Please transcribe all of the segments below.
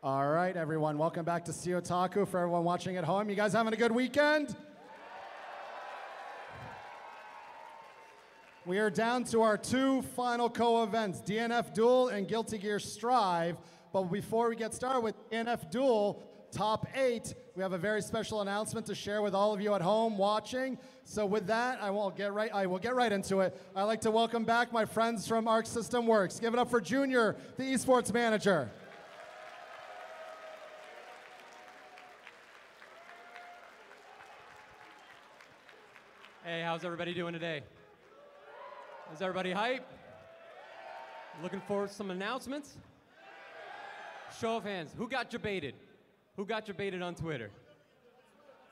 All right, everyone, welcome back to Otaku. For everyone watching at home, you guys having a good weekend? We are down to our two final co-events, DNF Duel and Guilty Gear Strive. But before we get started with DNF Duel, top eight, we have a very special announcement to share with all of you at home watching. So with that, I will get right. I will get right into it. I'd like to welcome back my friends from Arc System Works. Give it up for Junior, the esports manager. Hey, how's everybody doing today? Is everybody hype? Looking for some announcements? Show of hands. Who got debated? Who got debated on Twitter?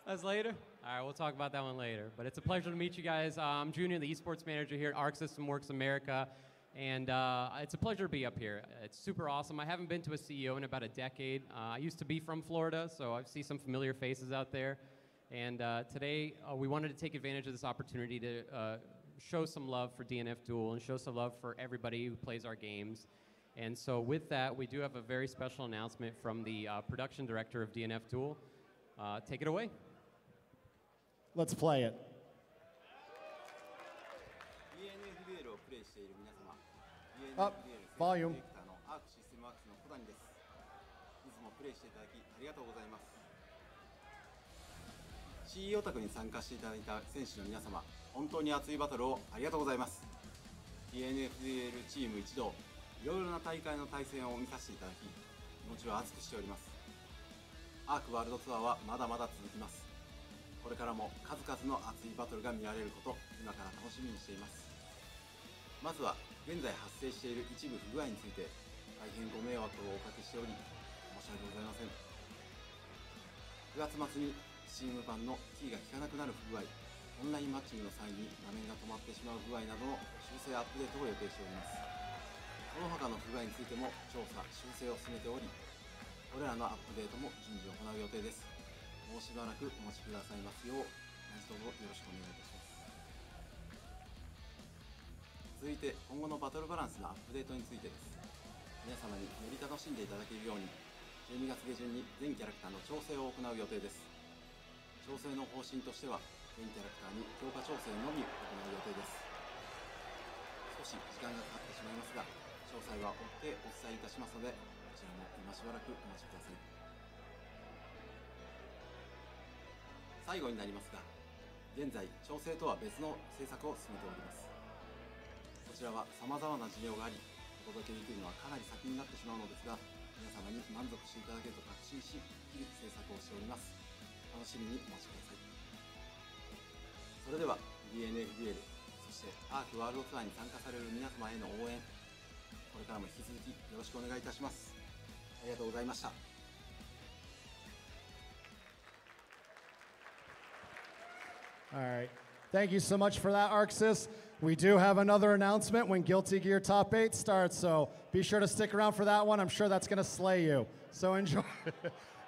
That's later? All right, we'll talk about that one later. But it's a pleasure to meet you guys. Uh, I'm Junior, the esports manager here at Arc System Works America. And uh, it's a pleasure to be up here. It's super awesome. I haven't been to a CEO in about a decade. Uh, I used to be from Florida, so I see some familiar faces out there. And uh, today uh, we wanted to take advantage of this opportunity to uh, show some love for DNF Duel and show some love for everybody who plays our games. And so with that, we do have a very special announcement from the uh, production director of DNF Duel. Uh, take it away. Let's play it. Up, volume. CE オタクに参加していただいた選手の皆様本当に熱いバトルをありがとうございます。DNFBL チーム一同いろいろな大会の対戦を見させていただき気持ちを熱くしております。アークワールドツアーはまだまだ続きます。これからも数々の熱いバトルが見られること今から楽しみにしています。まずは現在発生している一部不具合について大変ご迷惑をおかけしており申し訳ございません。9月末に Steam 版のキーが効かなくなる不具合オンラインマッチングの際に画面が止まってしまう不具合などの修正アップデートを予定しております。その他の不具合についても調査修正を進めておりこれらのアップデートも順次行う予定です。もうしばらくお待ちくださいますよう何卒よろしくお願いいたします。続いて今後のバトルバランスのアップデートについてです。皆様により楽しんでいただけるように12月下旬に全キャラクターの調整を行う予定です。調整の方針としては全キャラクターに強化調整のみ行う予定です。少し時間がかかってしまいますが詳細は追ってお伝えいたしますのでこちらも今しばらくお待ちください。最後になりますが現在調整とは別の制作を進めております。こちらは様々な事情がありお届けできるのはかなり先になってしまうのですが皆様に満足していただけると確信し日々制作をしております。楽しみにお待ちくださいそれでは DNFBL そしてアークワールドツアーに参加される皆様への応援これからも引き続きよろしくお願いいたしますありがとうございました All right. Thank you so much for that, Arxis. We do have another announcement when Guilty Gear Top 8 starts, so be sure to stick around for that one. I'm sure that's going to slay you. So enjoy.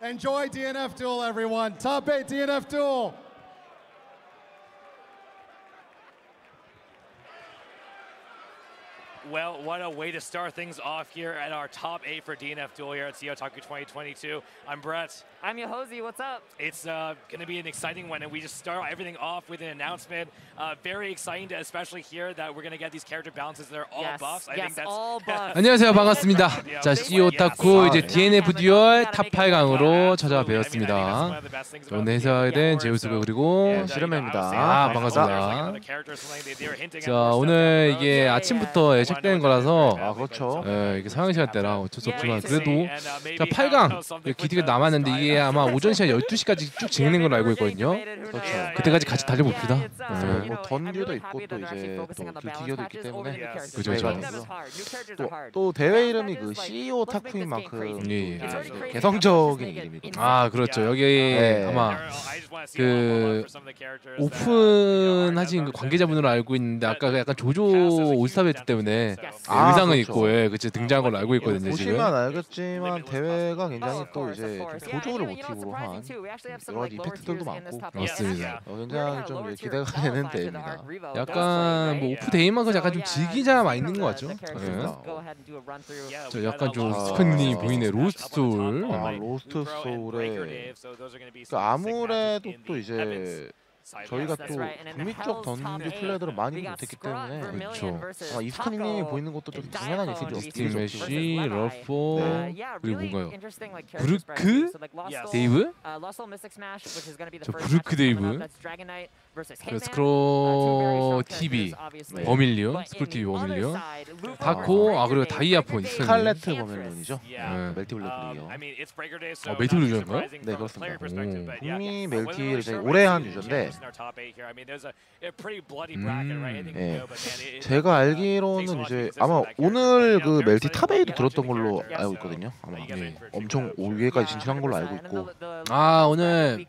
Enjoy DNF Duel, everyone. Top 8 DNF Duel. Well, what a way to start things off here at our top eight for DNF Duel here at CEO Taku 2022. I'm Brett. I'm Yohozi. What's up? It's uh, going to be an exciting one, and we just start everything off with an announcement. Uh, very exciting to especially hear that we're going to get these character balances that are all yes, buffs. I yes, think that's all buffs. 안녕하세요 반갑습니다 자 CEO 타쿠 이제 DNF 듀얼 탑 8강으로 찾아뵈었습니다 오늘 해설된 제우스고 그리고 시르맨입니다 아 반갑습니다 자 오늘 이게 아침부터 예측 된 거라서. 아 그렇죠. 예, 이게 상영 시간대라 어쩔 수 없지만 그래도 자 8강 기대가 남았는데 이게 아마 오전 시간 12시까지 쭉 진행된 걸로 알고 있거든요. 그렇죠. 그때까지 같이 달려봅시다. 네, 네. 뭐 던류도 있고 또 이제 또 뷰티기어도 있기 때문에 그죠, 그죠. 또, 또 대회 이름이 그 CEO 타쿠인 만큼 예, 예. 또 개성적인 이름이거든요. 아 그렇죠. 여기 네. 아마 그 오픈하신 그 관계자분으로 알고 있는데 아까 그 약간 조조 올스타베트 때문에 네, 아, 의상은 그렇죠. 있고 예, 그치 등장한 걸로 알고 있거든요 지금. 보시면 알겠지만 대회가 굉장히 또 이제 좀 조조를 모티브로 한 여러 가지 이펙트들도 많고 맞습니다. 어, 굉장히 좀 기대가 되는 대회입니다. 약간 뭐 오프 데이만큼 약간 좀 즐기자 있는 것 같죠? 저 we 약간 좀 스크린이 uh, 보이네. 로스트 소울. 아, 로스트 gonna be 그 sick 아무래도 또 이제. 저희가 또. 북미쪽 던지 플레이들을 많이 못했기 때문에 그렇죠. 아마 이스카님이 보이는 것도 좀 당연한 얘기죠. 스팀 메시, 러포 네. 그리고 뭔가요? 브루크? 데이브? 저 브루크 데이브. 그 스크롤 TV 네. 버밀리온, 스쿨 TV 버밀리온, 다코 아 그리고 다이아폰 버멜론이죠. Yeah. 네. 멜티 Um, 블랙이요. 어, not 블랙인가요? 네, 그렇습니다. 북미 멜티 show 오래 한 유저인데 예. it- it- 제가 uh, 알기로는 이제 아마 오늘. 그 멜티 탑에이도 들었던 걸로 알고 있거든요. 아마 네. 엄청 so- 5위에까지 진출한 걸로 알고 있고 아 오늘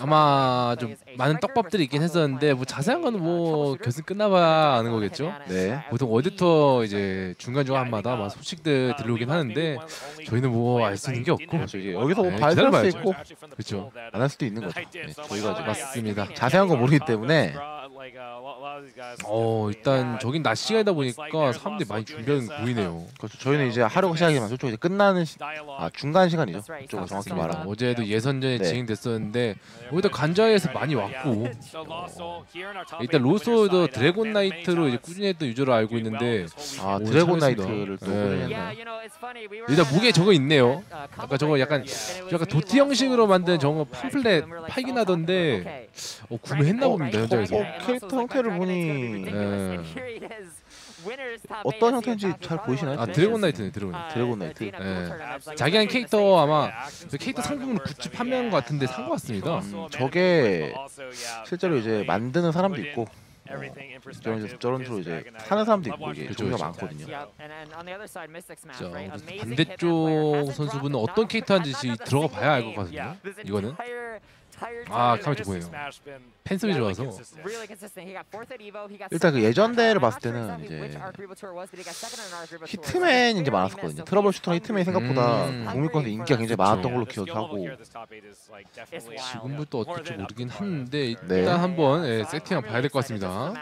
아마 좀 많은 떡밥들이 있긴 했 었는데 뭐 자세한 거는 뭐 결승 끝나봐야 아는 거겠죠. 네. 보통 어디터 이제 중간 중간 마다 막 소식들 들려오긴 하는데 저희는 뭐 알 수 있는 게 없고 그렇죠. 이제 여기서 뭐 네, 발표할 수 기다려봐야죠. 있고 그렇죠. 안 할 수도 있는 거죠. 네, 저희가 지금 맞습니다. 자세한 거 모르기 때문에 어 일단 저긴 낮 시간이다 보니까 사람들이 많이 준비하는 거 보이네요. 그렇죠. 저희는 이제 하루가 시작이지만 저쪽 이제 끝나는 시, 아 중간 시간이죠. 이쪽은 정확히. 말하면. 어제도 예선전이 네. 진행됐었는데 오히려 관저에서 많이 왔고 일단 로소도 Dragon Knight로 이제 꾸준히 했던 유저로 알고 있는데 아 오, Dragon. Knight를 또 네. 일단 무게 저거 있네요. 아까 저거 약간 약간 도트 형식으로 만든 저거 팜플렛 팔긴 하던데 어, 구매했나 봅니다 현장에서. 어, 캐릭터 형태를 보니 네. 어떤 형태인지 잘 보이시나요? 아 Dragon Knight네 Dragon. Knight. Dragon Knight. 네. 자기 한 캐릭터 아마 그 캐릭터 상품을 굿즈 판매한 것 같은데 산 것 같습니다. 음, 저게 실제로 이제 만드는 사람도 있고 저런 저런 식으로 이제 사는 사람도 있고 이게 그렇죠, 종류가 그렇죠. 많거든요. 자 반대쪽 선수분은 어떤 캐릭터 한지 들어가 봐야 알 것 같거든요. 이거는 아 카메라 보여요. 팬섬이 좋아서? 일단 그 예전 대회를 봤을 때는 이제 Hitman이 이제 많았었거든요. Troubleshooter나 Hitman이 생각보다 음. 북미권에서 인기가 굉장히 많았던 걸로 기억하고 지금부터 어떨지 모르긴 네. 일단 한번 예, 세팅 한번 봐야 될 것 같습니다. 음.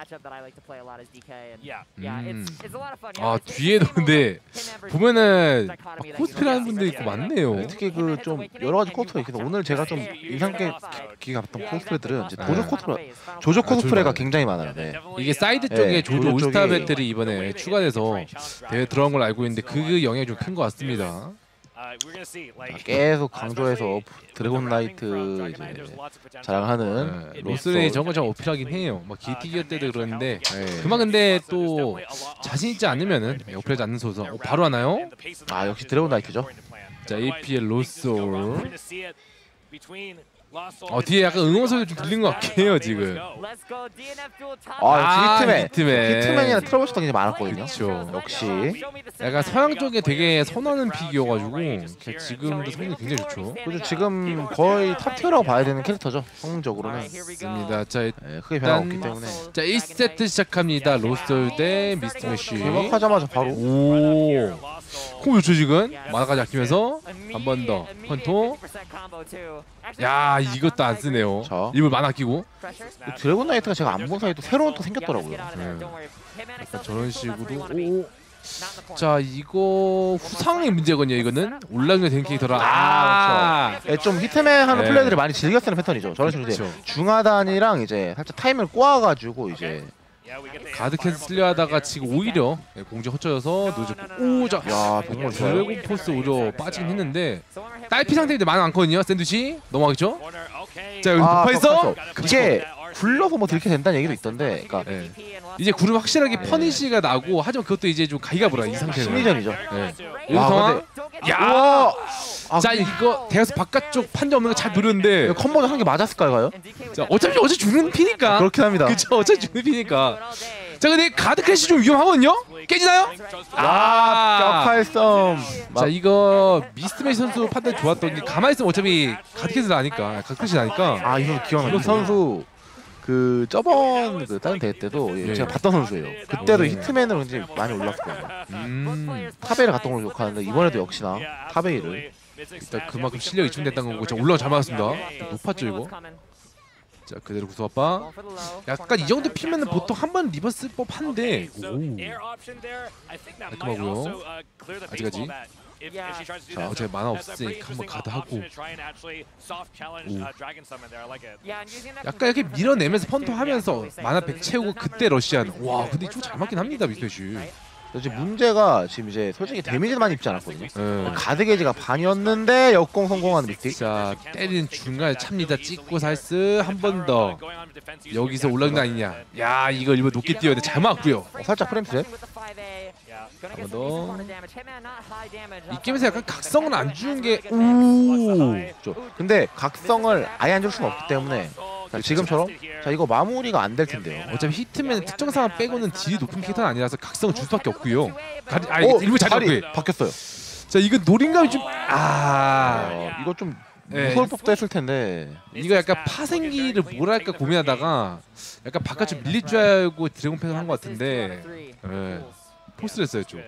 아 뒤에도 근데 보면은 하는 분들 있고 많네요. 특히 그 좀 여러 가지 코스프레 있어서 오늘 제가 좀 인상 깊게 봤던 코스프레들은 이제 조조 코스프레 조조 코스프레가. 굉장히 많아요. 네. 이게 사이드 네, 쪽에 조조 조조 All Star 쪽이- Battle이 이번에 추가돼서 대회 들어간 걸로 알고 있는데 그 영향이 좀 큰 것 같습니다. 자, 계속 강조해서 Dragon Knight 이제 자랑하는 네, 로스 로스레이 저거 좀 어필하긴 해요. 막 Guilty Gear 때도 그러는데 네. 그만 근데 또 자신 있지 않으면은 어필하지 않는 소서 어, 바로 하나요? 아 역시 Dragon Knight죠. 자 APL Lost Soul 어 뒤에 약간 응원 소리 좀 들린 것 같긴 해요 지금. 아 역시 히트맨. 히트맨. 히트맨이나 트러블 슈터 굉장히 많았거든요. 그쵸. 역시 약간 서양 쪽에 되게 선호하는 pick이어가지고 지금도 성능이 굉장히 좋죠. 그리고 지금 거의 top tier라고 봐야 되는 캐릭터죠. 성능적으로는. 맞습니다. 자, 네, 크게 변화 없기 때문에. 자 1세트 시작합니다. 로스올 대 미스터 메쉬. 개막하자마자 바로 오. 콤보 좋죠 지금? mana까지 아끼면서 한 번 더. 컨토. 야 이것도 안 쓰네요. 자. 만화 아끼고. 그 드래곤 나이트가 제가 안 본 사이에 또 새로운 또 생겼더라고요. 네. 약간 저런 식으로. 오. 자 이거 후상의 문제거든요 이거는 올라가게 된 캐릭터라. 아, 예, 좀 히트맨 하는 네. 플레이들을 많이 즐겨 쓰는 패턴이죠. 저런 식으로 이제 그렇죠. 중하단이랑 이제 살짝 타임을 꼬아가지고 이제 가드 캔슬 쓰려 하다가 지금 오히려 예, 공지 허쳐져서 늦었고 오자 야 정말. 드래곤 포스 오히려 빠지긴 했는데 딸피 상태인데 많이 많거든요 샌드위치 넘어가겠죠? 자 여기 아, 폭파했어? 이게 굴러서 뭐 들게 된다는 얘기도 있던데, 그러니까 네. 이제 구름 확실하게 네. punish가 나고 하지만 그것도 이제 좀 가기가 불어 이 상태는 심리전이죠. 네. 와, 상황 야, 야! 아, 자 이거 대각선 바깥쪽 판자 없는 거 잘 누르는데 이거 콤보는 한게 맞았을까요, 과연? 자 어차피 어차피 죽는 피니까 그렇긴 합니다. 그쵸 어차피 죽는 피니까 자 근데 guard crash 좀 위험하거든요? 깨지나요? 아, 뼈칼썸. 자 이거 미스트메시 선수 판단 좋았던 게 가만히 있으면 어차피 guard cancel 나니까 guard crash 나니까 아, 이거 기억나. 이 선수 그 저번 그 다른 대회 때도 예, 네. 제가 봤던 선수예요. 그때도 오. 히트맨으로 굉장히 많이 올랐거든요. 음. top 8을 갔던 걸로 기억하는데 이번에도 역시나 top 8을 일단 그만큼 실력이 입증됐다는 거고 자 올라가 잘 맞았습니다. 높았죠 이거. 자 그대로 구수아빠. 약간 이 정도 피면은 보통 한 번 reverse 법한데 오. 깔끔하고요. 아직까지. 자 어제 mana 없으니까 한번 가드 하고. 약간 이렇게 밀어내면서 펀터 하면서 mana 100 채우고 그때 러시안. 와 근데 이거 잘 맞긴 합니다 미스테시. 이제 문제가 지금 이제 솔직히 데미지만 입지 않았거든요. 예. 가드 게이지가 반이었는데 역공 성공하는 미스틱. 자 때리는 중간에 찹니다. 찍고 살스 한 번 더. 여기서 올라간 거 아니냐. 야 이거 일본 높게 뛰었는데 잘 맞고요. 어, 살짝 frame trap. 번 더. 이 게임에서 약간 각성은 안 주는 게오 죠 근데 각성을 아예 안 줄 수는 없기 때문에 자, 지금처럼 자 이거 마무리가 안 될 텐데요. 어차피 히트맨은 특정 상황 빼고는 딜이 높은 캐릭터는 아니라서 각성을 줄 수밖에 없고요 가리, 아니 어, 일부 자리 바뀌었어요. 자 이거 노린감이 좀 아 어, 이거 좀 네. 무서울 법도 했을 텐데. 이거 약간 파생기를 뭘 할까 고민하다가 약간 바깥쪽 밀릴 줄 알고 드래곤 패턴 한것 같은데 예. 포스를 했어요 좀.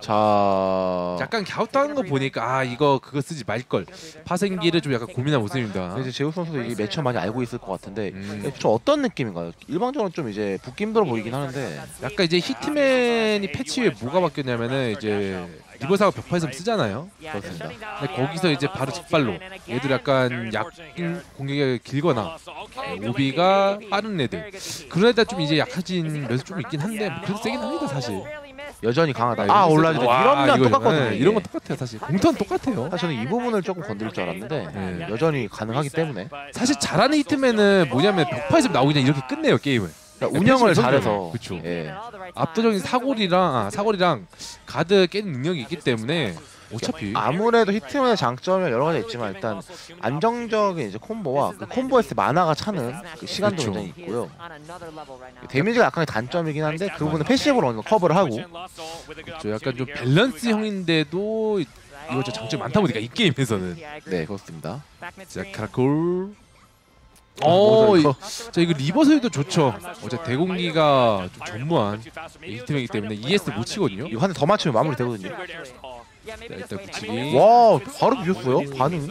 자. 약간 갸웃당하는 거 보니까 아 이거 그거 쓰지 말걸. 파생기를 좀 약간 고민한 모습입니다. 이제 제우 선수도 이 매처 많이 알고 있을 것 같은데 음. 좀 어떤 느낌인가요? 일방적으로 좀 이제 붙기 힘들어 보이긴 하는데. 약간 이제 히트맨이 패치 후에 뭐가 바뀌었냐면은 이제 리버사가 벽파에서 쓰잖아요 그렇습니다. 근데 거기서 이제 바로 직발로 얘들 약간 약 공격이 길거나 네, 오비가 빠른 애들 그런 애들 좀 이제 약해진 면서 좀 있긴 한데 뭐 그래도 세긴 합니다 사실 여전히 강하다. 아, 아. 와, 이러면 이거, 똑같거든요. 네, 이런 건 똑같아요 사실 공턴 똑같아요 사실 저는 이 부분을 조금 건드릴 줄 알았는데 네. 여전히 가능하기 때문에 사실 잘하는 히트맨은 뭐냐면 벽파에서 나오기 전에 이렇게 끝내요 게임을 그러니까 운영을 패치 잘해서 그쵸. 예. 압도적인 사거리랑 아, 사거리랑 가드 깨는 능력이 있기 때문에 어차피 아무래도 히트맨의 장점이 여러 가지 있지만 일단 안정적인 이제 콤보와 그 콤보에서 mana가 차는 그 시간도 그쵸. 굉장히 있고요. 데미지가 약간의 단점이긴 한데 그 부분은 passive로 어느 정도 커버를 하고 저 약간 좀 밸런스 형인데도 이거 저 장점이 많다 보니까 이 게임에서는 네 그렇습니다. 자 카라콜 어, 어, 이-. 자 이거 리버 소리도 좋죠. 어제 대공기가 좀 전무한 히트맨이기 때문에 ES 못 치거든요. 이거 한대더 맞추면 마무리 되거든요. 자, 일단 붙이기. 와 바로 비었어요 반응.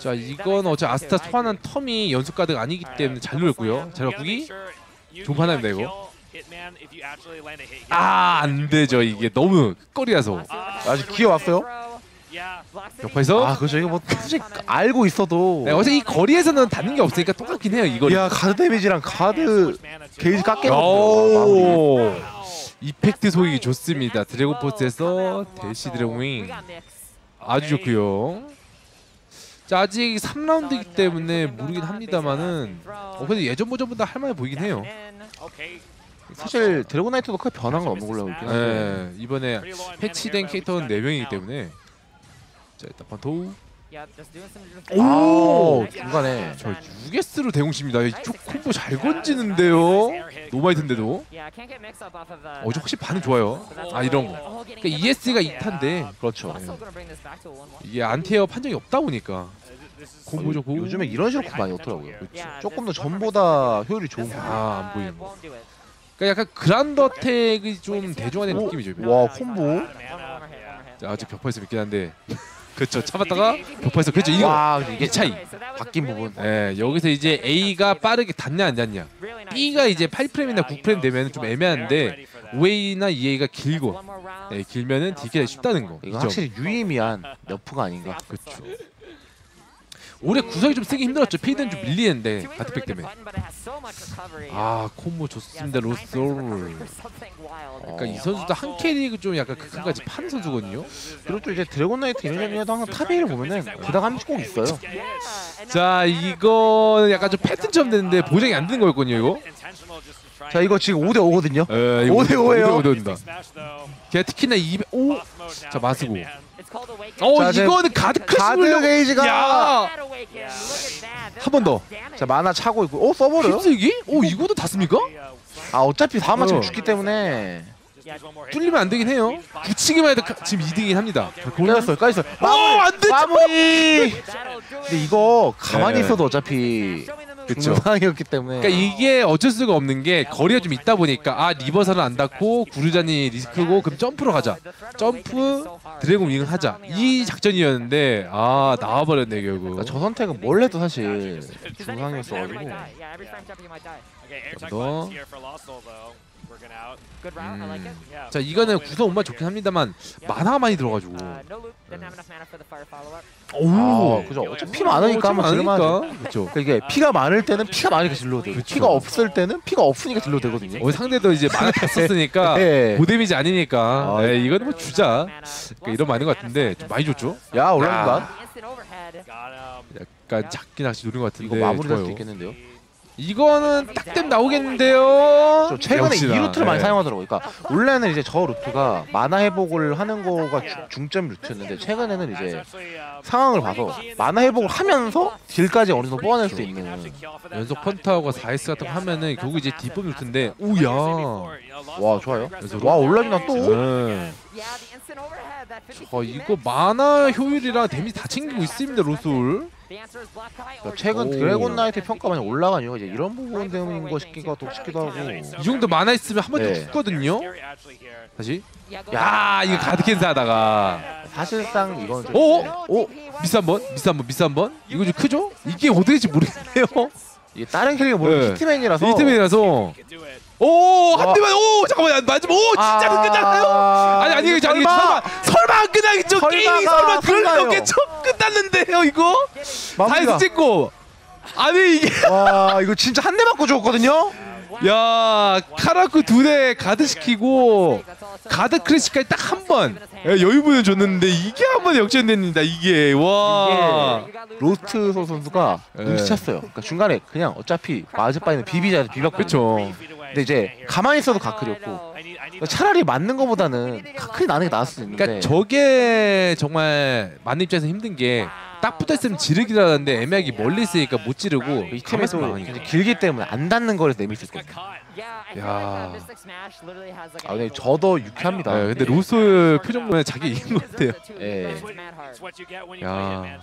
자 이건 어제 아스타 소환한 텀이 연속 가드가 아니기 때문에 잘 누렸고요. 잘 바꾸기. 판단입니다 이거. 아 안 되죠 이게 너무 거리라서. 아직 기어 왔어요? 옆에서 아 그렇죠. 이거 뭐 솔직히 알고 있어도. 네, 어제 이 거리에서는 닿는 게 없으니까 똑같긴 해요 이거. 야 가드 데미지랑 가드 게이지 깎이는 오. effect 소리 좋습니다. 드래곤 포스에서 대시 드래곤 윙. 아주 좋고요. 자 아직 3라운드이기 때문에 모르긴 합니다만은 어 근데 예전 버전보다 할만해 보이긴 해요. 사실 드래곤나이트도 크게 변한 건 없는 걸로 알고 있긴 한데. 네, 이번에 패치된 캐릭터는 4명이기 때문에 자 일단 판토 오 중간에 저 6S로 대공십니다. 이쪽 콤보 잘 건지는데요. 노마이트인데도 어제 확실히 반응 좋아요. 아 이런 거. 그러니까 2S가 2탄데 그렇죠. 이게 anti-air 판정이 없다 보니까 콤보 좋고 요즘에 이런 식으로 많이 없더라고요. 조금 더 전보다 효율이 좋은 거. 아안 보이는 거. 그러니까 약간 그란더텍이 좀 대중화된 오, 느낌이죠. 와 콤보. 자, 아직 벽파에서 믿긴 한데 그렇죠. 참았다가 벽파에서 그렇죠. 이거 와 이게 차이. 바뀐 부분. 예, 여기서 이제 A가 빠르게 닿냐 안 닿냐. B가 이제 8프레임이나 9프레임 되면 좀 애매한데 5A나 2A가 길고 예, 길면은 딜기가 쉽다는 거. 이거. 확실히 유의미한 너프가 아닌가. 그렇죠. 올해 구석이 좀 쓰기 힘들었죠. 페이드는 좀 밀리는데 가트백 때문에. 아 콤보 좋습니다 로스올. 그러니까 이 선수도 한 캐릭 좀 약간 극한까지 파는 선수거든요. 그리고 또 이제 드래곤 나이트 이런 점에도 항상 top 8을 보면은 번씩 꼭 있어요. 자 이거는 약간 좀 패턴처럼 됐는데 보장이 안 되는 거였거든요 이거. 자 이거 지금 5대 5거든요. 에, 오대 오예요. 5대 5입니다. 걔 특히나 200. 오. 자 마스고. 어 이거는 guard crash 가드 게이지가 야. 한번 더. 자 만화 차고 있고. 오 써버려요? 휩쓸기? 오 이거도 다 씁니까? 아 어차피 다 맞으면 어. 죽기 때문에. 뚫리면 안 되긴 해요. 붙이기만 해도 가- 지금 2등이긴 합니다. 골랐어요, 까였어요. 어, 안 되죠. 마무리. 근데 이거 가만히 네. 있어도 어차피 그쵸. 상황이었기 때문에 그러니까 이게 어쩔 수가 없는 게 거리가 좀 있다 보니까 아 리버설은 안 닿고 구르자니 리스크고 그럼 점프로 가자. 점프 드래곤 윙 하자. 이 작전이었는데 아 나와버렸네 결국. 그러니까 저 선택은 뭘 해도 사실 중상이었어가지고 Okay, air tech 더. Yeah. 자 이거는 구성 운만 좋긴 합니다만 만화가 많이 들어가지고. Uh, up. 아, 그죠 어차피 피 많으니까 한번 질러만 그렇죠. 그러니까 이게 피가 많을 때는 피가 많으니까 질러도 되고 피가 없을 때는 피가 없으니까 질러도 되거든요 어, 상대도 이제 만화 다 썼으니까 네. 고데미지 아니니까 아, 네, 이거는 뭐 주자. 그러니까 이런 많은 것 같은데 좀 많이 줬죠. 야 올라간다. 약간 작게 낚시 노린 것 같은데. 이거 마무리될 좋아요. 수도 있겠는데요 이거는 딱땜 나오겠는데요. 저 최근에 역시나. 이 루트를 많이 네. 사용하더라고요 그러니까 원래는 이제 저 루트가 mana 회복을 하는 거가 주- 중점 루트였는데 최근에는 이제 상황을 봐서 mana 회복을 하면서 딜까지 어느 정도 뽑아낼 수 있는 연속 펀트하고 4S 같은 거 하면은 결국 이제 뒷범 루트인데 오야. 와 좋아요 그래서 와 올라주나 또 네. Yeah, the instant overhead. That 50저 이거 마나 효율이랑 데미지 다 챙기고 있습니다 로솔. 그러니까 최근 오. 드래곤 나이트 평가 많이 올라간 이유가 이제 이런 부분 때문인 거 싶기도 또 싶기도 하고 이 정도 마나 있으면 한번더 네. 죽거든요. 다시. 야 이거 가드 cancel 하다가. 사실상 이건 좀 오? 이제 오? 미스 한 번? 미스 한 번? 미스 한 번? 이거 좀 크죠? 이게 어떻게 될지 모르겠네요. 이게 다른 캐릭터 모르는 네. 히트맨이라서 히트맨이라서. 오! 한 대만! 오! 잠깐만! 안 맞으면! 오! 진짜 아, 끝났나요? 아니 아니 아니 설마. 설마 설마 안 끝나겠죠? 게임이 설마 그럴 리. 없겠죠? 끝났는데요 이거? 마무리가 다이스 찍고 아니 이게 와 이거 진짜 한 대 맞고 죽었거든요 야 카라쿠 두 대 가드 시키고 guard crash까지 딱 한 번. 여유분을 줬는데 이게 한 번 역전됩니다 이게. 와. 로스트 소 선수가 네. 눈치챘어요. 그러니까 중간에 그냥 어차피 맞을 바에는 비비자 비볐거든요 그쵸. 근데 이제 가만히 있어도 가클이었고. 그러니까 차라리 맞는 거보다는 가클이 나는 게 나을 수 있는데. 그러니까 저게 정말 많은 입장에서 힘든 게 딱 붙어있으면 지르기라는데 애매하게 멀리 있으니까 못 지르고 이 가만히 있으면 팀에서 길기 때문에 안 닿는 거를 내밀 수 있거든요. 야. 아 근데 저도 유쾌합니다. 네, 근데 로솔 표정 보면 자기 이긴 것 같아요. 예. 야.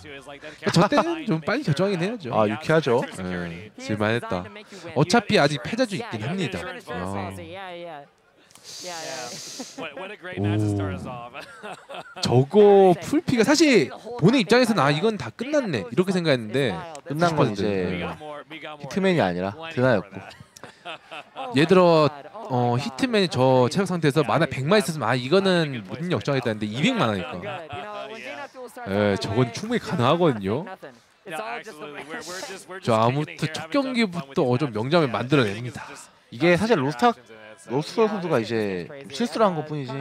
저 때는 좀 빨리 결정하긴 해야죠. 아 유쾌하죠? 네, 질만했다. 어차피 아직 패자주 있긴 합니다. 야. 저거 풀피가 사실 본인 입장에서는 아 이건 다 끝났네. 이렇게 생각했는데 끝난 건. 이제 히트맨이 아니라 드나였고 예를 들어 어 히트맨이 저 체력 상태에서 만화 100만 있었으면 아 이거는 못 역정하겠다는데 200만 하니까. 예, 저건 충분히 가능하거든요. 저 아무튼 첫 경기부터 어, 좀 명장면 만들어냅니다. 이게 사실 로스타 로스터 선수가 이제 실수를 한 것뿐이지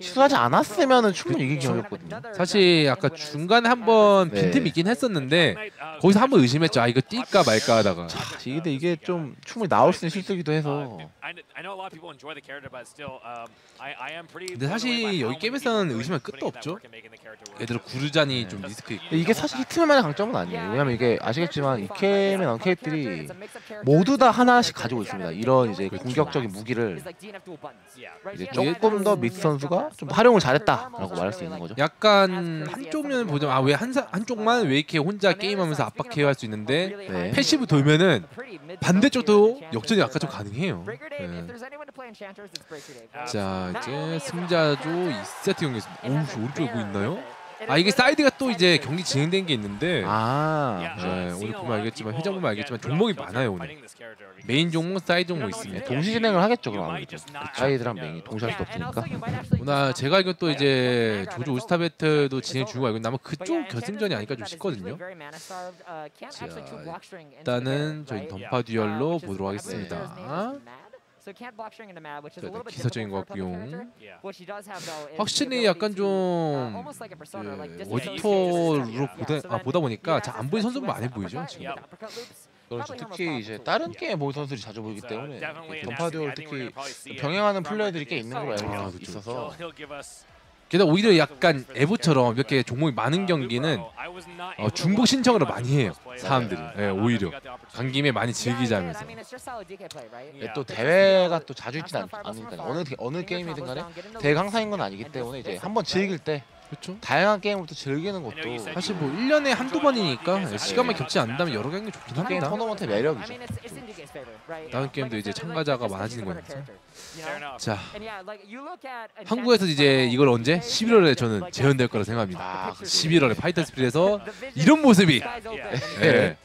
실수하지 않았으면은 충분히 이기기 어렵거든요. 사실 아까 중간에 한번 네. 빈틈이 있긴 했었는데 거기서 한번 의심했죠. 아 이거 뛸까 말까 하다가 근데 이게 좀 충분히 나올 수 있는 실수기도 해서 근데 사실 여기 게임에서는 의심할 끝도 없죠. 예를 들어 구르자니 좀 리스크 있고 이게 사실 히트맨만의 강점은 아니에요. 왜냐면 이게 아시겠지만 이 게임의 언캐릭들이 모두 다 하나씩 가지고 있습니다. 이런 이제 공격적인 무기를 이제 조금 더 미스 선수가 좀 활용을 잘했다라고 말할 수 있는 거죠. 약간 한쪽 면을 보자면 아왜 한쪽만 왜 이렇게 혼자 게임하면서 압박해야 할 수 있는데 네. passive 돌면은 반대쪽도 역전이 아까 좀 가능해요. 네. 자 이제 승자조 2세트 경기였습니다. 오우 저 오른쪽에 뭐 있나요? 아 이게 사이드가 또 이제 경기 진행된 게 있는데. 아, 네, 오늘 보면 알겠지만 회전 보면 알겠지만 종목이 많아요 오늘. 메인 종목 사이드 종목 있습니다. 동시 진행을 하겠죠 그럼. 아무래도 사이드랑 메인이 동시할 수 없으니까. 오늘 제가 알기로 또 이제 죠죠 올스타 배틀도 진행 중이고 알고 있는데 아마 그쪽 결승전이 아닐까 좀 싶거든요. 자, 일단은 저희 던파 듀얼로 보도록 하겠습니다. 자, 기사적인 것 같고요. 확실히 약간 좀 예, 어디터로 보다, 아, 보다 보니까 잘 안 보이는 선수가 많이 보이죠? 지금. 그렇죠. 특히 이제 다른 게임 모의 선수들이 자주 보이기 때문에 던파듀얼 특히 병행하는 플레이들이 꽤 있는 걸로 알고. 있어서 게다가 오히려 약간 에보처럼 이렇게 종목이 많은 경기는 어, 중복 신청을 많이 해요 사람들이. 예, 오히려 간 김에 많이 즐기자면서. 예, 또 대회가 또 자주 있진 않, 않으니까 어느 게- 어느 게임이든 간에 항상인 건 아니기 때문에 이제 한번 즐길 때 그렇죠. 다양한 게임을 또 즐기는 것도 사실 뭐 1년에 한두 번이니까 시간만 겹지 않는다면 여러 경기 좋긴 합니다. 토너먼트의 매력이죠. 다른 게임도 이제 참가자가 많아지는 거니까. 자, 한국에서 이제 이걸 언제? 11월에 저는 재현될 거라 생각합니다. 아, 그렇죠. 11월에 파이터 스피릿에서 이런 모습이 예.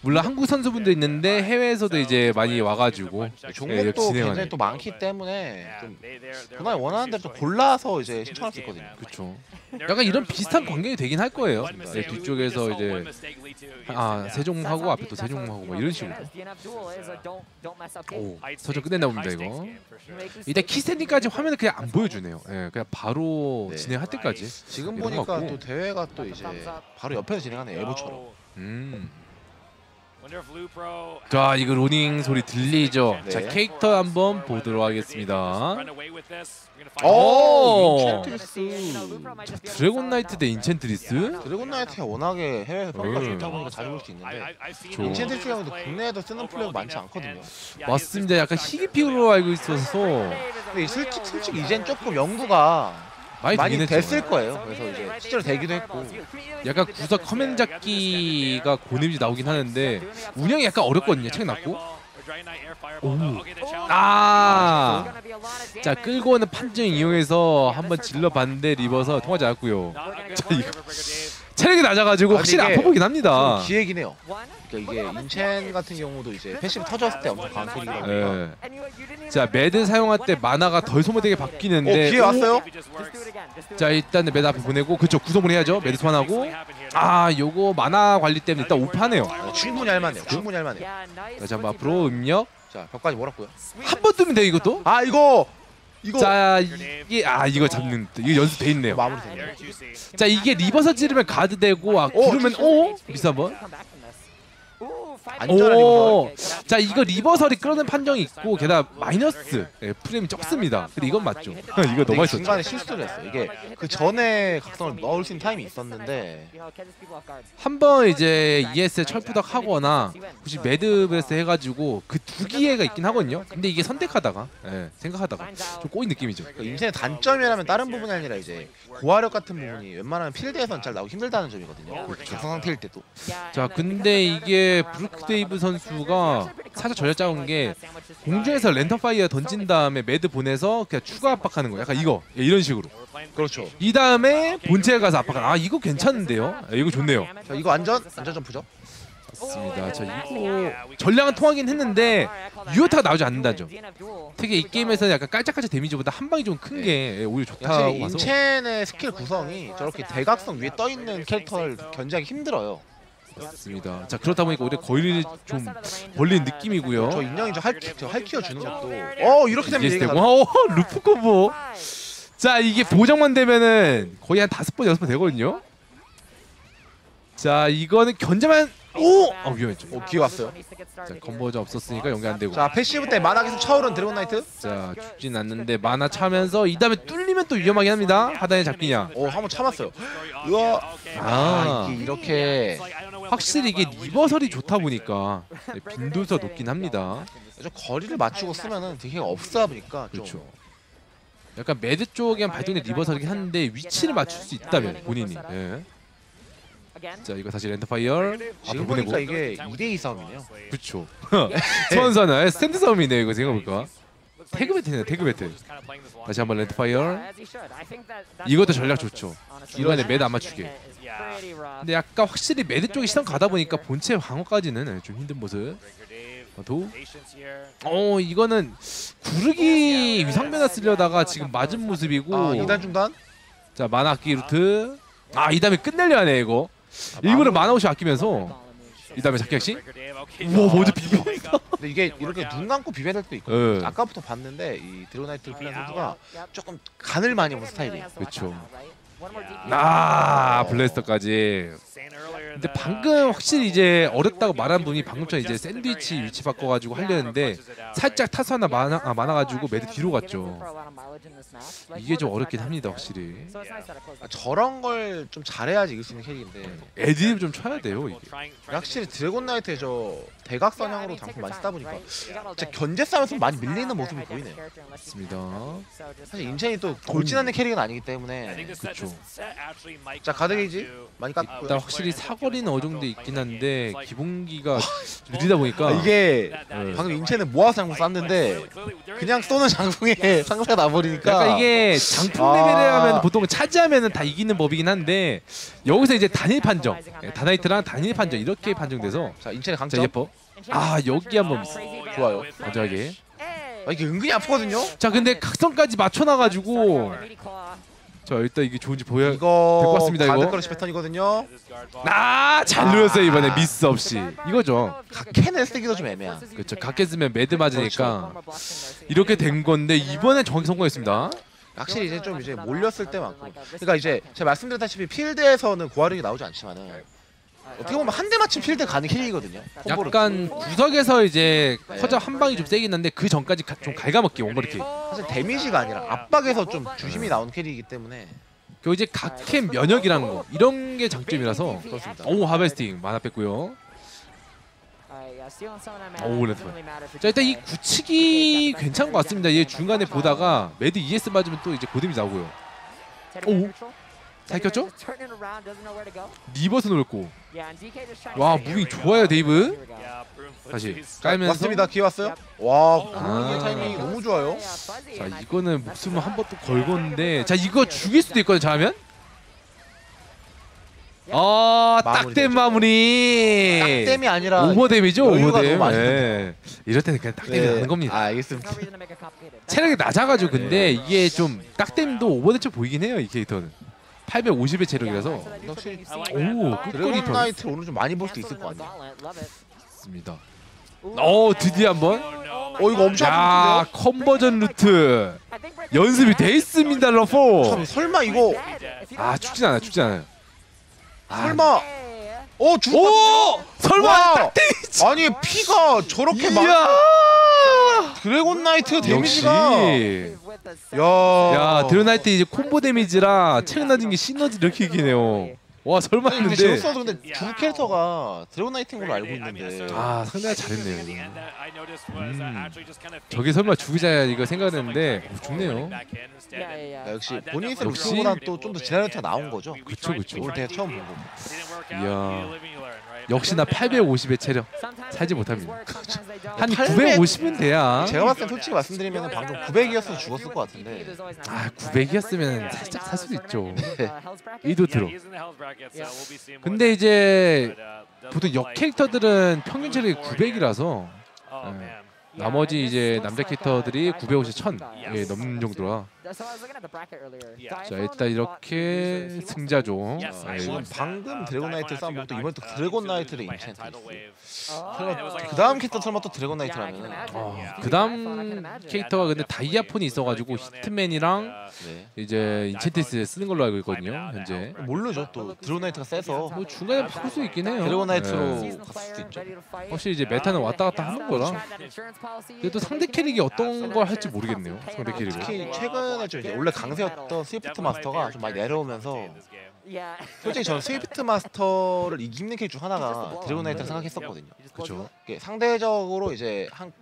물론 한국 선수분도 있는데 해외에서도 이제 많이 와가지고 예, 종목도. 굉장히 또 많기 때문에 좀 그날 원하는 대로 좀 골라서 이제 신청할 수 있거든요. 그렇죠. 약간 이런 비슷한 관계가 되긴 할 거예요. 네, 뒤쪽에서 이제 아 세종하고 앞에 또 세종하고 뭐 이런 식으로. 오, 서전 끝냈나 봅니다 이거. 이때 키스탠딩까지 화면을 그냥 안 보여주네요. 예, 그냥 바로 네. 진행할 때까지. 지금 보니까. 또 대회가 또 이제 바로 옆에서 진행하는 엘보처럼. 음. 자, 자 이거 로닝 소리 들리죠? 네. 자 캐릭터 한번 보도록 하겠습니다. 오, 오! 인첸트리스. 드래곤 나이트 대 인첸트리스? 드래곤 나이트가 워낙에 해외에서 평가가 음. 좋다 보니까 자주 볼 수 있는데 저- 인첸트리스 경우도 국내에도 쓰는 플레이가 많지 않거든요. 맞습니다. 약간 희귀pick으로 알고 있어서 근데 솔직 솔직히 이젠 조금 연구가 많이, 많이 됐을. 거예요. 그래서 이제 실제로 되기도 했고. 약간 구석 커맨 잡기가 고립이 나오긴 하는데 운영이 약간 어렵거든요. 책 났고. 오. 아. 자 끌고 오는 판정 이용해서 한번 질러 봤는데 리버서 통하지 않았고요. 자 이거 체력이 낮아가지고 아니, 확실히 아파 보긴 합니다. 해요. 그러니까 이게 인첸 같은 경우도 이제 패시브 터졌을 때 엄청 강한 캐릭이다 보니까 예. 자 매드 사용할 때 마나가 덜 소모되게 오 바뀌는데 기회 왔어요? 자 일단 매드 앞에 보내고 그쵸 구성을 해야죠 매드 소환하고 아 요거 마나 관리 때문에 일단 오파네요 아, 충분히 할만해요. 충분히 할만해요. 자 한번 앞으로 음력 자 벽까지 몰았고요. 한 번 뜨면 돼 이것도 아 이거 이거 자 이게 아 이거 잡는 이거 연습돼 있네요. 마무리 됐네요. 자 이게 리버서 찌르면 가드 되고 아 구르면 오 비슷 한번 오, 자 이거 reversal이 끌어낸 판정이 있고 게다가 마이너스 예, 프레임이 적습니다. 근데 이건 맞죠? 이거 너무 맛있었죠. 중간에 실수를 했어요. 이게 그 전에 각성을 넣을 수 있는 타임이 있었는데 한 번 이제 ES에 철부덕 하거나 혹시 매드베스 해가지고 그 두 기회가 있긴 하거든요. 근데 이게 선택하다가 예, 생각하다가 좀 꼬인 느낌이죠. 그 인첸의 단점이라면 다른 부분이 아니라 이제 고화력 같은 부분이 웬만하면 필드에선 잘 나오기 힘들다는 점이거든요. 각성 상태일 때도. 자 근데 이게 브루 크 데이브 선수가 살짝 전략 짜온 게 공중에서 lantern fire 던진 다음에 매드 보내서 그냥 추가 압박하는 거 약간 이거 예, 이런 식으로 그렇죠. 이 다음에 본체에 가서 압박하는 아 이거 괜찮은데요? 아, 이거 좋네요. 자 이거 안전 안전 점프죠? 맞습니다. 자 이거 전략은 통하긴 했는데 유효타가 나오지 않는다죠. 되게 이 게임에서는 약간 깔짝깔짝 데미지보다 한 방이 좀 큰 게 오히려 좋다고 봐서 인첸의 스킬 구성이 저렇게 대각선 위에 떠 있는 캐릭터를 견제하기 힘들어요. 맞습니다. 자 그렇다 보니까 오히려 거리를 좀 벌린 느낌이고요. 저 인형이 저할저 할키어 주는 것도 어 이렇게 되면 얘기가 되고 어, loop combo. 자 이게 보정만 되면은 거의 한 다섯 번 여섯 번 되거든요. 자 이거는 견제만 오! 어 위험했죠. 오, 기회 왔어요. 자 conversion 없었으니까 연계 안 되고. 자 passive 때 마나 계속 차오른 드래곤 나이트. 자 죽진 않는데 마나 차면서 이 다음에 뚫리면 또 위험하긴 합니다. 하단에 잡히냐. 오 한번 참았어요. 우와. 아. 아 이게 이렇게 확실히 이게 reversal이 좋다 보니까 네, 빈도수가 높긴 합니다. 좀 거리를 맞추고 쓰면은 되게 없어 보니까 좀 그렇죠. 약간 매드 쪽에 발동된 reversal이긴 한데 위치를 맞출 수 있다면 본인이. 예. 자 이거 다시 lantern fire 앞에 지금 보내고. 보니까 이게 2대2 싸움이네요. 그렇죠. 소환사나 스탠드 싸움이네 이거 생각해볼까. tag battle이네 tag battle. 다시 한번 lantern fire. 이것도 전략 좋죠. 이번에 매드 안 맞추게. 근데 약간 확실히 매드 쪽에 시선 가다 보니까 본체 방어까지는 예, 좀 힘든 모습. 어, 도. 어 이거는 구르기 위상변화 쓰려다가 지금 맞은 모습이고. 아 2단 중단. 자 마나 아끼기 루트. 아 이 다음에 끝내려 하네 이거. 일부러 마나 옷이 아끼면서 이 다음에 잡기약시. 우와 먼저 비벼. 근데 이게 이렇게 눈 감고 비벼낼 때도 있거든요. 예. 아까부터 봤는데 이 드래곤 나이트 플랜 선수가 조금 간을 많이 보는 스타일이에요. 그렇죠. 아 블래스터까지. 근데 방금 확실히 이제 어렵다고 말한 분이 방금 전에 이제 샌드위치 위치 바꿔가지고 하려는데 살짝 타수 하나 많아 아, 많아가지고 매드 뒤로 갔죠. 이게 좀 어렵긴 합니다 확실히. 아, 저런 걸 좀 잘해야지 이길 수 있는 캐릭인데. 애드립 좀 쳐야 돼요 이게. 확실히 드래곤 나이트의 저 대각 선형으로 장풍 많이 쓰다 보니까 진짜 견제 싸움에서 많이 밀리는 모습이 보이네요. 맞습니다. 사실 인첸이 또 돌진하는 캐릭은 아니기 때문에 그쵸. 자 가드게이지 많이 깎고요. 일단 확실히 사거리는 어느 정도 있긴 한데 기본기가 느리다 보니까 아, 이게 네. 방금 인첸은 모아서 장풍 쐈는데 그냥 쏘는 장풍에 상처가 나버리니까. 이게 장풍 아. 레벨에 하면 보통 차지하면은 다 이기는 법이긴 한데 여기서 이제 단일 판정, 예, 다나이트랑 단일 판정 이렇게 판정돼서 자 인첸의 자 강점. 예뻐. 아 여기 한번 좋아요. 마지막에. 아, 이게 은근히 아프거든요. 자 근데 각성까지 맞춰놔가지고 자 일단 이게 좋은지 보여. 이거 될것 같습니다, 이거. guard crush 패턴이거든요. 아 잘 노렸어요 이번에 미스 없이. 이거죠. 각캔을 쓰기도 좀 애매한. 그렇죠. 각캔 쓰면 매드 맞으니까 이렇게 된 건데 이번에 정확히 성공했습니다. 확실히 이제 좀 이제 몰렸을 때만큼. 그러니까 이제 제가 말씀드렸다시피 필드에서는 고화력이 나오지 않지만은 어떻게 보면 한 대 맞춘 필드 가는 캐릭이거든요. 콤보를. 약간 구석에서 이제 커져 한 방이 좀 세긴 한데 그 전까지 가- 좀 갉아먹기 원거리 킥. 사실 데미지가 아니라 압박에서 좀 주심이 나오는 캐릭이기 때문에 그 이제 각캠 면역이라는 거 이런 게 장점이라서 그렇습니다. 오 하베스팅 만화 뺐고요. 오 자 일단 이 구치기 괜찮은 것 같습니다. 얘 중간에 보다가 매드 ES 맞으면 또 이제 고dem이 나오고요. 오. 살켰죠? 리버스 놀고 와, 무빙 좋아요, 데이브. 다시 깔면서 왔습니다. 기회 왔어요. 와, 아. 공의 타이밍이 너무 좋아요. 자 이거는 목숨을 한 번 또 걸건데 자 이거 죽일 수도 있거든요. 잘하면 아 마무리 딱댐 마무리 딱댐이 아니라 오버댐이죠 오버댐 예. 이럴 때는 그냥 딱댐이 네. 나는 겁니다 아, 알겠습니다. 체력이 낮아가지고 근데 이게 좀 딱댐도 오버댐처럼 보이긴 해요 이 캐릭터는 850의 체력이라서 확실히 오턴 나이트 오늘 좀 많이 볼 수 있을 것 같네요. 있습니다. 어 드디어 한번? 어 이거 엄청 야 아픈데요? conversion 루트. 연습이 돼 있습니다 러포 참, 설마 이거 아 죽진 않아요 죽진 않아요. 아, 설마. 어 죽을 것 오 설마 와! 아니 피가 저렇게 많 이야. 드래곤 나이트 데미지가 야, 야 드래곤 나이트 이제 콤보 데미지라 체력 낮은 게 시너지 이렇게 이기네요 와 설마 근데 했는데 제우스도 근데 주 캐릭터가 드래곤 나이트인 걸로 알고 있는데 아 상대가 잘했네요 이거. 음. 음. 저게 설마 죽이자 이거 생각했는데 어, 죽네요 야, 역시 본인이 쓴 역시. 루트보다 또좀 더 지난 루트가 나온 거죠. 그쵸, 그쵸. 오늘 제가 처음 본 거. 이야. 역시나 850의 체력 살지 못합니다. 한800 950은 돼야 제가 봤을 때 솔직히 말씀드리면 방금 900이었어도 죽었을 것 같은데 아 900이었으면 살짝 살 수도 있죠 이도 들어. 근데 이제 보통 역 캐릭터들은 평균 체력이 900이라서 네. 나머지 이제 남자 캐릭터들이 950, 1000 예, 넘는 정도라 자 일단 이렇게 승자죠 예, 지금 방금 드래곤 나이트 보고 또 이번에 또 드래곤 나이트를 인챈트. 설마 그 다음 캐릭터 설마 또 드래곤 나이트라면 어, 그 다음 캐릭터가 근데 다이아폰이 있어가지고 히트맨이랑 네. 이제 인챈트리스 쓰는 걸로 알고 있거든요 현재. 모르죠 또. 드래곤 나이트가 세서. 뭐 중간에 바꿀 수 있긴 해요. 드래곤 나이트로 네. 갔을 수도 있죠 확실히 이제 meta는 왔다 갔다 하는 거라. 근데 또 상대 캐릭이 어떤 걸 할지 모르겠네요 상대 캐릭을 특히 최근 에좀 이제 원래 강세였던 스위프트 마스터가 좀 많이 내려오면서 솔직히 저는 스위프트 마스터를 이기는 캐릭 중 하나가 드래곤 나이트라 생각했었거든요. 이게 상대적으로 이제 한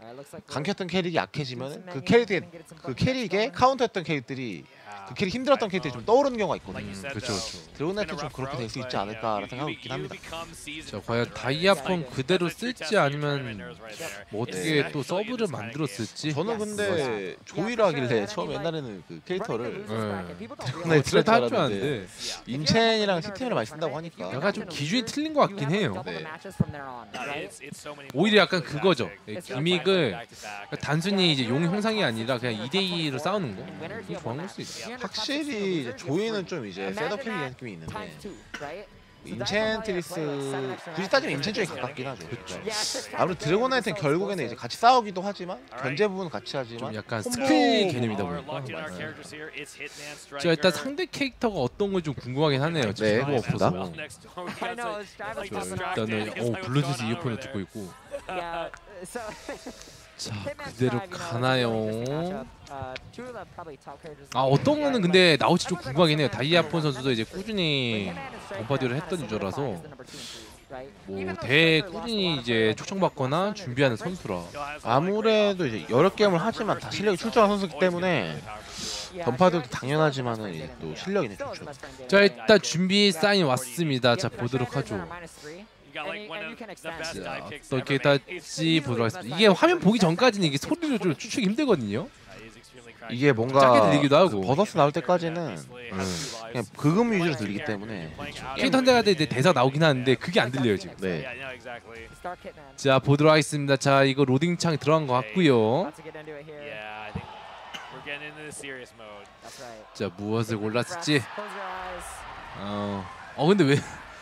강했던 캐릭이 약해지면 그 캐릭의 그 캐릭에 카운터했던 캐릭들이 그 캐릭 힘들었던 캐릭들이 좀 떠오르는 경우가 있거든요. 음, 그쵸 그쵸 드래곤 나이트 좀 그렇게 될 수 있지 않을까라는 생각이 있긴 합니다. 자 과연 다이아폰 그대로 쓸지 아니면 뭐 어떻게 또 서브를 만들었을지? 저는 근데 조이를 하길래 처음 옛날에는 그 캐릭터를 네. 나이트를 트레트 할줄 알았는데 아는데. 인첸이랑 시스템을 많이 쓴다고 하니까. 약간 좀 기준이 틀린 것 같긴 해요. 네. 오히려 약간 그거죠. 예, gimmick을 단순히 이제 용 형상이 아니라 그냥 2대2로 싸우는 거? 이게 좋은 걸수 있어요 확실히 이제 조이는 좀 이제 setup 캐릭 느낌이 있는데 인첸트리스 굳이 따지면 인첸 쪽이 가깝긴 하죠. 아무래도 드래곤나이트는 결국에는 이제 같이 싸우기도 하지만 견제 부분 같이 하지만 좀 약간 스킬 개념이다 뭐 보니까. Striker. 일단 상대 캐릭터가 어떤 걸좀 궁금하긴 하네요. 네, 그렇습니다. 없어서. 일단은 어 블루투스 이어폰을 듣고? 있고. 자 그대로 가나요? Uh, 아 어떤 거는 근데 나올지 좀 궁금하긴 해요. 다이아폰 oh, 선수도 이제 꾸준히 kinda 했던 유저라서? 뭐 a 꾸준히 이제 초청받거나 준비하는 선수라. 아무래도 이제 여러 게임을 하지만 다 실력이 출중한 선수기 때문에 던파들도 Striker 당연하지만 still 이제 또 실력이 friend, 좋죠. 자 일단 준비 사인 왔습니다. 자 보도록 하죠. 자 어떻게. 될지 보도록 하겠습니다. 이게 화면 보기 전까지는 이게 소리를 좀 추측이 힘들거든요. 이게 뭔가 작게 들리기도 하고. 그 버서스 나올 때까지는 음. 그냥 극음 위주로 들리기 때문에 캐릭터 한 대가 이제 대사 나오긴 하는데 그게 안 들려요 지금. 네. 자 보도록 하겠습니다. 자 이거 로딩 창 들어간 것 같고요. 자 무엇을 골랐을지. 어, 어 근데 왜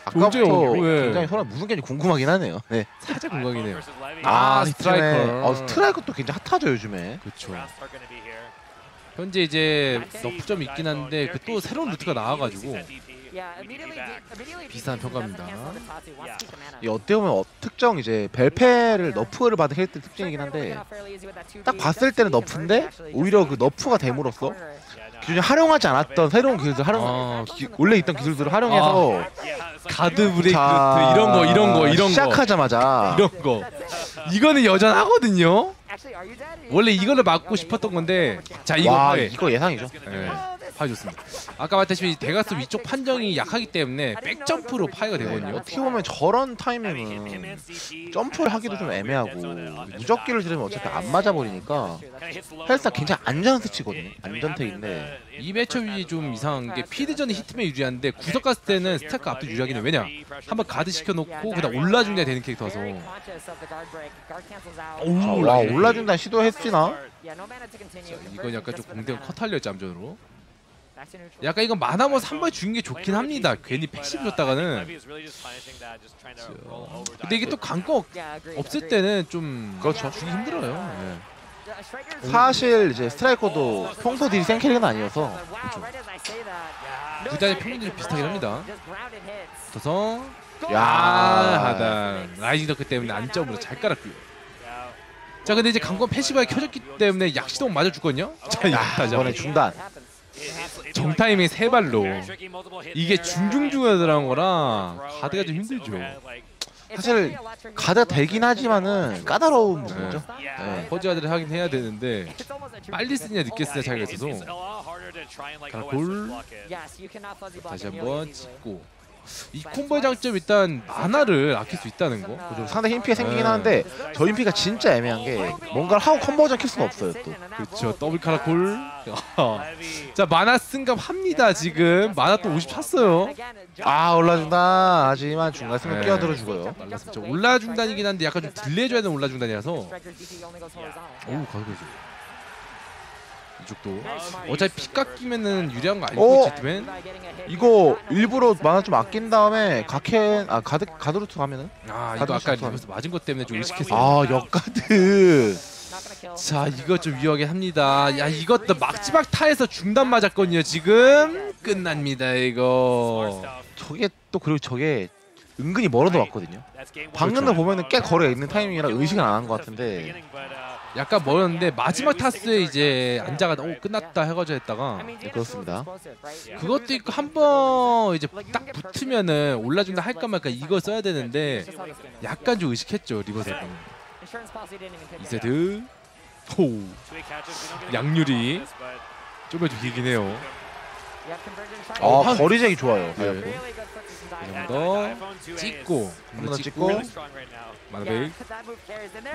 아까부터 왜? 굉장히 소라 무슨 게임인지 궁금하긴 하네요. 네. 살짝 Levy. 아, 아 스트라이커. 스트라이커. 어 스트라이커 또 굉장히 핫하죠 요즘에. 그렇죠. 현재 이제 nerf점이 있긴 한데 그 또 새로운 루트가 나와가지고 비슷한 평가입니다. 이 어떻게 보면 어, 특정 이제 벨페를 너프를 받은 캐릭터 특징이긴 한데 딱 봤을 때는 너프인데 오히려 그 너프가 됨으로써 기존에 활용하지 않았던 새로운 기술들 활용 아, 기, 원래 있던 기술들을 활용해서 가드 브레이크 자, 이런 거 이런 거 이런 거 시작하자마자 이런 거 이거는 여전하거든요. 원래 이거를 막고 싶었던 건데 자 이거 와 파회. 이거 예상이죠. 네, 파회 좋습니다. 아까 말했다시피 대가스 위쪽 판정이 약하기 때문에 백점프로 파회가 되거든요. 어떻게 보면 저런 타이밍은 점프를 하기도 좀 애매하고 무적기를 들으면 어차피 안 맞아 버리니까 헬스가 굉장히 안전 스치거든요. 안전택인데 이 매첩이 좀 이상한 게 피드전이 히트맨 유리한데 구석 갔을 때는 스택가 압도 유리하긴 해. 왜냐? 한번 가드 시켜놓고 그다음 올라중에 되는 캐릭터라서 오, 자, 와 올라준다 시도했지나 자, 이건 약간 좀 공대가 컷하려 잠전으로. 약간 이건 마나모 3번 주는 게 좋긴 합니다. 괜히 패시브 줬다가는. 근데 이게 또 없- 없을 때는 좀 그렇죠. 주기 힘들어요. 네. 사실 이제 스트라이커도 평소 딜이 센 캐릭은 아니어서 두 자리 평균들이 비슷하긴 합니다. 그래서 야. 아 하단 라이징 덕크 때문에 안점으로 잘 깔았고요. 자 근데 이제 강권 패시브가 켜졌기 때문에 약시동 맞아주거든요. 자 이거 야, 타자. 이번에 중단. 정타이밍 세 발로 이게 중중중에 들어간 거라 가드가 좀 힘들죠. 사실 가다 되긴 하지만은 까다로운 부분이죠. 네. 퍼즈아들을 하긴 해야 되는데 빨리 쓰냐 늦게 쓰냐 차이가 있어서 골 다시 한번 짚고 이 콤보의 장점 일단 만화를 아낄 수 있다는 거. 그리고 상대 힘피가 생기긴 네. 하는데 저 힘피가 진짜 애매한 게 뭔가를 하고 콤보전 킬 수는 없어요 또. 그렇죠. 더블 카라콜. 자 만화 승감 합니다 지금. 만화 또 50 찼어요. 아 올라준다. 하지만 중간 승을 네. 끼어들어 죽어요. 말랐습니다. 올라 중단이긴 한데 약간 좀 딜레해줘야 되는 올라 중단이라서. 오 가득해져. 이쪽도 어차피 피 깎이면은 유리한 거 오! 아니고 지트맨. 이거 일부러 만화 좀 아낀 다음에 가켄 아 가드 가드루트 가면은 아 이거 아까. 리버스 맞은 것 때문에 좀 의식했어. 아 역가드. 자 이거 좀 위험하게 합니다. 야 이것도 막지막 타에서 중단 맞았거든요. 지금 끝납니다 이거. 저게 또 그리고 저게 은근히 멀어도 왔거든요. 방금도 보면은 꽤 거리가 있는 타이밍이라 의식은 안 한 것 같은데 약간 멀었는데 마지막 타스에 이제 안자가 오 끝났다 해가지고 했다가 네, 그렇습니다. 그것도 있고 한 번 이제 딱 붙으면은 올라준다 할까 말까 이거 써야 되는데 약간 좀 의식했죠 리버스는. 2세트 호 양유리 좀더 길긴 해요. 아 한- 거리제기 좋아요. 네. 더 찍고 한번 한번 찍고.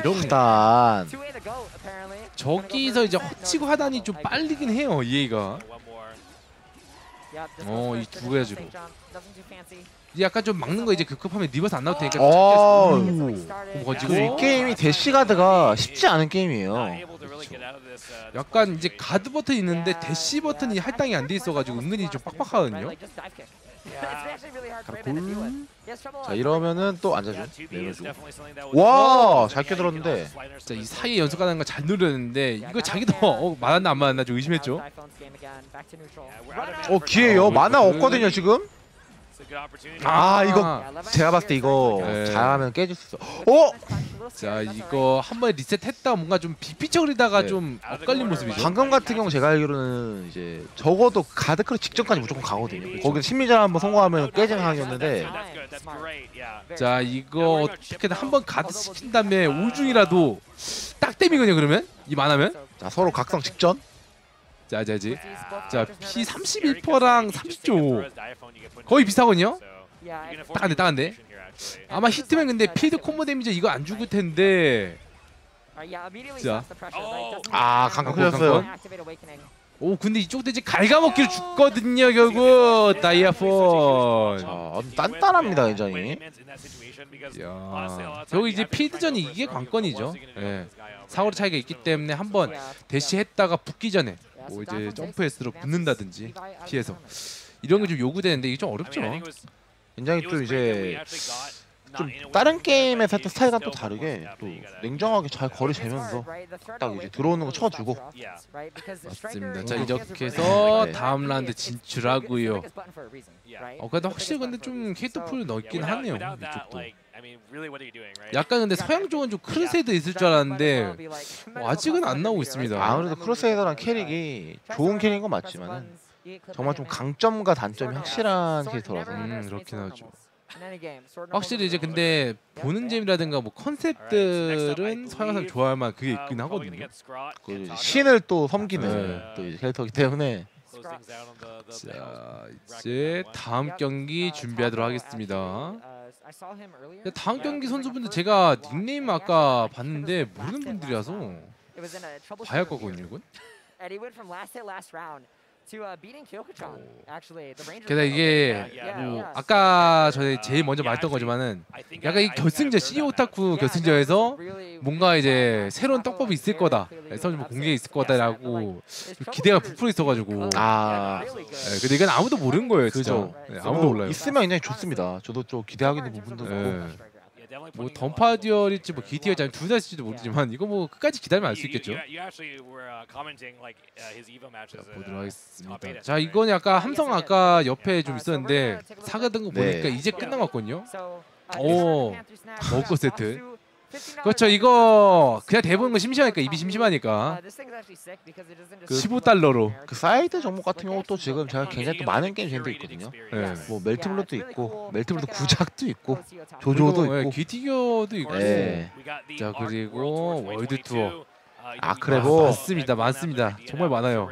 이런 일단 저기서 이제 허치고 하다니 좀 빨리긴 해요 이해가. 어, 이 두 가지로. 약간 좀 막는 거 이제 급급하면 리버스 안 나올 테니까 어. 좀 거지고. 이 게임이 대시 가드가 쉽지 않은 게임이에요. 약간 이제 가드 버튼 있는데 대시 버튼이 할당이 안 돼 있어가지고 은근히 좀 빡빡하거든요. 자 어, 이러면은 또 앉아줘. 예, 2B 이제 내려주고. 와, 잘 껴들었는데. 자, 이 사이에 연속하는 거잘 누르는데 이거 자기도 어, 맞았나 안 맞았나 좀 의심했죠. 어 기회요. 어, 만화 그- 없거든요 지금. 아 이거 제가 봤을 때 이거 네. 잘하면 깨질 수 있어. 어? 자, 이거 한 번에 리셋했다 뭔가 좀 비피적이다가 네. 좀 엇갈린 모습이죠. 방금 같은 경우 제가 알기로는 이제 적어도 가드 크리 직전까지 무조건 가거든요. 거기서 심리전 한번 성공하면 That's good. That's great. Yeah. 자, 이거 어떻게든 한 번 가드 시킨 다음에 오중이라도 딱 때미거든요. 그러면 이 만하면 자 서로 각성 직전. 자, 자, 이제 자, P Scary 'cause 31%랑 he just 30조 throws diaphone, you get put in 거의 비슷하거든요. 딱한데, 딱한데. 아마 히트맨 근데 필드 콤보 데미지 이거 안 죽을 텐데 Uh, 자. 어. 아, 강강 awakening. 오 근데 이쪽 돼지 갉아먹기로 죽거든요 결국 다이아폰 자 아주 단단합니다 굉장히. 야, 결국 이제 필드전이 이게 관건이죠. 예. 사거리 차이가 있기 때문에 한번 대시했다가 붙기 전에 뭐 이제 점프 대시로 붙는다든지 피해서 이런 게 좀 요구되는데 이게 좀 어렵죠. 굉장히 또 이제 좀 다른 게임에서 했던 스타일과 또 다르게 또 냉정하게 잘 거리 재면서 딱 이제 들어오는 거 쳐주고. 맞습니다. 자 이렇게 해서 네. 다음 라운드 진출하고요. 어 그래도 확실히 근데 좀 캐릭터 풀 넓긴 하네요 이쪽도. 약간 근데 서양 쪽은 좀 크루세이더 있을 줄 알았는데 뭐 아직은 안 나오고 있습니다. 아무래도 크루세이더란 캐릭이 좋은 캐릭인 건 맞지만은 정말 좀 강점과 단점이 확실한 캐릭터라서 음, 그렇긴 하죠. 확실히 이제 근데 보는 재미라든가 뭐 컨셉들은 서양 사람 좋아할 만한 그게 있긴 하거든요. 그 신을 또 섬기는 네. 또 캐릭터이기 때문에 자 이제 다음 경기 준비하도록 하겠습니다. 다음 경기 선수분들 제가 닉네임 아까 봤는데 모르는 분들이라서 봐야 할 거거든요 이건. Uh. 게다가 이게 뭐. 아까 저희 제일 먼저 말했던 거지만은 약간 이 결승전 CEO 오타쿠 결승전에서 뭔가 이제 새로운 떡밥이 있을 거다. 그래서 뭐 공개 있을 거다라고 기대가 부풀어 있어가지고. 아. 네, 근데 이건 아무도 모르는 거예요, 진짜. 그죠. 네, 아무도 몰라요. 있으면 굉장히 좋습니다. 저도 좀 기대하게 되는 부분도 있고. 네. 뭐 던파 듀얼일지 뭐 기티어지 아니면 둘다 있을지도 모르지만 이거 뭐 끝까지 기다리면 알 수 있겠죠. 자, 보도록 하겠습니다. 자 이건 약간 함성 아까 옆에 좀 있었는데 사가던 거 보니까 네. 이제 끝난 것. 오, 오, 먹고 세트. 그렇죠. 이거 그냥 대보는 거 심심하니까 입이 심심하니까. 그 15달러로. 그 사이드 종목 같은 경우도 지금 제가 굉장히 또 많은 게임 재미도 있거든요. 네. 뭐 멜트블루도 있고 멜트블루 구작도 있고 그 조조도 예, 있고. 기티어도 있고. 네. 자, 그리고 월드 투어. 아크레보. 아, 맞습니다 많습니다. 정말 많아요.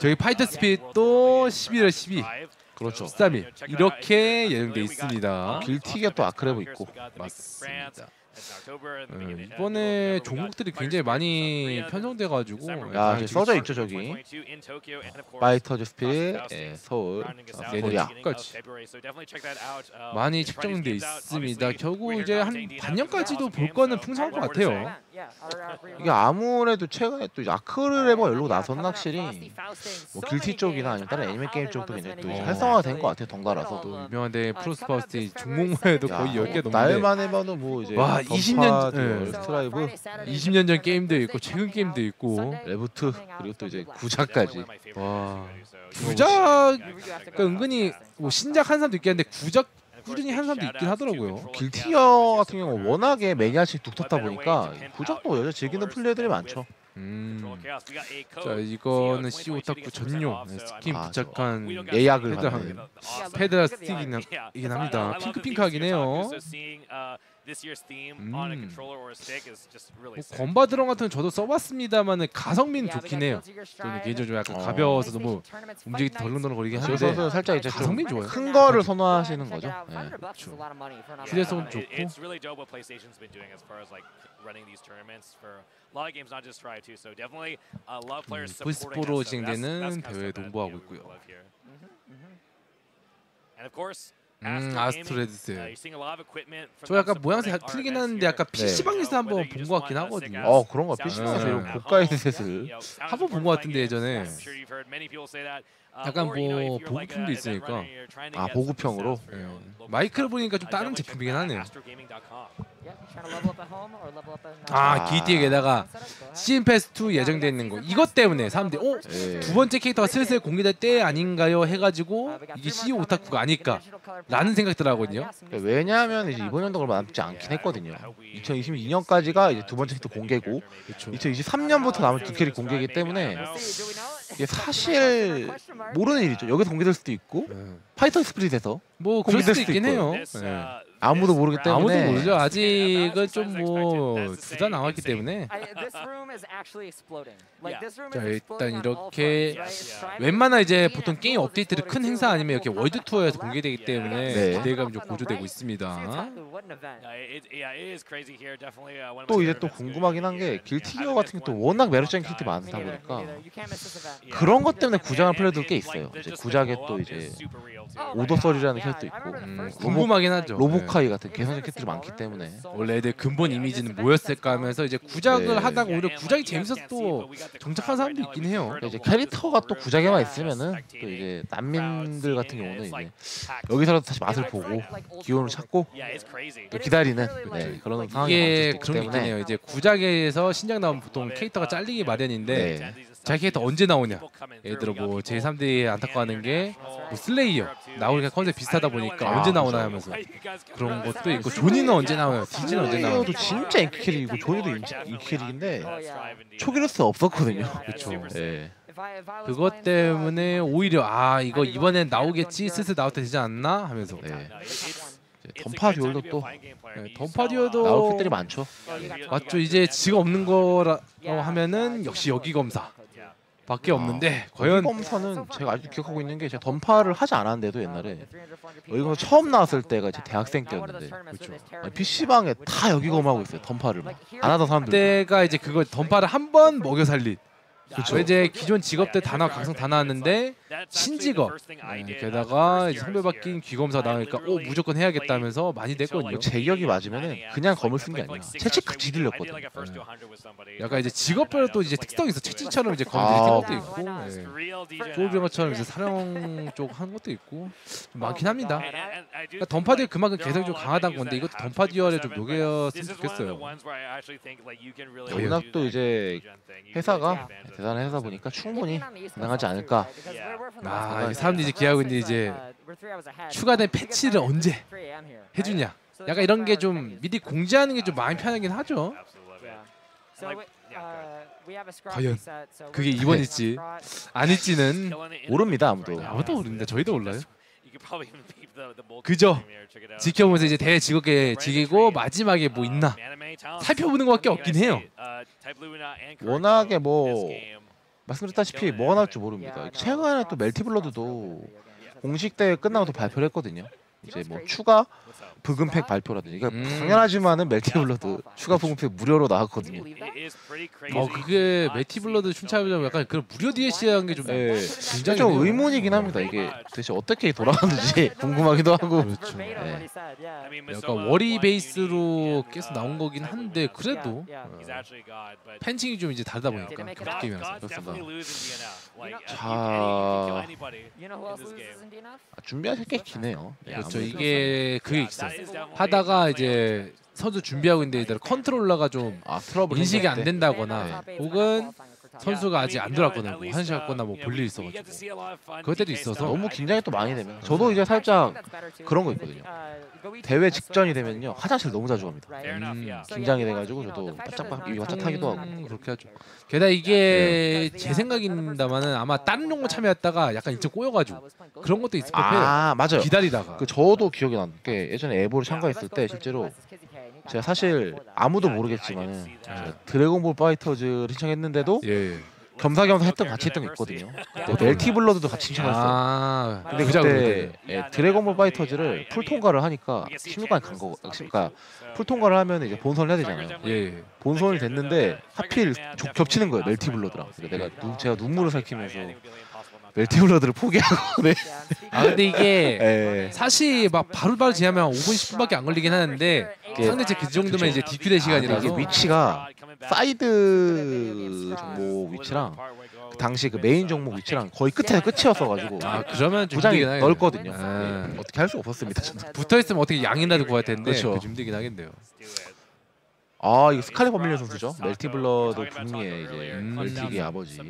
저희 파이터 스피릿도 11월 12 그렇죠. 13일 이렇게 예정돼 있습니다 길티기어가 또 아크레보 있고. 맞습니다 음, 이번에 종목들이 굉장히 많이 편성돼가지고 야, 저기 써져 있죠 저기. 파이터즈 스피릿, 예, 서울, 아, 코리아. 끝까지 많이 책정돼 있습니다. 결국 이제 한 반년까지도 볼 거는 풍성할 것 같아요. 이게 아무래도 최근에 또 이제 아크레보가 열리고 나서는 확실히 뭐 길티 쪽이나 아니면 다른 애니메 게임 쪽도 굉장히 또 활성화된 것 같아요 덩달아서. 또 유명한데 프로스파우스트 종목만해도 거의 10개 넘는데 날만 해봐도 뭐 이제 와, 20년 전- 던파, 예. 스트라이브, 20년 전 게임도 있고 최근 게임도 있고 리부트 그리고 또 이제 구작까지. 와 구작 그러니까 은근히 뭐 신작 한 사람도 있긴 한데 구작 꾸준히 한 사람도 있긴 하더라고요. 길티기어 같은 경우 워낙에 매니아층이 독특하다 보니까 구작도 여전히 즐기는 플레이들이 많죠. 음. 자 이거는 CEOtaku 전용 네, 스킨 아, 부착한 예약을 받는. 패드라 스틱이긴 이긴 합니다. 핑크핑크하긴 해요. 음. 뭐 Qanba Drone 같은 건 저도 써봤습니다만은 가성비는 좋긴 해요. 저는 개인적으로 좀 약간 어. 가벼워서 너무 움직이 덜렁덜렁 거리긴 저 한데 선수는 살짝 이제 좀 가성비 좋아요. 큰 거를 선호하시는 거죠. 예. 휴대성은 좋고. It's really dope what PlayStation's been doing as far as like running these tournaments for a lot of games, not just Try too. So definitely a lot of players 음, supporting V스포로 us. So that's- 진행되는 대회에 that, 동부하고 있고요. love here. And of course, 음, 아스트로레드스. 저저 약간 모양새 틀리긴 하는데 약간 네. PC방에서 한번 본 것 같긴 하거든요. 어 그런 거 PC방에서 네. 이런 고가의 셋을 한번 본 것 같은데 예전에. 약간 뭐 uh, 보급품도 있으니까. 아, 보급형으로? 예. 마이크를 보니까 좀 다른 제품이긴 하네요. 아, 기티에게다가 시즌 패스 2 예정돼 있는 거 이것 때문에 사람들이 어? 예. 두 번째 캐릭터가 슬슬 공개될 때 아닌가요 해가지고 이게 CEO 오타쿠가 아닐까 라는 생각 들어하거든요. 그러니까 왜냐하면 이제 이번 연도가 남지 않긴 했거든요. 2022년까지가 이제 두 번째 캐릭터 공개고 그렇죠. 2023년부터 남은 두 캐릭 공개이기 때문에 이게 사실 모르는 일이죠. 여기서 공개될 수도 있고 예. 파이터 스피릿에서 뭐 공개될 수도 수도 있긴. 해요. 예. 아무도 모르기 때문에. 아무도 모르죠. 아직은 좀뭐 두다 나왔기 때문에. 자 일단 이렇게 웬만한 이제 보통 게임 업데이트를 큰 행사 아니면 이렇게 월드 투어에서 공개되기 때문에 네. 기대감이 좀 고조되고 있습니다. 또 이제 또 궁금하긴 한 게 길티기어 같은 게 또 워낙 매력적인 캐릭터 많다 보니까 그런 것 때문에 구장을 플레이들 꽤 있어요. 이제 구작에 또 이제 오더설이라는 캐릭터 있고. 음, 궁금하긴 하죠. 로보카이 같은 개성적 캐릭터들이 많기 때문에. 원래 애들 근본 이미지는 뭐였을까 하면서 이제 구작을 네. 하다가 오히려 구작이 재밌어서 또 정착한 사람도 있긴 해요. 그러니까 이제 캐릭터가 또 구작에만 있으면은 또 이제 난민들 같은 경우는 이제 여기서라도 다시 맛을 보고 기운을 찾고 또 기다리는 네, 그런 상황이 이게 많기 그런 게 해요. 이제 구작에서 신작 나오면 보통 캐릭터가 잘리기 마련인데 네. 자기 캐릭터 언제 나오냐. 예를 들어 뭐 제3들이 안타까워하는 게뭐 슬레이어 나오니까 컨셉 비슷하다 보니까 아, 언제 나오나. 하면서 그런 것도 있고 조니는 언제 나와요. 디즈는 언제 나와요. 조니도 진짜 인기 캐릭이고 조니도 인기, 인기 캐릭인데 초기로스 없었거든요. 그렇죠. 네. 그것 때문에 오히려 아 이거 이번엔 나오겠지 슬슬 나올 때 되지 않나 하면서 네. 던파 듀얼도 또 네, 던파 듀얼도 나올 것들이 많죠. 맞죠 이제 지가 없는 거라 하면은 역시 여기 검사 밖에 없는데 과연 검사는 제가 아직도 기억하고 있는 게 제가 던파를 하지 않았는데도 옛날에 여기 검사 처음 나왔을 때가 이제 대학생 때였는데 PC방에 다 여기 검하고 있어요. 던파를 막. 안 하던 사람들. 그때가 이제 그걸 던파를 한 번 먹여 살린 그렇죠. 이제 기존 직업들 다 나와 강성 다 나왔는데 신직업 네, 게다가 이제 성별 바뀐 귀검사 나오니까 오 무조건 해야겠다면서 많이 됐거든요. 제 기억이 맞으면은 그냥 검을 쓴 게 아니라 채찍 지들렸거든요. 약간 이제 직업별로 또 이제 특성이 있어. 채찍처럼 이제 검을 아. 아, 것도 있고, 네. 조우병어처럼 이제 사령 쪽 하는 것도 있고 좀 많긴 합니다. 그러니까 던파듀얼 그만큼 개성이 좀 강하다는 건데 이것도 던파듀얼에 좀 녹였으면 좋겠어요. 워낙 또 이제 회사가 대단한 회사 보니까 충분히 가능하지 않을까. 아, 이게 사람들이 이제 기하고 있는데 이제 추가된 패치를 언제 해주냐. 약간 이런 게 좀 미리 공지하는 게 좀 마음이 편하긴 하죠. 과연 그게 이번일지 아닐지는 모릅니다 아무도. 아무도 모릅니다. 저희도 몰라요. 그저 지켜보면서 이제 대직업계 즐기고 마지막에 뭐 있나 살펴보는 것밖에 없긴 해요. 워낙에 뭐 말씀드렸다시피 뭐가 나올지 모릅니다. 최근에 또 멜티블러드도 공식 대회 끝나고 또 발표를 했거든요. 이제 뭐 추가 부금팩 발표라든지 그러니까 음. 당연하지만은 멜티블러드 추가 부금팩 무료로 나왔거든요. 어 그게 매티블러드 춘차면 약간 그런 무료 DLC라는 게좀 예, 굉장히 좀 의문이긴 합니다. 이게 도대체 어떻게 돌아가는지 궁금하기도 하고. 그렇죠. 네. 약간 월희 베이스로 계속 나온 거긴 한데 그래도 어, 팬층이 좀 이제 다르다 보니까 그 게임이라서 그렇습니다. 자, 아, 아, 준비하실 게 기네요. 네, 그렇죠. 아무래도. 이게 그게 있어요. 하다가 이제 선수 준비하고 있는데 컨트롤러가 좀 아 트러블 인식이 안? 된다거나 혹은 선수가 아직 안 들어왔거나 뭐 화장실 갔거나 뭐 볼일 있어가지고. 그럴 때도 있어서 너무 긴장이 또 많이 되면. 저도 이제 살짝 그런 거 있거든요. 대회 직전이 되면요. 화장실 너무 자주 갑니다. 음, 긴장이 돼가지고 저도 바짝 입이 바짝 타기도 하고. 음, 그렇게 하죠. 게다가 이게 제 생각입니다만은 아마 다른 종목 참여했다가 약간 일찍 꼬여가지고 그런 것도 있을 법해요. 아 맞아요. 기다리다가. 그 저도 기억이 나는 게 예전에 에보를 참가했을 때 실제로 제가 사실 아무도 모르겠지만은 제가 드래곤볼 파이터즈를 신청했는데도 예. 겸사겸사 했던 같이 했던 게 있거든요. 또 멜티 블러드도 같이 신청했어요. 아 근데 그때 예, 드래곤볼 파이터즈를 풀 통과를 하니까 16강 간 거, 그러니까 풀 통과를 하면 이제 본선을 해야 되잖아요. 예. 본선이 됐는데 하필 조- 겹치는 거예요 멜티 블러드랑. 그래서 내가 눈, 제가 눈물을 삼키면서 멜티블러드를 포기하고 네. 아 근데 이게 예. 사실 막 바로 바로 지나면 5분 10분밖에 안 걸리긴 하는데 상대 그 정도면 이제 DQ 될 시간이라서 이게 위치가 사이드 종목 위치랑 그 당시 그 메인 종목 위치랑 거의 끝에 끝이었어 가지고 아 그러면 좀 부장이. 넓거든요. 아. 네. 어떻게 할 수 없었습니다. 저는. 붙어 있으면 어떻게 양이라도 구할 텐데 그렇죠. 좀 힘들긴 하겠네요. 아 이거 스칼렛 버밀리언 선수죠. 멜티블러드 북미의 이제 음. 멜티계의 아버지.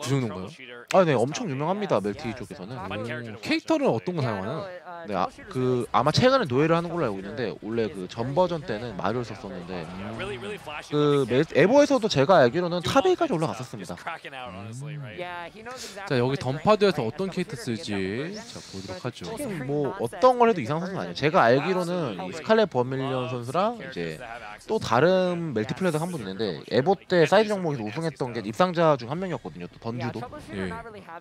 그 정도인가요? 아 네 엄청 유명합니다 멜티 쪽에서는. 오, 캐릭터는 어떤 거 사용하나요? 네, 아, 그 아마 최근에 노엘을 하는 걸로 알고 있는데 원래 그 전 버전 때는 마를 썼었는데 그 멜- EVO에서도 제가 알기로는 top 8까지 올라갔었습니다. 자 여기 던파듀에서 어떤 캐릭터 쓸지 자 보도록 하죠. 뭐 어떤 걸 해도 이상한 선수는 아니에요. 제가 알기로는 이 스칼렛 버밀리언 선수랑 이제 또 다른 멜티플레이어가 한 분 있는데 EVO 때 사이드 종목에서 우승했던 게 입상자 중 한 명이었거든요. 또 던듀도. 예.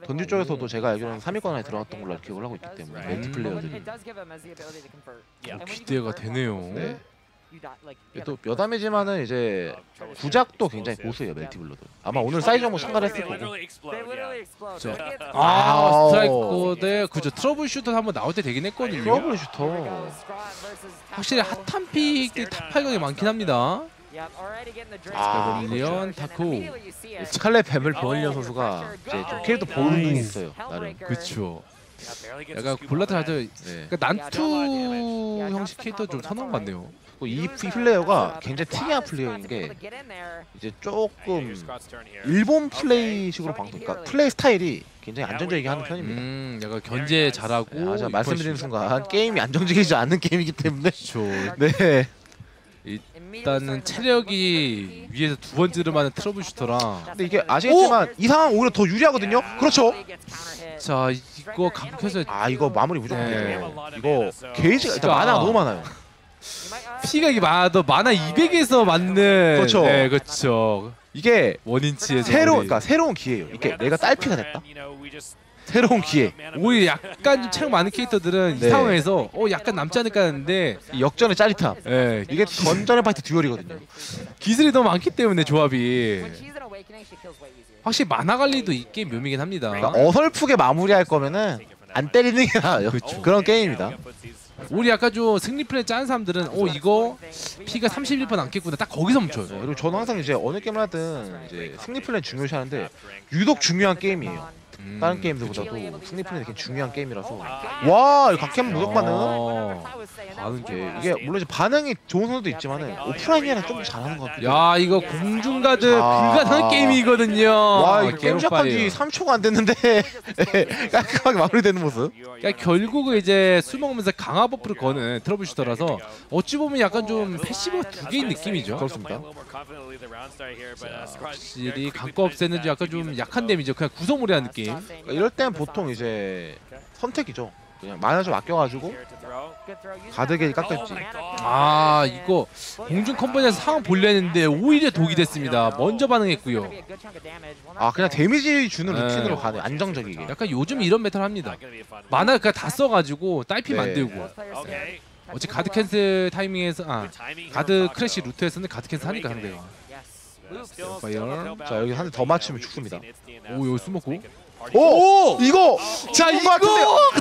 던듀 쪽에서도 제가 알기로는 3위권 안에 들어갔던 걸로 기억을 하고 있기 때문에 음. 멜티플레이어들이. 어, 기대가 되네요. 네. 또 여담이지만은 이제 구작도 굉장히 고수예요 멜티블러드. 아마 오늘 사이드 종목 참가를 했을 거고. 아 아우. 스트라이커 대 그죠 트러블 슈터 한번 나올 때 되긴 했거든요. 트러블 슈터. 확실히 핫한 pick들이 top 8강이 많긴 합니다. 아, 버밀리언, 타코. 스칼렛 뱀을 버밀리언 선수가 이제 좀 캐릭터 보는 게 있어요. 나름. 그렇죠. 약간 brawler 타입 네. 그러니까 난투 형식 캐릭터 좀 선호한 것 같네요. 그리고 이 플레이어가 굉장히 특이한 플레이어인 게 이제 조금 일본 플레이식으로 방송, 그러니까 플레이 스타일이 굉장히 안정적이게 하는 편입니다. 음, 약간 견제 잘하고 네, 아, 제가 이 말씀드리는 시- 순간 게임이 안정적이지 않는 게임이기 때문에 그렇죠. 네. 일단은 체력이 위에서 두 번째로 많은 트러블 슈터라. 근데 이게 아시겠지만 이 상황 오히려 더 유리하거든요. 그렇죠? 자 이거 감독해서 아 이거 마무리 무조건 네. 이거 게이지가 일단 자. 만화가 너무 많아요. 피가 이게 많아도 만화 200에서 맞는 그렇죠. 네 그렇죠. 이게 원인치에서 새로운 우리. 그러니까 새로운 기회예요. 이게 내가 딸피가 됐다. 새로운 기회. 오히려 약간 좀 체력 많은 캐릭터들은 네. 이 상황에서 어 약간 남지 않을까 하는데 이 역전의 짜릿함. 예, 이게 던전의 파이트 듀얼이거든요. 기술이 너무 많기 때문에 조합이 확실히 마나 관리도 이 게임 묘미긴 합니다. 그러니까 어설프게 마무리할 거면은 안 때리는 게 나아요. 그렇죠. 그런 게임이다. 우리 약간 좀 승리 플랜 짠 사람들은 어 이거 피가 31% 남겠구나 딱 거기서 멈춰요. 네, 그리고 저는 항상 이제 어느 게임을 하든 이제 승리 플랜 중요시하는데 유독 중요한 게임이에요. 음, 다른 게임들보다도 승리 플랜이 되게 중요한 게임이라서 와 이거 가캔 무적 반응. 어, 반응 이게, 물론 이제 반응이 좋은 선수도 있지만은 오프라인이랑 좀 잘하는 것 같아요. 야 이거 공중가드 아. 불가능한 게임이거든요. 와 이거 게임. 시작한 지 3초가 안 됐는데 깔끔하게 마무리되는 모습. 그러니까 결국은 이제 술 먹으면서 강화 buff를 거는 트러블 슈터라서 어찌 보면 약간 좀 패시브가 두 개인 느낌이죠. 그렇습니다. 확실히 강과 없애는 좀 약간 좀 약한 데미죠. 그냥 구성무리한 느낌. 그러니까 이럴 땐 보통 이제 선택이죠. 그냥 만화 좀 아껴가지고 가드게 깎였지. 아 이거 공중 컴퍼니에서 상황 보려 했는데 오히려 독이 됐습니다. 먼저 반응했고요. 아 그냥 데미지 주는 네. 루틴으로 가네 안정적이게. 약간 요즘 이런 메탈 합니다. 만화 그냥 다 써가지고 딸피 네. 만들고 어찌 가드 캔슬 타이밍에서 아 가드 크래시 루트에서는 가드 캔슬 하니까 상대가 파이어 자 여기 한 대 더 맞추면 죽습니다. 오 여기 숨었고 오! 이거! 자? 이거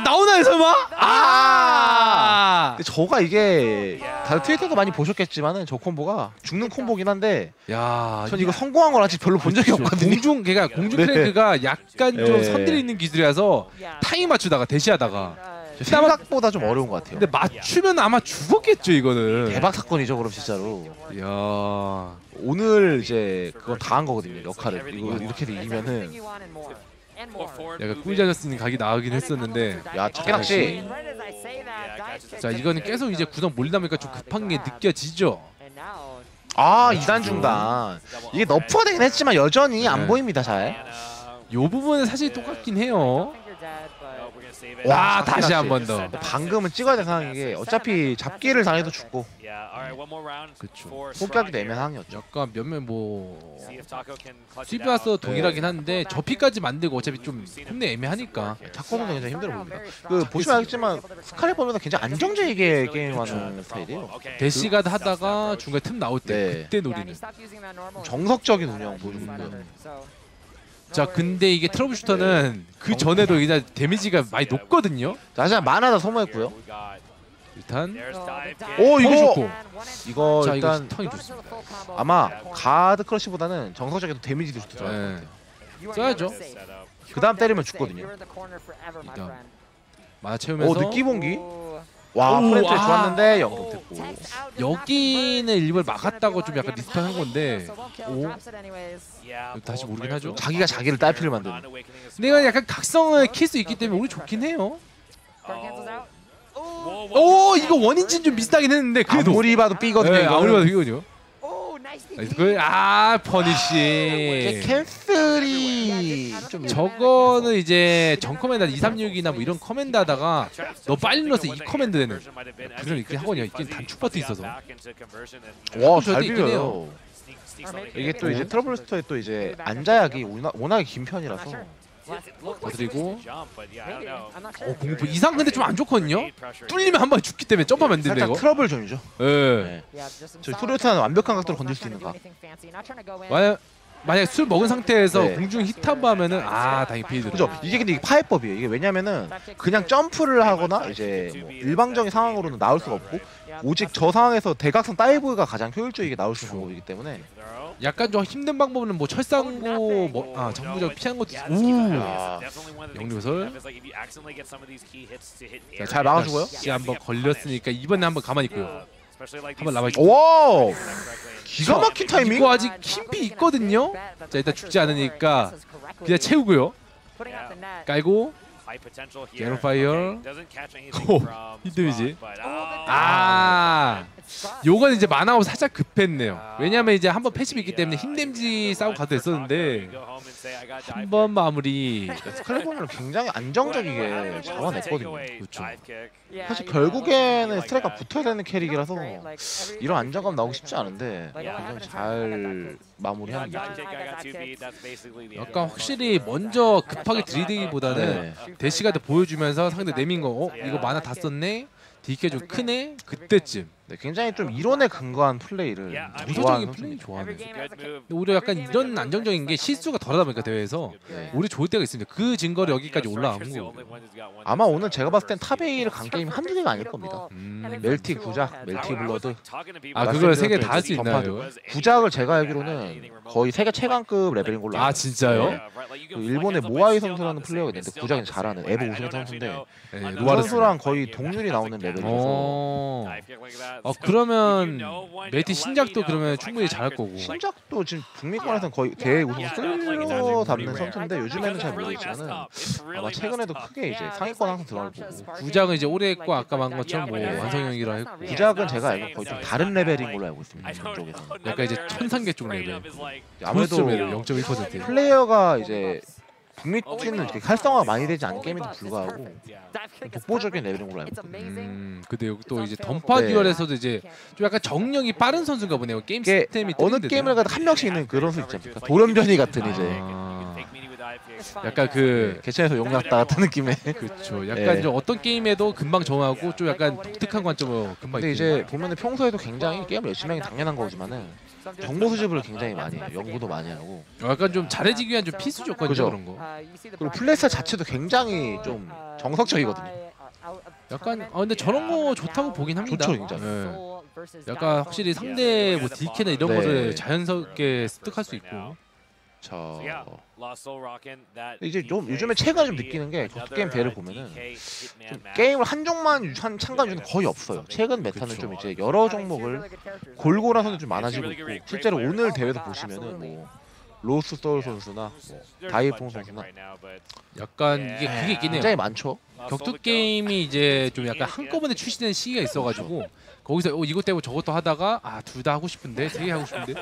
나오나요 설마? 아! 근데 저가 이게 다들 트위터도 많이 보셨겠지만은 저 콤보가 죽는 콤보긴 한데 야 전 이거 성공한 걸 아직 별로 본 적이 없거든요. 공중 걔가 공중 네. 크랭크가 약간 좀 네. 선들이 있는 기술이라서 타임 맞추다가 대시하다가 생각보다 좀 어려운 것 같아요. 근데 맞추면 아마 죽었겠죠 이거는 대박 사건이죠 그럼 진짜로. 야 오늘 이제 그건 다 한 거거든요 역할을. 이거 이렇게 이기면은 약간 꿀자저스님 각이 나오긴 했었는데 야 차게 낚시. 자 이거는 계속 이제 구성 몰리다 보니까 좀 급한 게 느껴지죠 아 2단 중단. 이게 너프가 되긴 했지만 여전히 안 네. 보입니다 잘. 요 부분은 사실 똑같긴 해요 와, 와 다시 한 번 더 방금은 찍어야 될 상황인 게 어차피 잡기를 당해도 죽고 그쵸. 포기하기도 애매한 상황이었죠. 약간 몇몇 뭐 스위브와서 동일하긴 한데 저 피까지 만들고 어차피 좀 홈내 애매하니까 자코는 굉장히 힘들어 보입니다. 그 보시면 알겠지만 스칼렛 보면 굉장히 안정적이게 게임하는 스타일이에요. 대시가드 하다가 중간에 틈 나올 때 네. 그때 노리는 정석적인 운영 보여주고 있고요. 자 근데 이게 트러블 슈터는 그 전에도 그냥 데미지가 많이 높거든요. 자, 하지만 만화다 소모했고요. 일단 오 이거 좋고 이거 자 이거 일단 턴이 좋습니다. 아마 가드 크러쉬보다는 정석적인 데미지도 것 네. 같아요. 써야죠. 그 다음 때리면 죽거든요. 만화 채우면서 오 느끼 봉기. 와 오, 프렌트 아. 좋았는데 영동됐고. 여기는 일부러 막았다고 좀 약간 리스펙한 건데 오 다시 모르긴 하죠. 자기가 자기를 딸피를 만드는. 근데 이건 약간 각성을 킬 수 있기 때문에 우리 좋긴 해요. 오 이거 원인진 좀 비슷하긴 했는데 그래도 아무리 봐도 삐거든요. 네. 아무리 봐도 이거죠. 그, 아 퍼니시 캔슬이 좀 저거는 이제 전 커맨더 236이나 뭐 이런 커맨드 하다가 너 빨리 눌러서 이 커맨드 되는 그런 있긴 하거든요. 이게 단축 버튼 있어서. 와잘 있긴 빌려요. 이게 또 이제 트러블 스토어에 또 이제 안자약이 워낙, 워낙에 긴 편이라서 그리고 어 공부 이상 근데 좀 안 좋거든요 뚫리면 한 번에 죽기 때문에 점프하면 안 된다 살짝 이거 트러블 존이죠. 예저 소리탄은 완벽한 각도로 건질 수 있는 각. 만약 만약 술 먹은 상태에서 네. 공중 히트 한번 하면은 아 다행히 필드 그죠? 이게 근데 이게 파해법이에요. 이게 왜냐면은 그냥 점프를 하거나 이제 뭐 일방적인 상황으로는 나올 수가 없고 오직 저 상황에서 대각선 다이브가 가장 효율적이게 나올 수 있는 방법이기 때문에 약간 좀 힘든 방법은 뭐 철상고 뭐 아 정부적 피한 것도 있고 오. 아, 영리설. 자, 잘 막아주고요. 씨 한번 걸렸으니까 이번에 한번 가만히 있고요. 한번 남아 있고 오 기가 막힌 타이밍. 이거 아직 킴피 있거든요. 자 일단 죽지 않으니까 그냥 채우고요. 깔고. 게로 파이어 오, 히드미지. 아 요건 이제 만화하고 살짝 급했네요 왜냐면 이제 한번 패시브 있기 때문에 힘 데미지 싸움 가도 됐었는데 한 번 마무리 스칼리버는 굉장히 안정적이게 잡아냈거든요. 그렇죠. 사실 결국에는 스트라이크가 붙어야 되는 캐릭이라서 이런 안정감 나오기 쉽지 않은데 굉장히 잘 마무리하는 게 약간 확실히 먼저 급하게 들이대기보다는 네. 대시가드 보여주면서 상대 내민 거 어? 이거 마나 다 썼네? DK 좀 크네? 그때쯤 네, 굉장히 좀 이론에 근거한 플레이를 좋아하는 플레이 근데 오히려 약간 이런 안정적인 게 실수가 덜하다 보니까 대회에서 네. 오히려 좋을 때가 있습니다. 그 증거를 여기까지 올라간 거 아마 오늘 제가 봤을 땐 top 8을 간 게임이 한두 개가 아닐 겁니다. 음. 멜티 구작, 멜티 블러드. 아 그걸 세 개 다 할 수 있나요? 구작을 제가 알기로는 거의 세계 최강급 레벨인 걸로 아 진짜요? 그 일본의 모아이 선수라는 플레이어가 있는데 구작이 잘하는 에보 우승 선수인데 네, 그 선수랑 거의 동률이 나오는 레벨이라서 어... 어 그러면 멜티 신작도 그러면 충분히 잘할 거고. 신작도 지금 북미권에서는 거의 대회 우승 쓸려 담는 선수인데 요즘에는 잘 모르겠지만은 아마 최근에도 크게 이제 상위권 항상 들어갈 거고 구작은 이제 올해 했고 아까 말한 것처럼 뭐 완성형이라 했고. 구작은 제가 알고 거의 좀 다른 레벨인 걸로 알고 있습니다. 이쪽에서는. 약간 이제 천상계 쪽 레벨. 아무래도 아무래도 0.1% 플레이어가 이제 북미권은 이렇게 활성화가 많이 되지 않은 게임에도 불구하고 좀 독보적인 레벨인 걸로 알고. 음 근데 여기 또 이제 던파 네. 듀얼에서도 이제 좀 약간 정령이 빠른 선수인가 보네요 게임 시스템이 어느. 게임을 가도 한 명씩 있는 그런 수 있지 않습니까? 돌연변이 같은 이제 아, 약간 그 개천에서 용 났다 같은 느낌의 그렇죠 약간 네. 좀 어떤 게임에도 금방 정하고 좀 약간 독특한 관점으로 금방 근데. 이제 보면은 평소에도 굉장히 게임을 열심히 하는 게 당연한 거지만은 정보 수집을 굉장히 많이 해요. 연구도 많이 하고 약간 좀 잘해지기 위한 좀 필수 조건이죠 그죠. 그런 거 그리고 플레이스 자체도 굉장히 좀 정석적이거든요. 약간 아 근데 저런 거 좋다고 보긴 합니다 좋죠, 굉장히. 네. 약간 확실히 상대 뭐 DK나 이런 네. 거를 자연스럽게 습득할 수 있고 자 근데 이제 좀 요즘에 최근에 좀 느끼는 게 격투 게임 대회를 보면은 좀 게임을 한 종만 유- 한 참가주는 거의 없어요. 최근 meta는 그쵸. 좀 이제 여러 종목을 골고루 선수 좀 많아지고 있고 실제로 오늘 대회도 보시면은 뭐 로스 소울 선수나 뭐 다이퐁 선수나 약간 이게 그게 있긴 해요. 굉장히 많죠. 격투 게임이 이제 좀 약간 한꺼번에 출시되는 시기가 있어가지고 거기서 어, 이것 때문에 저것도 하다가 아 둘 다 하고 싶은데 세 개 하고 싶은데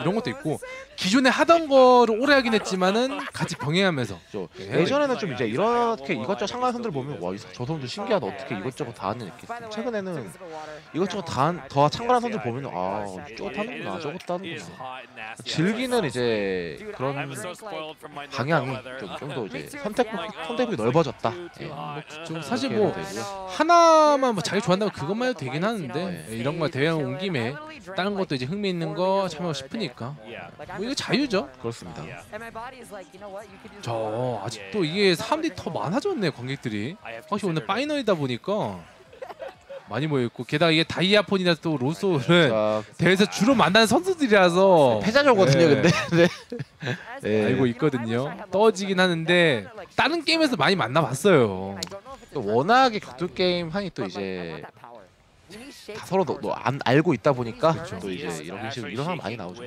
이런 것도 있고 기존에 하던 거를 오래 하긴 했지만은 같이 병행하면서 저 예. 예전에는 좀 이제 이렇게 이것저것 참가하는 선들 보면 와저 선수 신기하다 어떻게 이것저것 다 하는 이렇게 최근에는 이것저것 다더 참가하는 선들 보면 아 저것 하는구나 저것 하는구나 즐기는 이제 그런 방향이 좀좀더 이제 선택 선택폭이 넓어졌다. 예. 뭐 그쵸. 사실 뭐 하나만 뭐 자기 좋아한다면 그것만 해도 되긴 하는데 예, 이런 거 대회 온 김에 다른 것도 이제 흥미 있는 거 참여하고 싶으니까 뭐 이거 자유죠. 그렇습니다. 저 아직도 이게 사람들이 더 많아졌네 관객들이. 확실히 오늘 파이널이다 보니까 많이 모여있고 게다가 이게 다이아폰이나 또 로소는 자, 대회에서 주로 만나는 선수들이라서 패자조거든요, 네. 근데. 네. 네. 알고 있거든요. 떠지긴 하는데 다른 게임에서 많이 만나봤어요. 또 워낙에 격투 게임 한이 또 이제 다 서로 너, 너 안 알고 있다 보니까 그쵸. 또 이제 이런 식으로 이런 상황 많이 나오죠.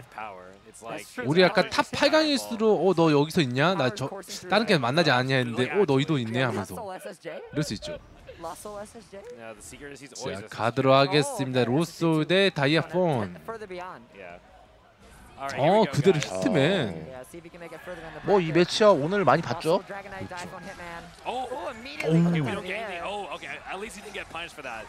우리 약간 탑 8강일수록 어너 여기서 있냐? 나 저 다른 게임 만나지 않냐? 했는데 어 너희도 있네? 하면서. 이럴 수 있죠. 자 가도록 하겠습니다. 로소 대 다이아폰. 어 그대로 히트맨. 뭐 이 매치업 오늘 많이 봤죠?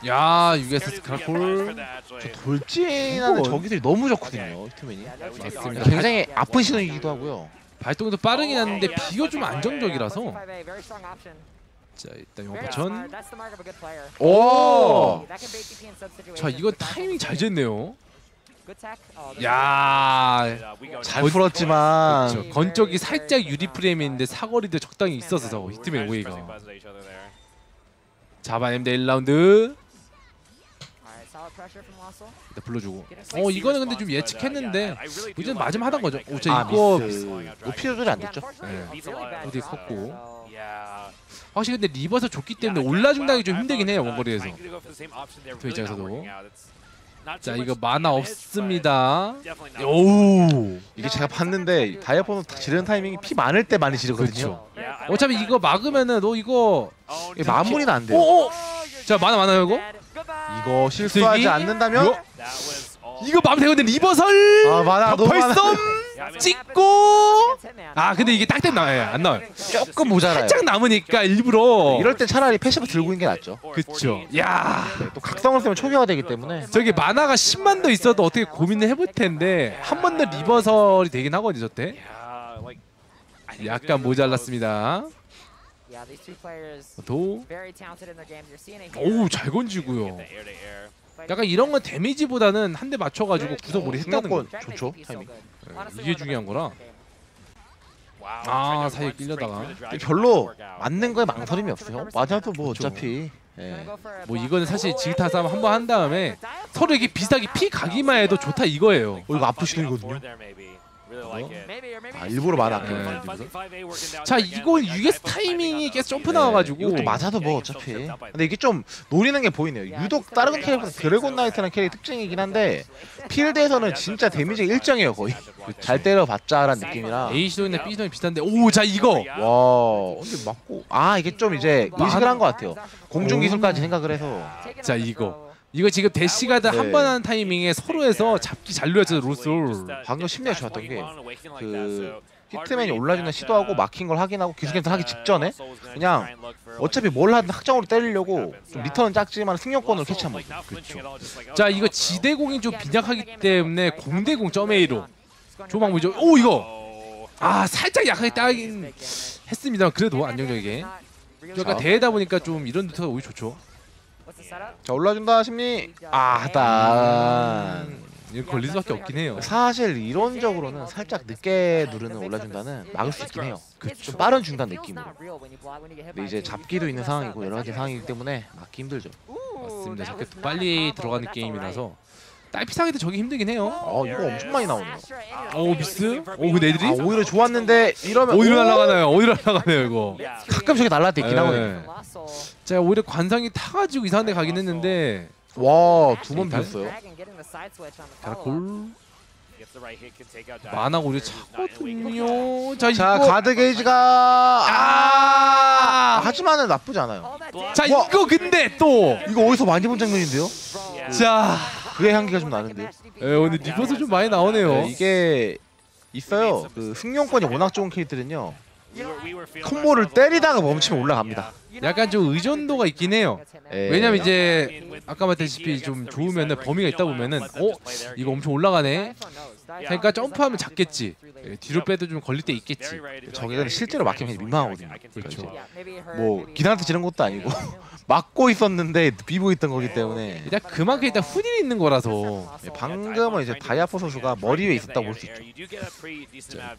야 크라폴. 저 돌진하는 저기들이 너무 좋거든요, 히트맨이. 맞습니다. 굉장히 아픈 신호이기도 하고요. 발동도 빠르긴 한데 비교 좀 안정적이라서. 자 일단 용파천. 오! 자 이건 타이밍 잘 쟀네요. 야. 잘 풀었지만 그렇죠. 건적이 살짝 유리 프레임인데 사거리도 적당히 있어서 저거 히트맨 오이가. 잡아냅니다 1라운드. 일단 불러주고. 어 이거는 근데 좀 예측했는데 이제 맞으면 하던 거죠. 오자 아, 이거 미스. 높이 조절이 안 됐죠? 네. 어디 컸고. 확실히 근데 리버서 좋기 때문에 올라준다기 좀 힘들긴 해요 원거리에서. 그 입장에서도. 자 이거 만화 없습니다. 오 이게 제가 봤는데 다이아폰은 지르는 타이밍이 피 많을 때 많이 지르거든요. 그렇죠. 어차피 이거 막으면은 너 이거 이게 마무리는 안 돼요. 오오 자 마나 많아요 이거? 이거 실수하지? 않는다면 이거? 이거 막으면 되거든 reversal. 아 마나 너무. 벌써 찍고. 아 근데 이게 딱딱 나와요. 안 나와요. 조금 모자라요. 살짝 남으니까 일부러. 이럴 때 차라리 passive 들고 있는 게 낫죠. 그쵸. 야. 네, 또 각성을 쓰면 초기화가 되기 때문에. 저기 마나가 10만 더 있어도 어떻게 고민을 해볼 텐데 한 번 더 reversal이 되긴 하거든요 저때. 약간 모자랐습니다. 도 오우 잘 건지고요 약간 이런 건 데미지보다는 한 대 맞춰가지고 구석머리 했다는 거 좋죠 타이밍. 이게 중요한 거라 아 사이에 끌려다가 별로 맞는 거에 망설임이 없어요. 맞아도 뭐 그쵸. 어차피 예. 뭐 이거는 사실 지타 싸움 한번 한 다음에 서로 이렇게 비슷하게 피 가기만 해도 좋다 이거예요 어, 이거 아프시는거든요. 아 일부러 마나. 네. 네. 자 이건 US 타이밍이 계속 점프 나와가지고 이것도 맞아도 뭐 어차피. 근데 이게 좀 노리는 게 보이네요. 유독 다른 캐릭터 드래곤 나이트라는 캐릭 특징이긴 한데 필드에서는 진짜 데미지가 일정해요 거의. 잘 때려봤자라는 느낌이라. A 시동이나 B 시동이 비슷한데 오 자 이거 와 근데 맞고 아 이게 좀 이제 의식을 한 것 같아요. 공중 기술까지 생각을 해서. 자 이거 이거 지금 대시가드 네. 한번 하는 타이밍에 서로에서 잡기 잘 노렸죠 로솔 방금 심리가 좋았던 게그 히트맨이 올라주는 시도하고 막힌 걸 확인하고 기술 cancel 하기 직전에 그냥 어차피 뭘 하든 확정으로 때리려고 좀 리턴은 작지만 승용권으로 캐치한 거죠. 자 이거 지대공이 좀 빈약하기 때문에 공대공 점 A로 방법이죠 오 이거. 아 살짝 약하게 따긴 했습니다. 그래도 안정적이게. 그러니까 대회다 보니까 좀 이런 루트가 오히 좋죠 자 올라준다 심리. 아 하단 이거 걸릴 수밖에 없긴 해요. 사실 이론적으로는 살짝 늦게 누르는 올라준다는 막을 수 있긴 해요. 좀 빠른 중단 느낌으로. 근데 이제 잡기도 있는 상황이고 여러 가지 상황이기 때문에 막기 힘들죠. 맞습니다. 또 빨리 들어가는 게임이라서 딸피 상에도 저기 힘들긴 해요. 어 이거 엄청 많이 나오네요. 오 미스? 오 근데 애들이? 아 오히려 좋았는데 이러면 어디로 오! 날아가나요? 어디로 날아가나요 이거. 가끔 저기 날라갈 때 있긴 네. 하거든요. 자 오히려 관상이 타가지고 이상한 데 가긴 했는데. 와두 번 일단? 비었어요. 가라골. 마나 오히려 차거든요. 자 자 이거 가드 게이지가 아! 하지만은 나쁘지 않아요. 자 와. 이거 근데 또 이거 어디서 많이 본 장면인데요? 자, 그의 향기가 좀 나는데요 에, 오늘 reversal 좀 많이 나오네요. 네, 이게 있어요 그 승용권이 워낙 좋은 캐릭들은요 콤보를 때리다가 멈추면 올라갑니다 약간 좀 의존도가 있긴 해요. 예. 왜냐면 이제 아까 말했다시피 좀 좋으면은 범위가 있다 보면은 어 이거 엄청 올라가네. 그러니까 점프하면 잡겠지. 예, 뒤로 빼도 좀 걸릴 때 있겠지. 저기는 실제로 막히면 민망하거든요. 그렇죠. 뭐 기나한테 지는 것도 아니고 막고 있었는데 비보 있던 거기 때문에 일단 그만큼 일단 훈이 있는 거라서 예, 방금은 이제 다이아포 선수가 머리 위에 있었다고 볼 수 있죠.